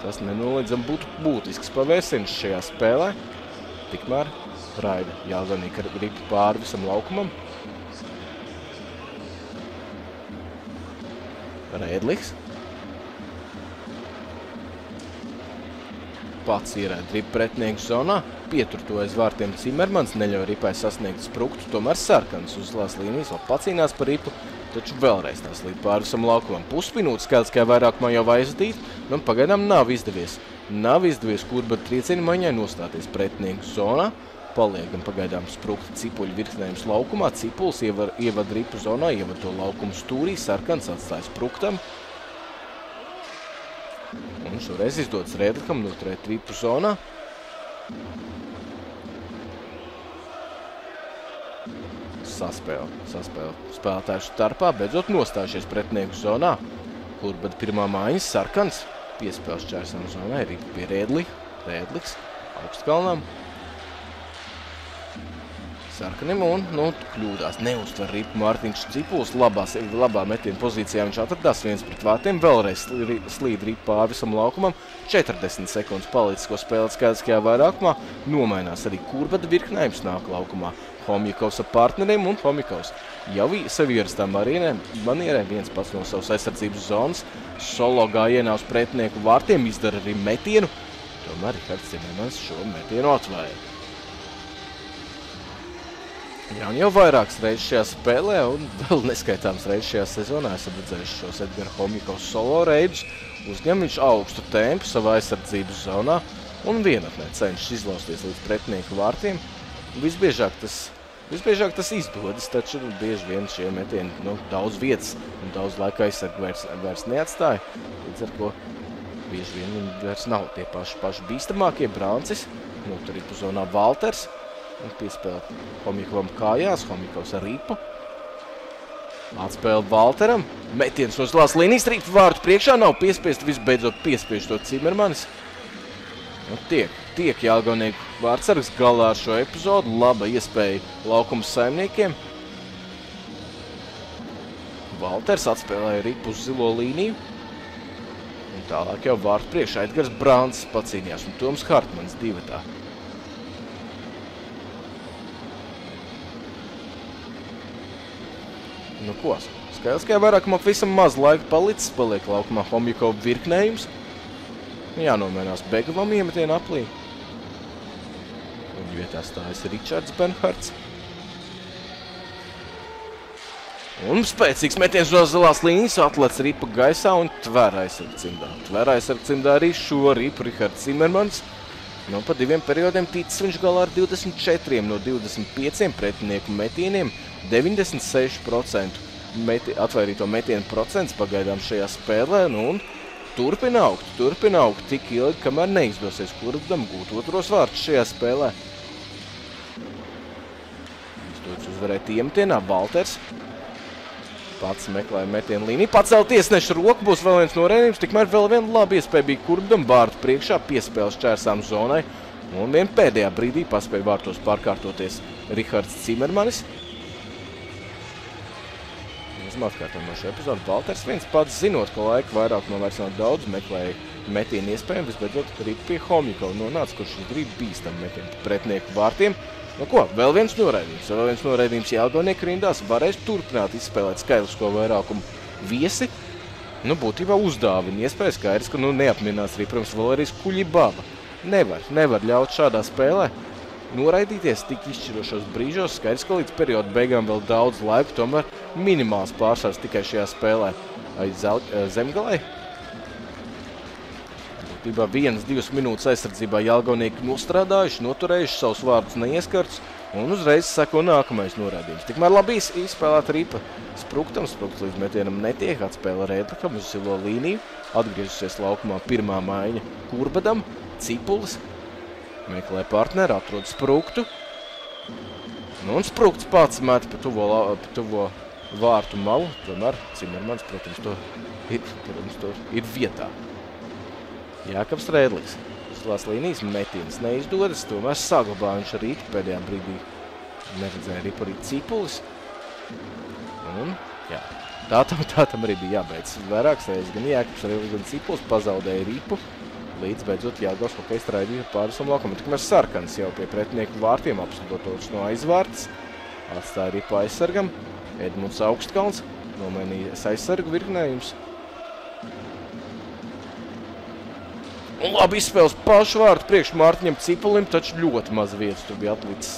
S1: Tas nenoliedzam būtu būtisks pavērsiens šajā spēlē. Tikmēr raida Jālganīka ripu pāri visam laukumam. Rēdliks. Pats ierēd ripu pretinieku zonā. Pietur to aiz vārtiem Cimermans, neļauj ripai sasniegt spruktu, tomēr sarkans uz lās līnijas, vēl pacīnās par ripu, taču vēlreiz tās līdz pāri visam laukumam. Puspinūtes skaidrs, vairākumā jau aizadīt, nu pagaidām nav izdevies. Nav izdevies kurba triecienu maiņai nostāties pretinieku zonā. Paliekam pagaidām sprukta cipuļu virknējums laukumā. Cipuls ievad, ievad ripu zonā, ievad to laukumu stūrī. Sarkans atstāja spruktam. Un šoreiz izdodas Rēdlikam noturēt ripu zonā. Saspēle, saspēle spēlētāju starpā, beidzot nostājušies pretinieku zonā. Bet pirmā mājas Sarkans piespēles čērsam zonai, ripu pie Rēdli, Rēdliks, augstkalnām. Sarkanim un, nu, kļūdās, neuztver ripu Mārtiņš Cipuls, labās, labā metiena pozīcijā viņš atradās viens pret vārtiem, vēlreiz slīd ripu pāri visam laukumam, 40 sekundes palicis, ko spēlēt skaidriskajā vairākumā, nomainās arī kurbada virknējums nāk laukumā. Homjakovs ar partneriem un Homjakovs jau sevi ierastā manierē viens pats no savas aizsardzības zonas, solo gājienā uz pretinieku vārtiem izdara arī metienu, tomēr Rihards Cimermans šo metienu atvēja. Jā, un jau vairākas reizes šajā spēlē, un vēl neskaitāms reizes šajā sezonā esam redzējuši šos Edgara Homjakovs solo reidus. Uzņem viņš augstu tempu savā aizsardzības zonā un vienatnē cenšas izlausties līdz pretinieku vārtiem. Visbiežāk tas, visbiežāk tas izdodas, taču bieži vien šie metieni nu, daudz vietas un daudz laika aizsargu vairs, vairs neatstāja. Līdz ar ko bieži vien viņi vairs nav tie paši, paši bīstamākie Brancis, nu, tur ir zonā Valters, un piespēlēt Homikovam kājās, Homikovs ar ripu. Atspēle Valteram, metiens no zilās līnijas, ripu vārtu priekšā nav piespiest, visbeidzot piespiež to Cimermanis. Nu, tiek, tiek Jālgaunieku vārdsargs galā ar šo epizodu, laba iespēja laukums saimniekiem. Valters atspēlēja ripu uz zilo līniju. Un tālāk jau vārtu priekšā Edgars Brāns pacīnījās un Toms Hartmans divatā. Nu ko, skaidrs, ka vairākumā visam maz laika palicis, paliek laukumā Homjakova virknējums. Jānomainās Begavam iemetienu aplī. Viņa vietā stājas Ričards Benhards. Un spēcīgs metiens no zilās līnijas atlec ripa gaisā un tver aizsargcimdā. Tver aizsargcimdā arī šo ripu Rihards Zimmermans. No pa diviem periodiem ticis viņš galā ar 24 no 25 pretinieku metieniem. 96% meti, atvairīto metienu procents pagaidām šajā spēlē. Nu, un turpina augt, turpina augt tik ilgi, kamēr neizdosies Kurbdam gūt otros vārdus šajā spēlē. Izdodas uzvarēt iemetienā Valters. Pats meklēja metienu līniju. Pacēl tiesneša roku, būs vēl viens norēdījums. Tikmēr vēl viena laba iespēja bija Kurbdam vārtu priekšā piespēles čērsām zonai. Un vien pēdējā brīdī paspēja vārtos pārkārtoties Rihards Cimermanis. Esam atkārtojam no šo epizodu. Valters viens pats zinot, ka laika vairāk no vairs nav daudz, meklēja metienu iespējami, visbeidzot rīt pie Homjakova nonāca, kurš drīz bīstam metienu pretinieku vārtiem. Nu ko, vēl viens noraidījums. Vēl viens noraidījums Jālgonieku rindās varēs turpināt izspēlēt skaitlisko vairākumu viesi. Nu, būtībā uzdāvina iespējas skaidrs, ka nu, neapmierinās arī, protams, Valērijas Kuļibaba. Nevar, nevar ļaut šādā spēlē noraidīties tik izšķirošos brīžos. Skaidrs, ka līdz perioda beigām vēl daudz laika, tomēr minimāls pārsvars tikai šajā spēlē aiz zemgalē būtībā vienas, divas minūtes aizsardzībā Jālgaunieki nostrādājuši, noturējuši savus vārdus neieskarts, un uzreiz sako nākamais norādījums. Tikmēr labi izspēlēt ripa spruktam, sprukts līdz metienam netiek, atspēla Rēdlikam uz zilo līniju, atgriezusies laukumā pirmā maiņa Kurbadam, Cipulis, meklē partneri, atrod spruktu, nu, un sprukts pats met pa tuvo, pa tuvo vārtu malu, tomēr Cimermans, protams, to ir, protams, to ir vietā. Jākabs Rēdlis. Uzlās līnijas metiens neizdodas, tomēr saglabā viņš arī pēdējā brīdī. Neredzēja arī par cipulis. Un, jā, tā tam, tā tam arī bija jābeidz. Vairākas reizes gan Jākabs Rēdlis, gan cipulis pazaudēja ripu. Līdz beidzot Jāgavs hokeja straidīja pārisam laukumu. Tikmēr sarkans jau pie pretinieku vārtiem apsludotos no aizvārtas. Atstāja ripu aizsargam. Edmunds Augstkalns nomainījies aizsargu virknējums. Un labi izspēles pašu vārtu priekš Mārtiņam Cipulim, taču ļoti maz vietas tur bija atlicis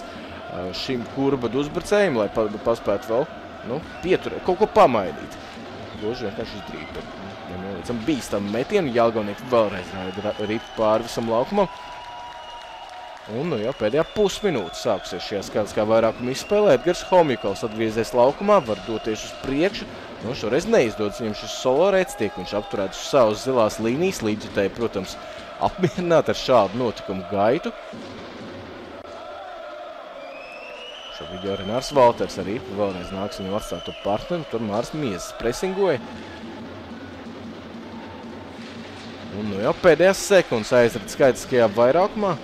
S1: šim kurbadu uzbrucējiem, lai paspētu vēl nu, pieturēt, kaut ko pamainīt. Gluži vienkārši izdarīt, bet nenolīdzam bīstam metienu, Jālgaunieki vēlreiz raida rīt pāri visam laukumam. Un nu jau pēdējā pusminūte sākusies šajā skaitliskā vairākuma izspēlē. Edgars Homikovs atgriezies laukumā, var doties uz priekšu. Nu, šoreiz neizdodas viņam šis solo reids, tiek viņš apturēts uz savas zilās līnijas, līdzjutēji, protams, apmierināt ar šādu notikumu gaitu. Šobrīd jau Renārs Valters arī vēlreiz nāks viņam atstāt to partneri, tur Mārs Miezes presingoja. Un nu jau pēdējās sekundes aizrad skaitiskajā vairākumā.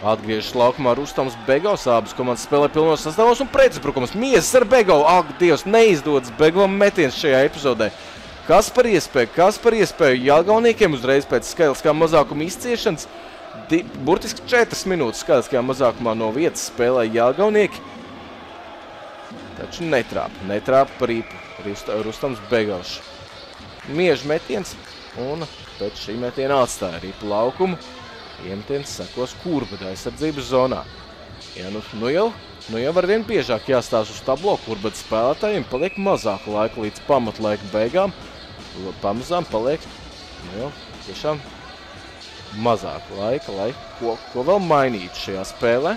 S1: Atgriežas laukumā Rustams Begovs, abas komandas spēlē pilnos sastāvos un pretuzbrukums. Miezes ar Begovu, ak, Dievs, neizdodas Begovam metiens šajā epizodē. Kas par iespēju, kas par iespēju Jālgauniekiem uzreiz pēc skaitliskā mazākuma izciešanas. Di, burtiski 4 minūtes skaitliskajā mazākumā no vietas spēlē Jālgaunieki. Taču netrāp, netrāp par īpu Rustams Begovs. Mieža metiens un pēc šī metiena atstāja rīpu laukumu. Iemetiens sekos kurbada aizsardzības zonā. Ja, nu, nu, jau, nu jau ar vien biežāk jāstās uz tablo kurbada spēlētājiem, paliek mazāk laika līdz pamatlaika beigām. Pamazām paliek nu, jau, tiešām mazāk laika, lai ko, ko vēl mainītu šajā spēlē.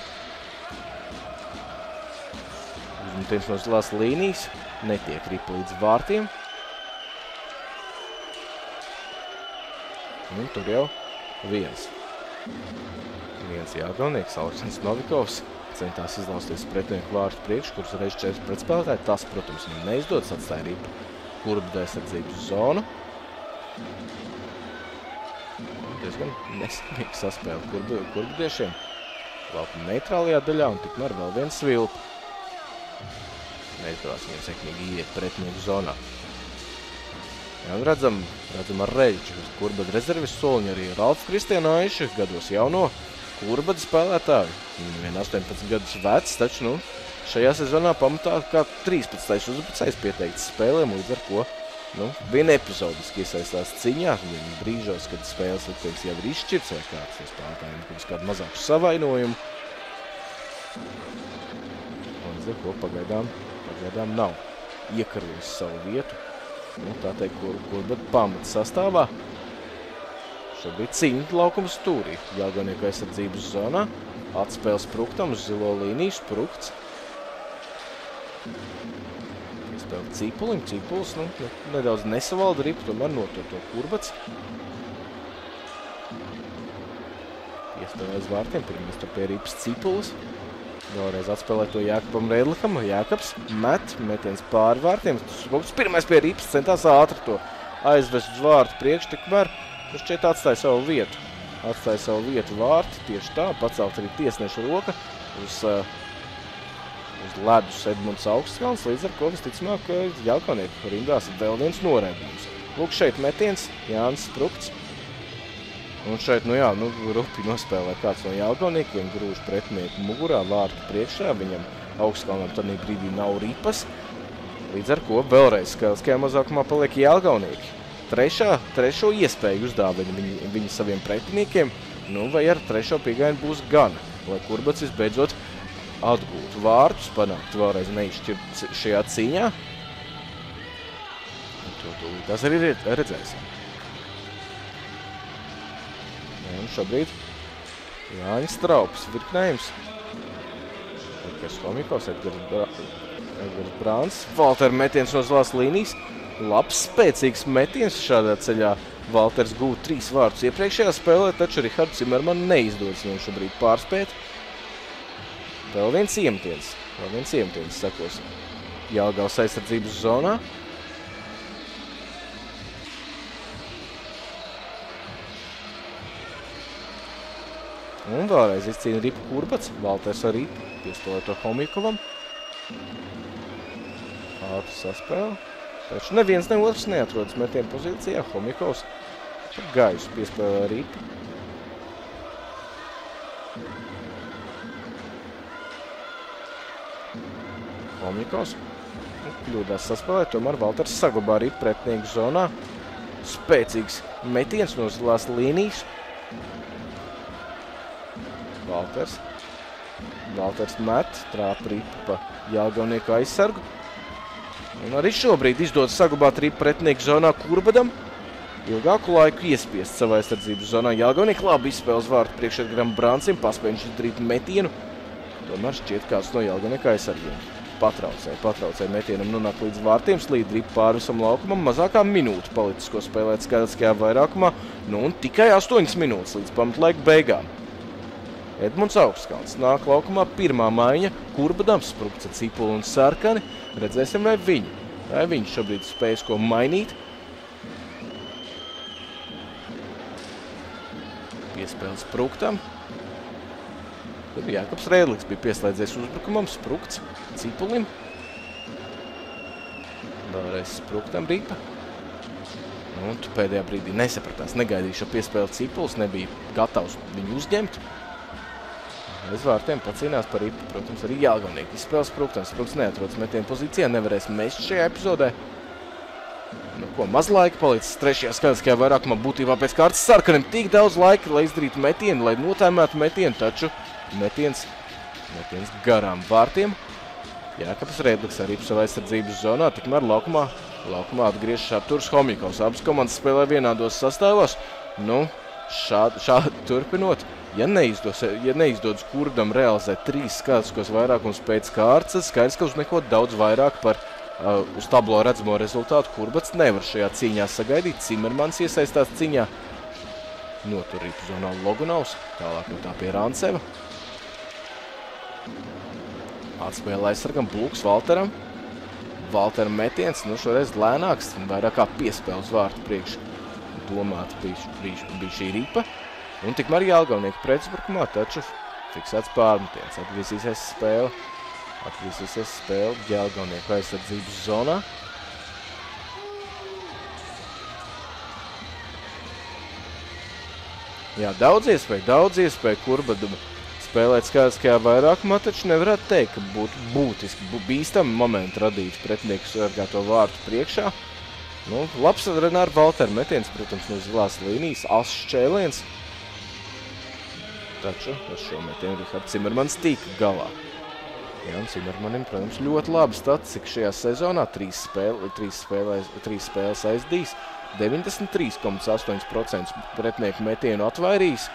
S1: Uzmetiens no zilās līnijas netiek ripa līdz vārtiem. Un tur jau viens. Viens jāgalnieks, Aleksandrs Novikovs, centās izlausties pretinieku vārtu priekš, kurus reiz četri pretspēlētāji. Tas, protams, viņam neizdodas, atstāja arī kurbda aizsardzības zonu. Diezgan nesamīgi saspēle kurb, kurbdiešiem. Laukuma neitrālajā daļā un tikmēr vēl viens svilpa. Neizdevās viņiem sekmīgi iet pretinieku zonā. Jā, un redzam, redzam ar Reģiču, kurbada rezervis soliņu arī Ralfs Kristianaiši, gados jauno kurbada spēlētāju. Vien 18 gadus vecs, taču, nu, šajā sezonā pamatā kā 13. uzbrucējs pieteikts spēlēm, līdz ar ko, nu, vien epizodiski iesaistās viņa brīžos, kad spēles liktenis jau ir izšķirts, vai kāds no spēlētājiem kaut kādu mazāku savainojumu. Un līdz ar ko pagaidām, pagaidām nav iekarojis savu vietu nu, tā teikt, kur, kur bet pamata sastāvā. Šobrīd cīņa laukuma stūrī. Jāganieku aizsardzības zonā. Atspēle spruktam uz zilo līniju. Sprukts. Iespēle cipulim. Cipulis nu, nedaudz nesavalda ripu, tomēr notur to kurbats. Aiz vārtiem. Pirmais tur pie ripas cipulis. Vēlreiz atspēlē to Jākapam Reidlikam. Jākaps met, metiens pāri vārtiem. Pirmais pie ripas centās ātri to aizvest uz vārtu priekš, tikmēr viņš šķiet atstāja savu vietu. Atstāja savu vietu vārti, tieši tā, pacelt arī tiesneša roka uz, uz ledus Edmunds Augstkalns, līdz ar ko visticamāk Jālkaunieku rindās vēl viens noraidījums. Lūk, šeit metiens, Jānis Sprukts. Un šeit, nu jā, nu, rupi nospēlē kāds no jaudauniekiem, grūž pretinieku mugurā, vārtu priekšā, viņam augstkalnam tādī brīdī nav ripas. Līdz ar ko vēlreiz skaliskajā mazākumā paliek jālgaunieki. Trešā, trešo iespēju uzdāvina viņi, viņi saviem pretiniekiem, nu vai ar trešo piegainu būs gana, lai Kurbats visbeidzot atgūtu vārtus, panākt vēlreiz neizšķirt šajā cīņā. To tūlīt tas arī redzēsim. Un šobrīd Jānis Straups virknējums. Edgars Homikovs, Edgars, Bra Edgars Brāns. Valter metiens no zilās līnijas. Labs, spēcīgs metiens šādā ceļā. Valters gūta trīs vārdus iepriekšējā spēlē, taču Rihards Cimerman neizdodas viņam šobrīd pārspēt. Vēl viens iemetiens. Vēl viens iemetiens sekos. Jāgals aizsardzības zonā. Un vēlreiz izcīna Ripu Kurbats. Valters arī piespēlē to Homikovam. Ātri saspēle. Taču neviens ne otrs neatrodas metienu pozīcijā. Homikovs gaisu piespēlē Ripu. Homnikovs kļūdās saspēlēt, tomēr Valters saglabā arī pretinieku zonā. Spēcīgs metiens no zilās līnijas. Valters. Valters met, trāpa ripu pa jāgaunieku aizsargu. Un arī šobrīd izdodas saglabāt ripu pretinieku zonā Kurbadam. Ilgāku laiku iespiest savā aizsardzības zonā. Jāgaunieki labi izspēles vārtu priekšēdgaram Brancim, paspēj viņš izdarīt metienu. Tomēr šķiet kāds no jāgaunieka aizsargiem patraucē, patraucē metienam nonāk līdz vārtiem, slīd ripu pāri visam laukumam, mazākā minūte palicis, ko spēlēt skaidriskajā vairākumā, nu un tikai 8 minūtes līdz pamatlaika beigām. Edmunds Augstkalns nāk laukumā pirmā maiņa, Kurbadams sprukts ar cipulu un sarkani, redzēsim vai viņi, vai viņš šobrīd spējas ko mainīt. Piespēles spruktam, Tad Jākaps Rēdliks bija pieslēdzies uzbrukumam, sprukts cipulim. Vēlreiz spruktam ripa. Nu, un tu pēdējā brīdī nesapratās, negaidīja šo piespēli cipuls, nebija gatavs viņu uzņemt. Aiz vārtiem pacīnās par ripu, protams, arī jālgaunieki. Izspēles spruktam, sprukts neatrodas metienu pozīcijā, nevarēs mest šajā epizodē. Nu, ko, maz laika palicis trešajā skaidriskajā vairākumā būtībā pēc kārtas sarkanim tik daudz laika, lai izdarītu metienu, lai notēmētu metienu, taču metiens, metiens garām vārtiem. Jākaps Redliks arī savā aizsardzības zonā, tikmēr laukumā, laukumā atgriežas Arturs Homikovs. Abas komandas spēlē vienādos sastāvos. Nu, šādi, šādi turpinot, ja, neizdos, ja neizdodas Kurdam realizēt trīs skatiskos vairākums pēc kārtas, skaidrs, ka uz neko daudz vairāk par uh, uz tablo redzamo rezultātu Kurbats nevar šajā cīņā sagaidīt. Cimermans iesaistās cīņā. Notur ripu zonā Logunovs, tālāk no tā pie Rānceva. Atspēlē aizsargam Blūks Valteram. Valtera metiens, nu šoreiz lēnāks, vairāk kā piespēles vārtu priekš domāta bija, bija, šī ripa. Un tikmēr Jālgaunieka pretsbrukumā, taču fiksēts pārmetiens. Atgriezīsies spēle. Atgriezīsies spēle Jālgaunieka aizsardzības zonā. Jā, daudz iespēju, daudz iespēju Kurbaduma spēlēt skaidriskajā vairākumā, taču nevarētu teikt, ka būtu būtiski bīstami momenti radīts pretinieku sargāto vārtu priekšā. Nu, labs Renāra Valtera metiens, protams, no zilās līnijas, ass šķēliens. Taču ar šo metienu Rihards Cimermans tika galā. Jā, Cimermanim, protams, ļoti laba statistika šajā sezonā. Trīs, spēle, trīs, spēlēs, trīs spēles aizdīs, 93,8% pretinieku metienu atvairījis.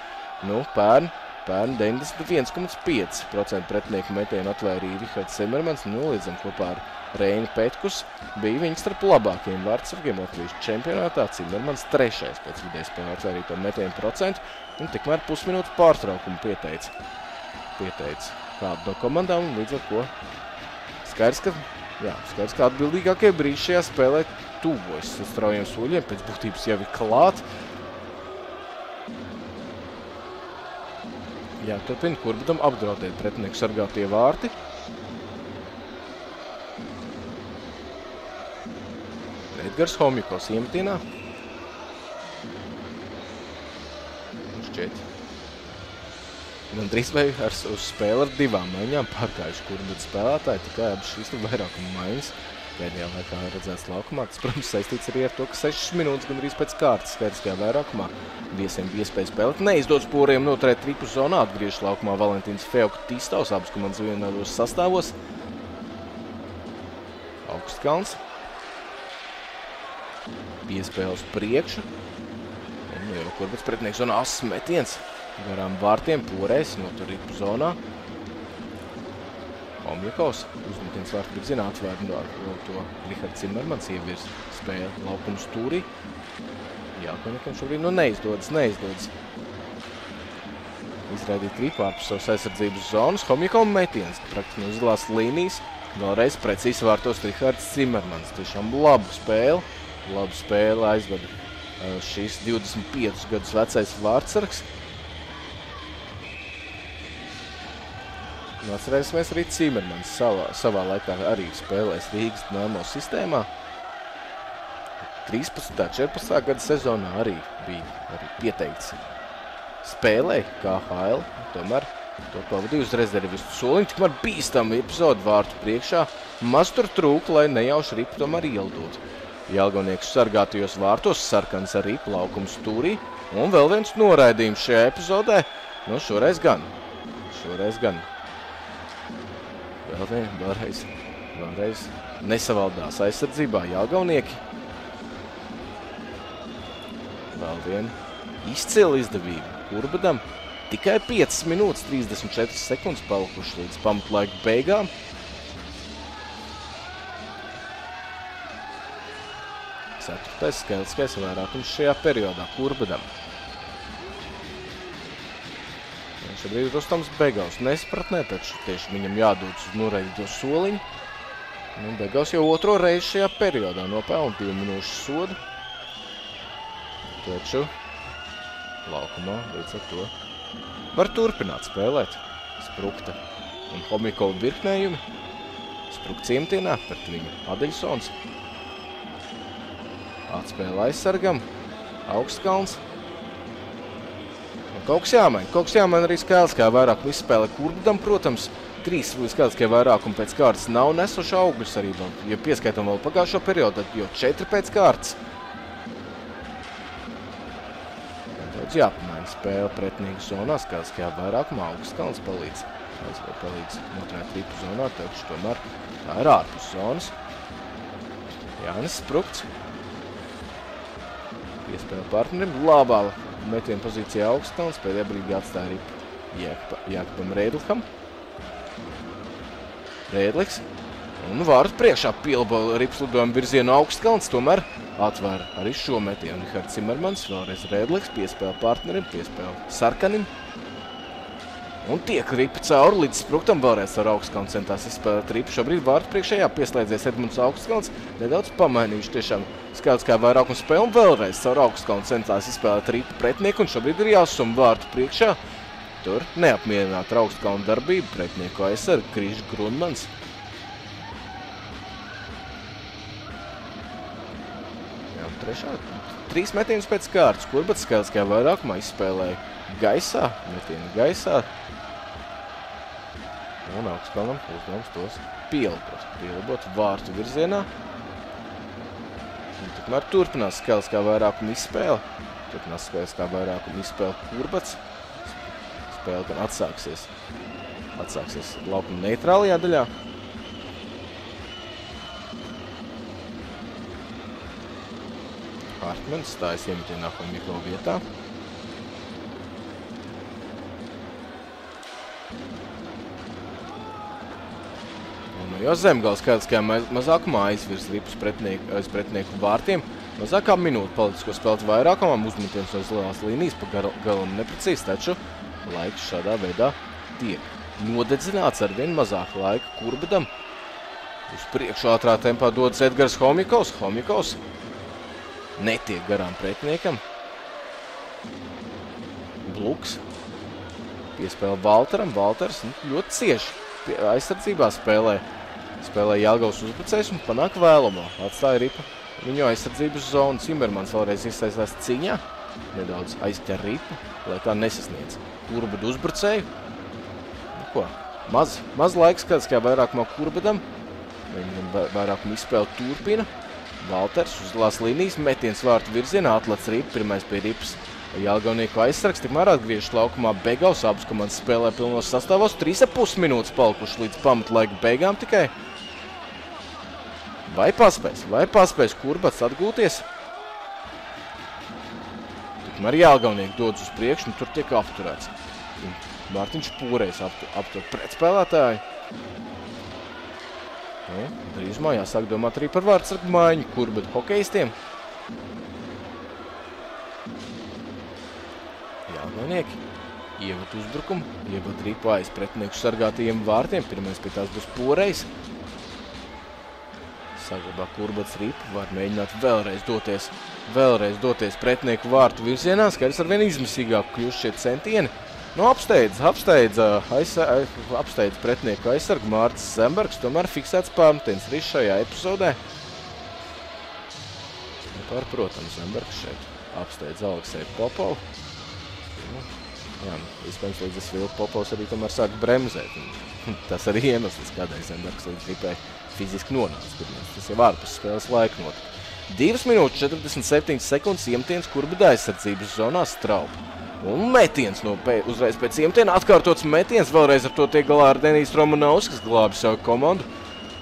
S1: Nu, pērn Pērn 91,5% pretinieku metienu atvairīja Rihards Semermans, nu līdz kopā ar Reini Petkus bija viņas starp labākajiem vārdsargiem Latvijas čempionātā. Cimermans trešais pēc vidējas spēlē atvairīto metienu procentu un tikmēr pusminūtu pārtraukumu pieteica. Pieteica kādu no komandām un līdz ar ko skaidrs, ka, jā, skaidrs, ka atbildīgākie brīži šajā spēlē tuvojas straujiem soļiem, pēc būtības jau ir klāt. Jāturpina Kurbadam apdraudēt pretinieku sargātie vārti. Edgars Homikos iemetienā. šķiet. Man drīz vai ar, uz spēli ar divām maiņām pārgājuši, kur bet spēlētāji tikai abi šīs tur vairākuma maiņas pēdējā laikā redzēts laukumā. Tas, protams, saistīts arī ar to, ka 6 minūtes gandrīz pēc kārtas skaitiskajā vairākumā viesiem bija iespēja spēlēt. Neizdodas pūriem noturēt tripu zonā, atgriežas laukumā Valentīns Feoka Tīstovs, abas komandas vienādos sastāvos. Augstkalns. Piespēle uz priekšu. Un jau kur pēc pretinieks zonā asas metiens. Garām vārtiem pūrēs notur ripu zonā. Omjakovs uzmetiens vārtu virzienā atvēr no to Rihards Zimmermans ievirs spēle laukums stūrī. Jākonikam šobrīd nu neizdodas, neizdodas. Izraidīt ripu ārpus savas aizsardzības zonas. Homjakovam metiens praktiski no zilās līnijas. Vēlreiz precīzi vārtos Rihards Zimmermans. Tiešām labu spēli. Labu spēli aizvada šīs 25 gadus vecais vārdsargs. Nu, atcerēsimies arī Cimermans savā, savā laikā arī spēlēs Rīgas Dynamo sistēmā. 13. 14. gada sezonā arī bija arī pieteikts spēlē KHL, tomēr to pavadīja uz rezervistu soliņu, tikmēr bīstama epizodu vārtu priekšā. Maz tur trūka, lai nejauši ripu tomēr ieldot. Jelgonieks sargātajos vārtos sarkans ar ripu laukumu stūrī un vēl viens noraidījums šajā epizodē. Nu, šoreiz gan. Šoreiz gan. Vēl vien, vēlreiz, vēlreiz nesavaldās aizsardzībā Jāgaunieki. Vēl vien izcila izdevība Urbadam. Tikai 5 minūtes 34 sekundes palikuši līdz pamatlaika beigām. Ceturtais skaitliskais vairākums šajā periodā Urbadam. Šobrīd Rustams Begaus nespratnē, taču tieši viņam jādodas uz noraidīto soliņu. Nu, Begaus jau otro reizi šajā periodā nopelna divu minūšu sodu. Taču laukumā līdz ar to var turpināt spēlēt Sprukta un Homikova virknējumi. Sprukta ciemtienā pret viņu Adeļsons. Atspēle aizsargam, Augstkalns. Kaut kas jāmaina. Kaut kas jāmaina arī skēliskajā vairākuma izspēle Kurbudam, protams, trīs skēliskie vairākumi pēc kārtas nav nesuši augļus arī ja pieskaitam vēl pagājušo periodu, tad jau četri pēc kārtas. Daudz jāpamaina spēle pretinieku zonā, skēliskajā vairākumā Augstkalns palīdz. Aizvēl palīdz noturēt ripu zonā, taču tomēr tā ir ārpus zonas. Jānis Sprukts. Piespēle partnerim. Labā metienu pozīcijā Augstkalns, pēdējā brīdī atstāja ripu Jākapam Rēdlikam. Rēdliks. Un vārds priekšā pielba rips lidojumu virzienu Augstkalns, tomēr atvēra arī šo metienu. Rihards Cimermans, vēlreiz Rēdliks, piespēle partnerim, piespēle Sarkanim. Un tiek ripa cauri līdz spruktam vēlreiz ar Augstkalnu centās izspēlēt ripu. Šobrīd vārds priekšējā pieslēdzies Edmunds Augstkalns. Nedaudz pamainījuši tiešām skaidrs vairākumu spēli un vēlreiz caur Augstkalnu centās izspēlēt ripu pretinieku. Un šobrīd ir jāsum vārtu priekšā. Tur neapmierināt ar Augstkalnu darbību pretinieku aizsargu Križs Grunmans. Jā, trešā. Trīs metienus pēc kārtas. Kurbats skaidrs vairākumā izspēlēja gaisā. Metieni gaisā. Un Augstkalnam uzdevums tos pielabot. Pielabot vārtu virzienā. Un tikmēr turpinās skaliskā vairākuma izspēle. Turpinās skaliskā vairākuma izspēle Kurbats. Spēle gan atsāksies. Atsāksies laukuma neitrālajā daļā. Hartmans stājas iemetienā Homiko vietā. Jo Zemgals skaidriskajā mazākumā aizvirs ripus pretinieku, aiz pretinieku vārtiem. Mazākā minūte palicis, ko spēlēt vairākumam, uzmetiens no zilās līnijas pa galam neprecīzi, taču laiks šādā veidā tiek nodedzināts ar vien mazāk laika kurbedam. Uz priekšu ātrā tempā dodas Edgars Homikovs. Homikovs netiek garām pretiniekam. Bluks piespēle Valteram. Valters nu, ļoti cieši aizsardzībā spēlē spēlē Jālgavas uzbrucējs un panāk vēlamo. Atstāja ripa viņu aizsardzības zonu. Cimermans vēlreiz iesaistās ciņā. nedaudz aizķer ripu, lai tā nesasniedz. Kurbadu uzbrucēju. Nu ko, maz, maz laiks, kāds kā vairākumā kurbadam. Viņam vairākumu izspēle turpina. Valters uz lās līnijas, metiens vārtu virzienā, atlats ripa, pirmais pie ripas. Jālgaunieku aizsargs tikmēr atgriežas laukumā Begaus. Abas komandas spēlē pilnos sastāvos. 3,5 minūtes palikuši līdz pamatlaika beigām tikai. Vai paspēs? Vai paspēs kurbats atgūties? Tikmēr Jālgaunieki dodas uz priekšu, un tur tiek apturēts. Mārtiņš Pūrējs aptur, aptur pretspēlētāju. Nu, drīzumā jāsāk domāt arī par vārdsargu maiņu, kurbatu hokeistiem. Jālgaunieki ievad uzbrukumu, ievad aiz pretinieku sargātajiem vārtiem. Pirmais pie tās būs Pūrējs. Saglabā kurbats ripu, var mēģināt vēlreiz doties, vēlreiz doties pretinieku vārtu virzienā. Skaidrs ar vien izmisīgāk kļūst šie centieni. Nu, apsteidz, apsteidz, aiz, apsteidz pretinieku aizsargu Mārcis Zembergs, tomēr fiksēts pārmetiens arī šajā epizodē. Par, protams, Zembergs šeit apsteidz Aleksēju Popovu. Nu, jā, nu, iespējams, līdz es Vilku Popovs arī tomēr sāk bremzēt. Tas arī iemesls, kādēļ Zembergs līdz ripai fiziski nonāca. Pirmais. Tas jau ārpus spēles laika notika. 2 minūtes 47 sekundes iemetiens kurbida aizsardzības zonā straubi. Un metiens no pē, uzreiz pēc iemetiena atkārtots metiens. Vēlreiz ar to tiek galā ar Denijs Romanovs, kas glābi savu komandu.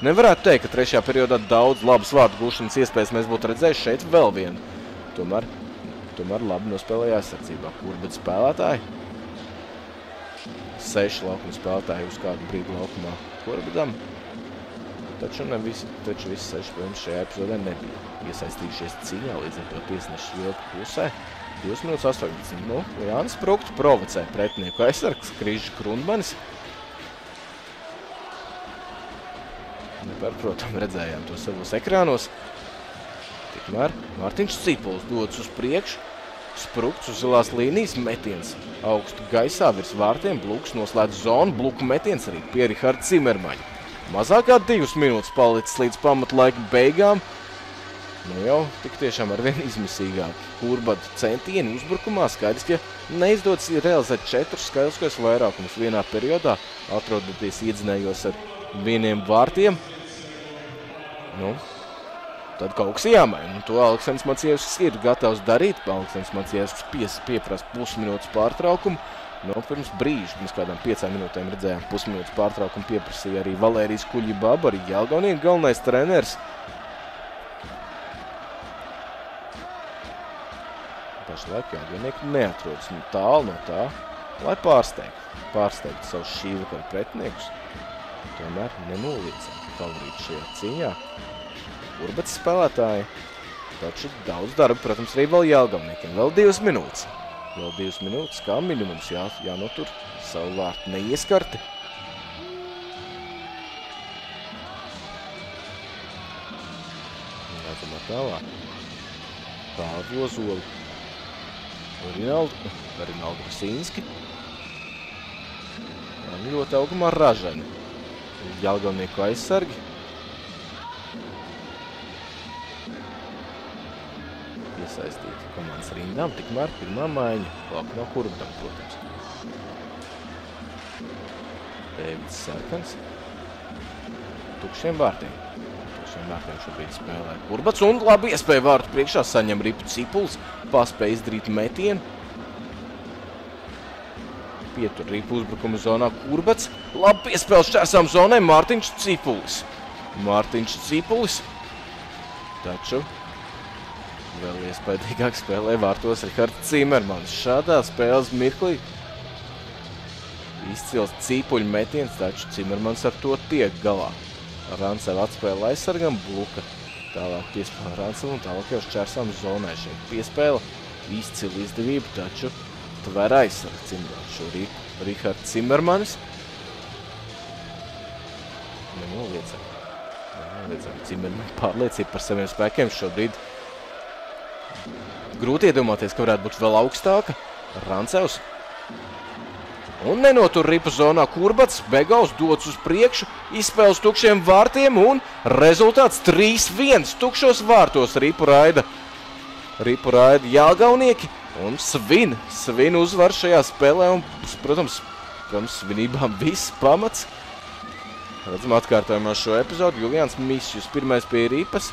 S1: Nevarētu teikt, ka trešajā periodā daudz labas vārdu gūšanas iespējas mēs būtu redzējuši šeit vēl vienu. Tomēr, tomēr labi nospēlēja aizsardzībā. Kurbida spēlētāji. Seši laukuma spēlētāji uz kādu brīdi laukumā Kurbidam. Taču ne visi, taču visi seši pirms šajā epizodē nebija iesaistījušies cīņā, līdz ar to tiesneši vilku pusē. 2 minūtes 18. Nu, Jānis Prukts provocē pretinieku aizsargs Krīža Krundmanis. Nepārprotam redzējām to savos ekrānos. Tikmēr Mārtiņš Cipuls dodas uz priekšu. Sprukts uz zilās līnijas metiens. Augstu gaisā virs vārtiem Bluks noslēdz zonu. Bluku metiens arī pie Riharda Cimermaņa. Mazākā divas minūtes palicis līdz pamatlaika beigām. Nu jau tik tiešām ar vien izmisīgāk. Kurbadu centieni uzbrukumā skaidrs, ka neizdodas realizēt četrus skaidriskos vairākumus vienā periodā, atrodoties iedzinējos ar vieniem vārtiem. Nu, tad kaut kas jāmaina. Un to Aleksandrs Macievskis ir gatavs darīt. Aleksandrs Macievskis pieprasa pusminūtes pārtraukumu. Nu, pirms brīža, pirms kādām piecām minūtēm redzējām pusminūtes pārtraukumu pieprasīja arī Valērijas Kuļibaba, arī Jelgaunieka galvenais treneris. Pašlaik Jelgaunieki neatrodas nu, tālu no tā, lai pārsteigtu, pārsteigtu savus šī vakara pretiniekus. Tomēr nenoliedzam, ka favorīti šajā cīņā. Urbats spēlētāji, taču daudz darba, protams, arī vēl Jelgauniekiem. Vēl divas minūtes. Vēl divas minūtes, kā minimums jā, jānotur savu vārtu neieskarti. Redzamā tālāk. Tādu Ozoli. Rinaldu, Rinaldu Rasinski. Nu ļoti augumā ražani. Jālgaunieku aizsargi. iesaistīti komandas rindām, tikmēr pirmā maiņa laukumā Kurbdam, protams. Dēvids Sarkans. Tukšiem vārtiem. Tukšiem vārtiem šobrīd spēlē Kurbats un labi iespēja vārtu priekšā saņem Ripu Cipuls, paspēja izdarīt metienu. Pietur Ripu uzbrukuma zonā Kurbats. Labi piespēles šķērsām zonai Mārtiņš Cipulis. Mārtiņš Cipulis. Taču Vēl iespaidīgāk spēlē vārtos Rihards Cimermans. Šādā spēles mirklī izcils cīpuļu metiens, taču Cimermans ar to tiek galā. Rancev atspēle aizsargam, Bluka tālāk piespēle Rancev un tālāk jau šķērsām zonai šeit piespēle. Izcili izdevība, taču tver aizsarga Cimermans. Šo Rihards Cimermanis. Nenoliedzam. Nenoliedzam. Cimerman pārliecība par saviem spēkiem šobrīd Grūti iedomāties, ka varētu būt vēl augstāka. Rancevs. Un nenotur ripu zonā Kurbats. Begaus dots uz priekšu, izspēles tukšiem vārtiem un rezultāts 3-1 tukšos vārtos ripu raida. Ripu raida Jālgaunieki. un svin, svin uzvar šajā spēlē un, protams, protams svinībām viss pamats. Redzam atkārtojumā šo epizodu. Julians Misjus pirmais pie rīpas.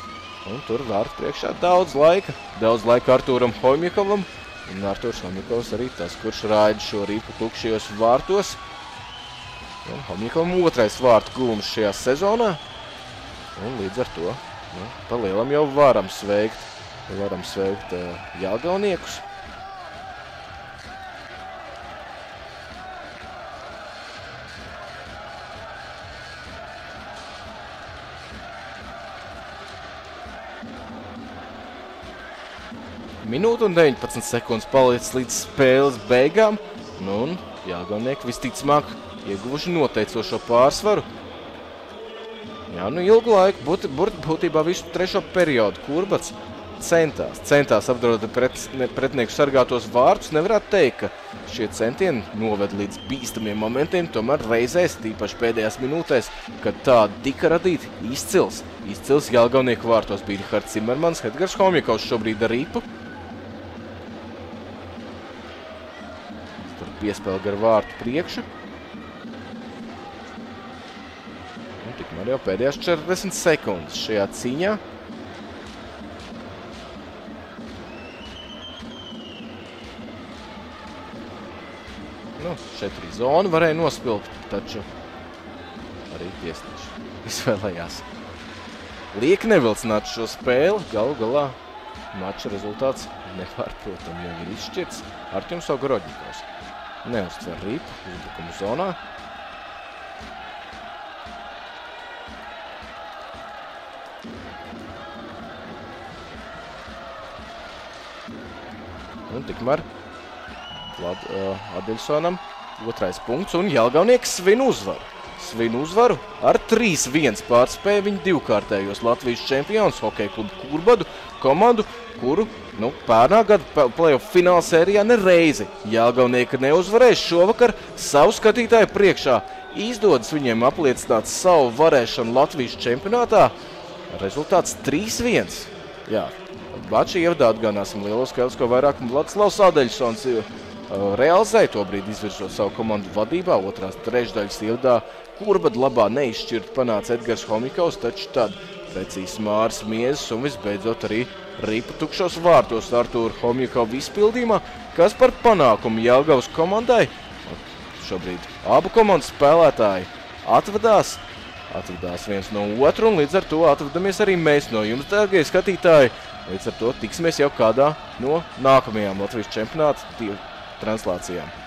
S1: Un tur vārtu priekšā daudz laika. Daudz laika Artūram Hojmikovam. Un Artūrs Hojmikovs arī tas, kurš raida šo rīpu tukšajos vārtos. Un Hojmikovam otrais vārtu gūms šajā sezonā. Un līdz ar to nu, pa lielam jau varam sveikt, varam sveikt uh, jāgalniekus. Minūte un 19 sekundes palicis līdz spēles beigām. Nu, un jāgalnieki visticamāk ieguvuši noteicošo pārsvaru. Jā, nu ilgu laiku, būt, būt, būtībā visu trešo periodu Kurbats centās. Centās apdraudēt pret, pretinieku sargātos vārdus. Nevarētu teikt, ka šie centieni noved līdz bīstamiem momentiem. Tomēr reizēs, tīpaši pēdējās minūtēs, kad tādi tika radīti izcils. Izcils Jālgaunieku vārtos bija Rihards Cimermans, Edgars Homjakovs šobrīd ar rīpu. Piespēle gar vārtu priekšu. Un tikmēr jau pēdējās 40 sekundes šajā cīņā. Nu, šeit arī zonu varēja nospilgt, taču arī tiesneši izvēlējās. Liek nevilcināt šo spēli, galu galā mača rezultāts nepārprotam jau ir izšķirts. Artjums Ogorodņikovs neuztver rīpu uzbrukumu zonā. Un tikmēr Vlad, uh, Adilsonam otrais punkts un Jelgavnieks svin uzvaru. Svin uzvaru ar 3-1 pārspēju viņa divkārtējos Latvijas čempions hokeja klubu Kurbadu komandu, kuru nu, pērnā gada playoff fināla sērijā nereizi Jelgavnieka neuzvarēs šovakar savu skatītāju priekšā. Izdodas viņiem apliecināt savu varēšanu Latvijas čempionātā. Rezultāts 3-1. Jā, Bači ievadā atgādināsim lielo skaitlisko vairākumu Vladislavs Adeļsons realizēja to brīdi izvirzot savu komandu vadībā. Otrās trešdaļas ievadā Kurbad labā neizšķirt panāca Edgars Homikovs, taču tad precīzi Māris Miezes un visbeidzot arī ripa tukšos vārtos Artūra Homikovu izpildījumā, kas par panākumu Jelgavas komandai. Šobrīd abu komandu spēlētāji atvadās, atvadās viens no otru un līdz ar to atvadamies arī mēs no jums, dārgie skatītāji. Līdz ar to tiksimies jau kādā no nākamajām Latvijas čempionāta translācijām.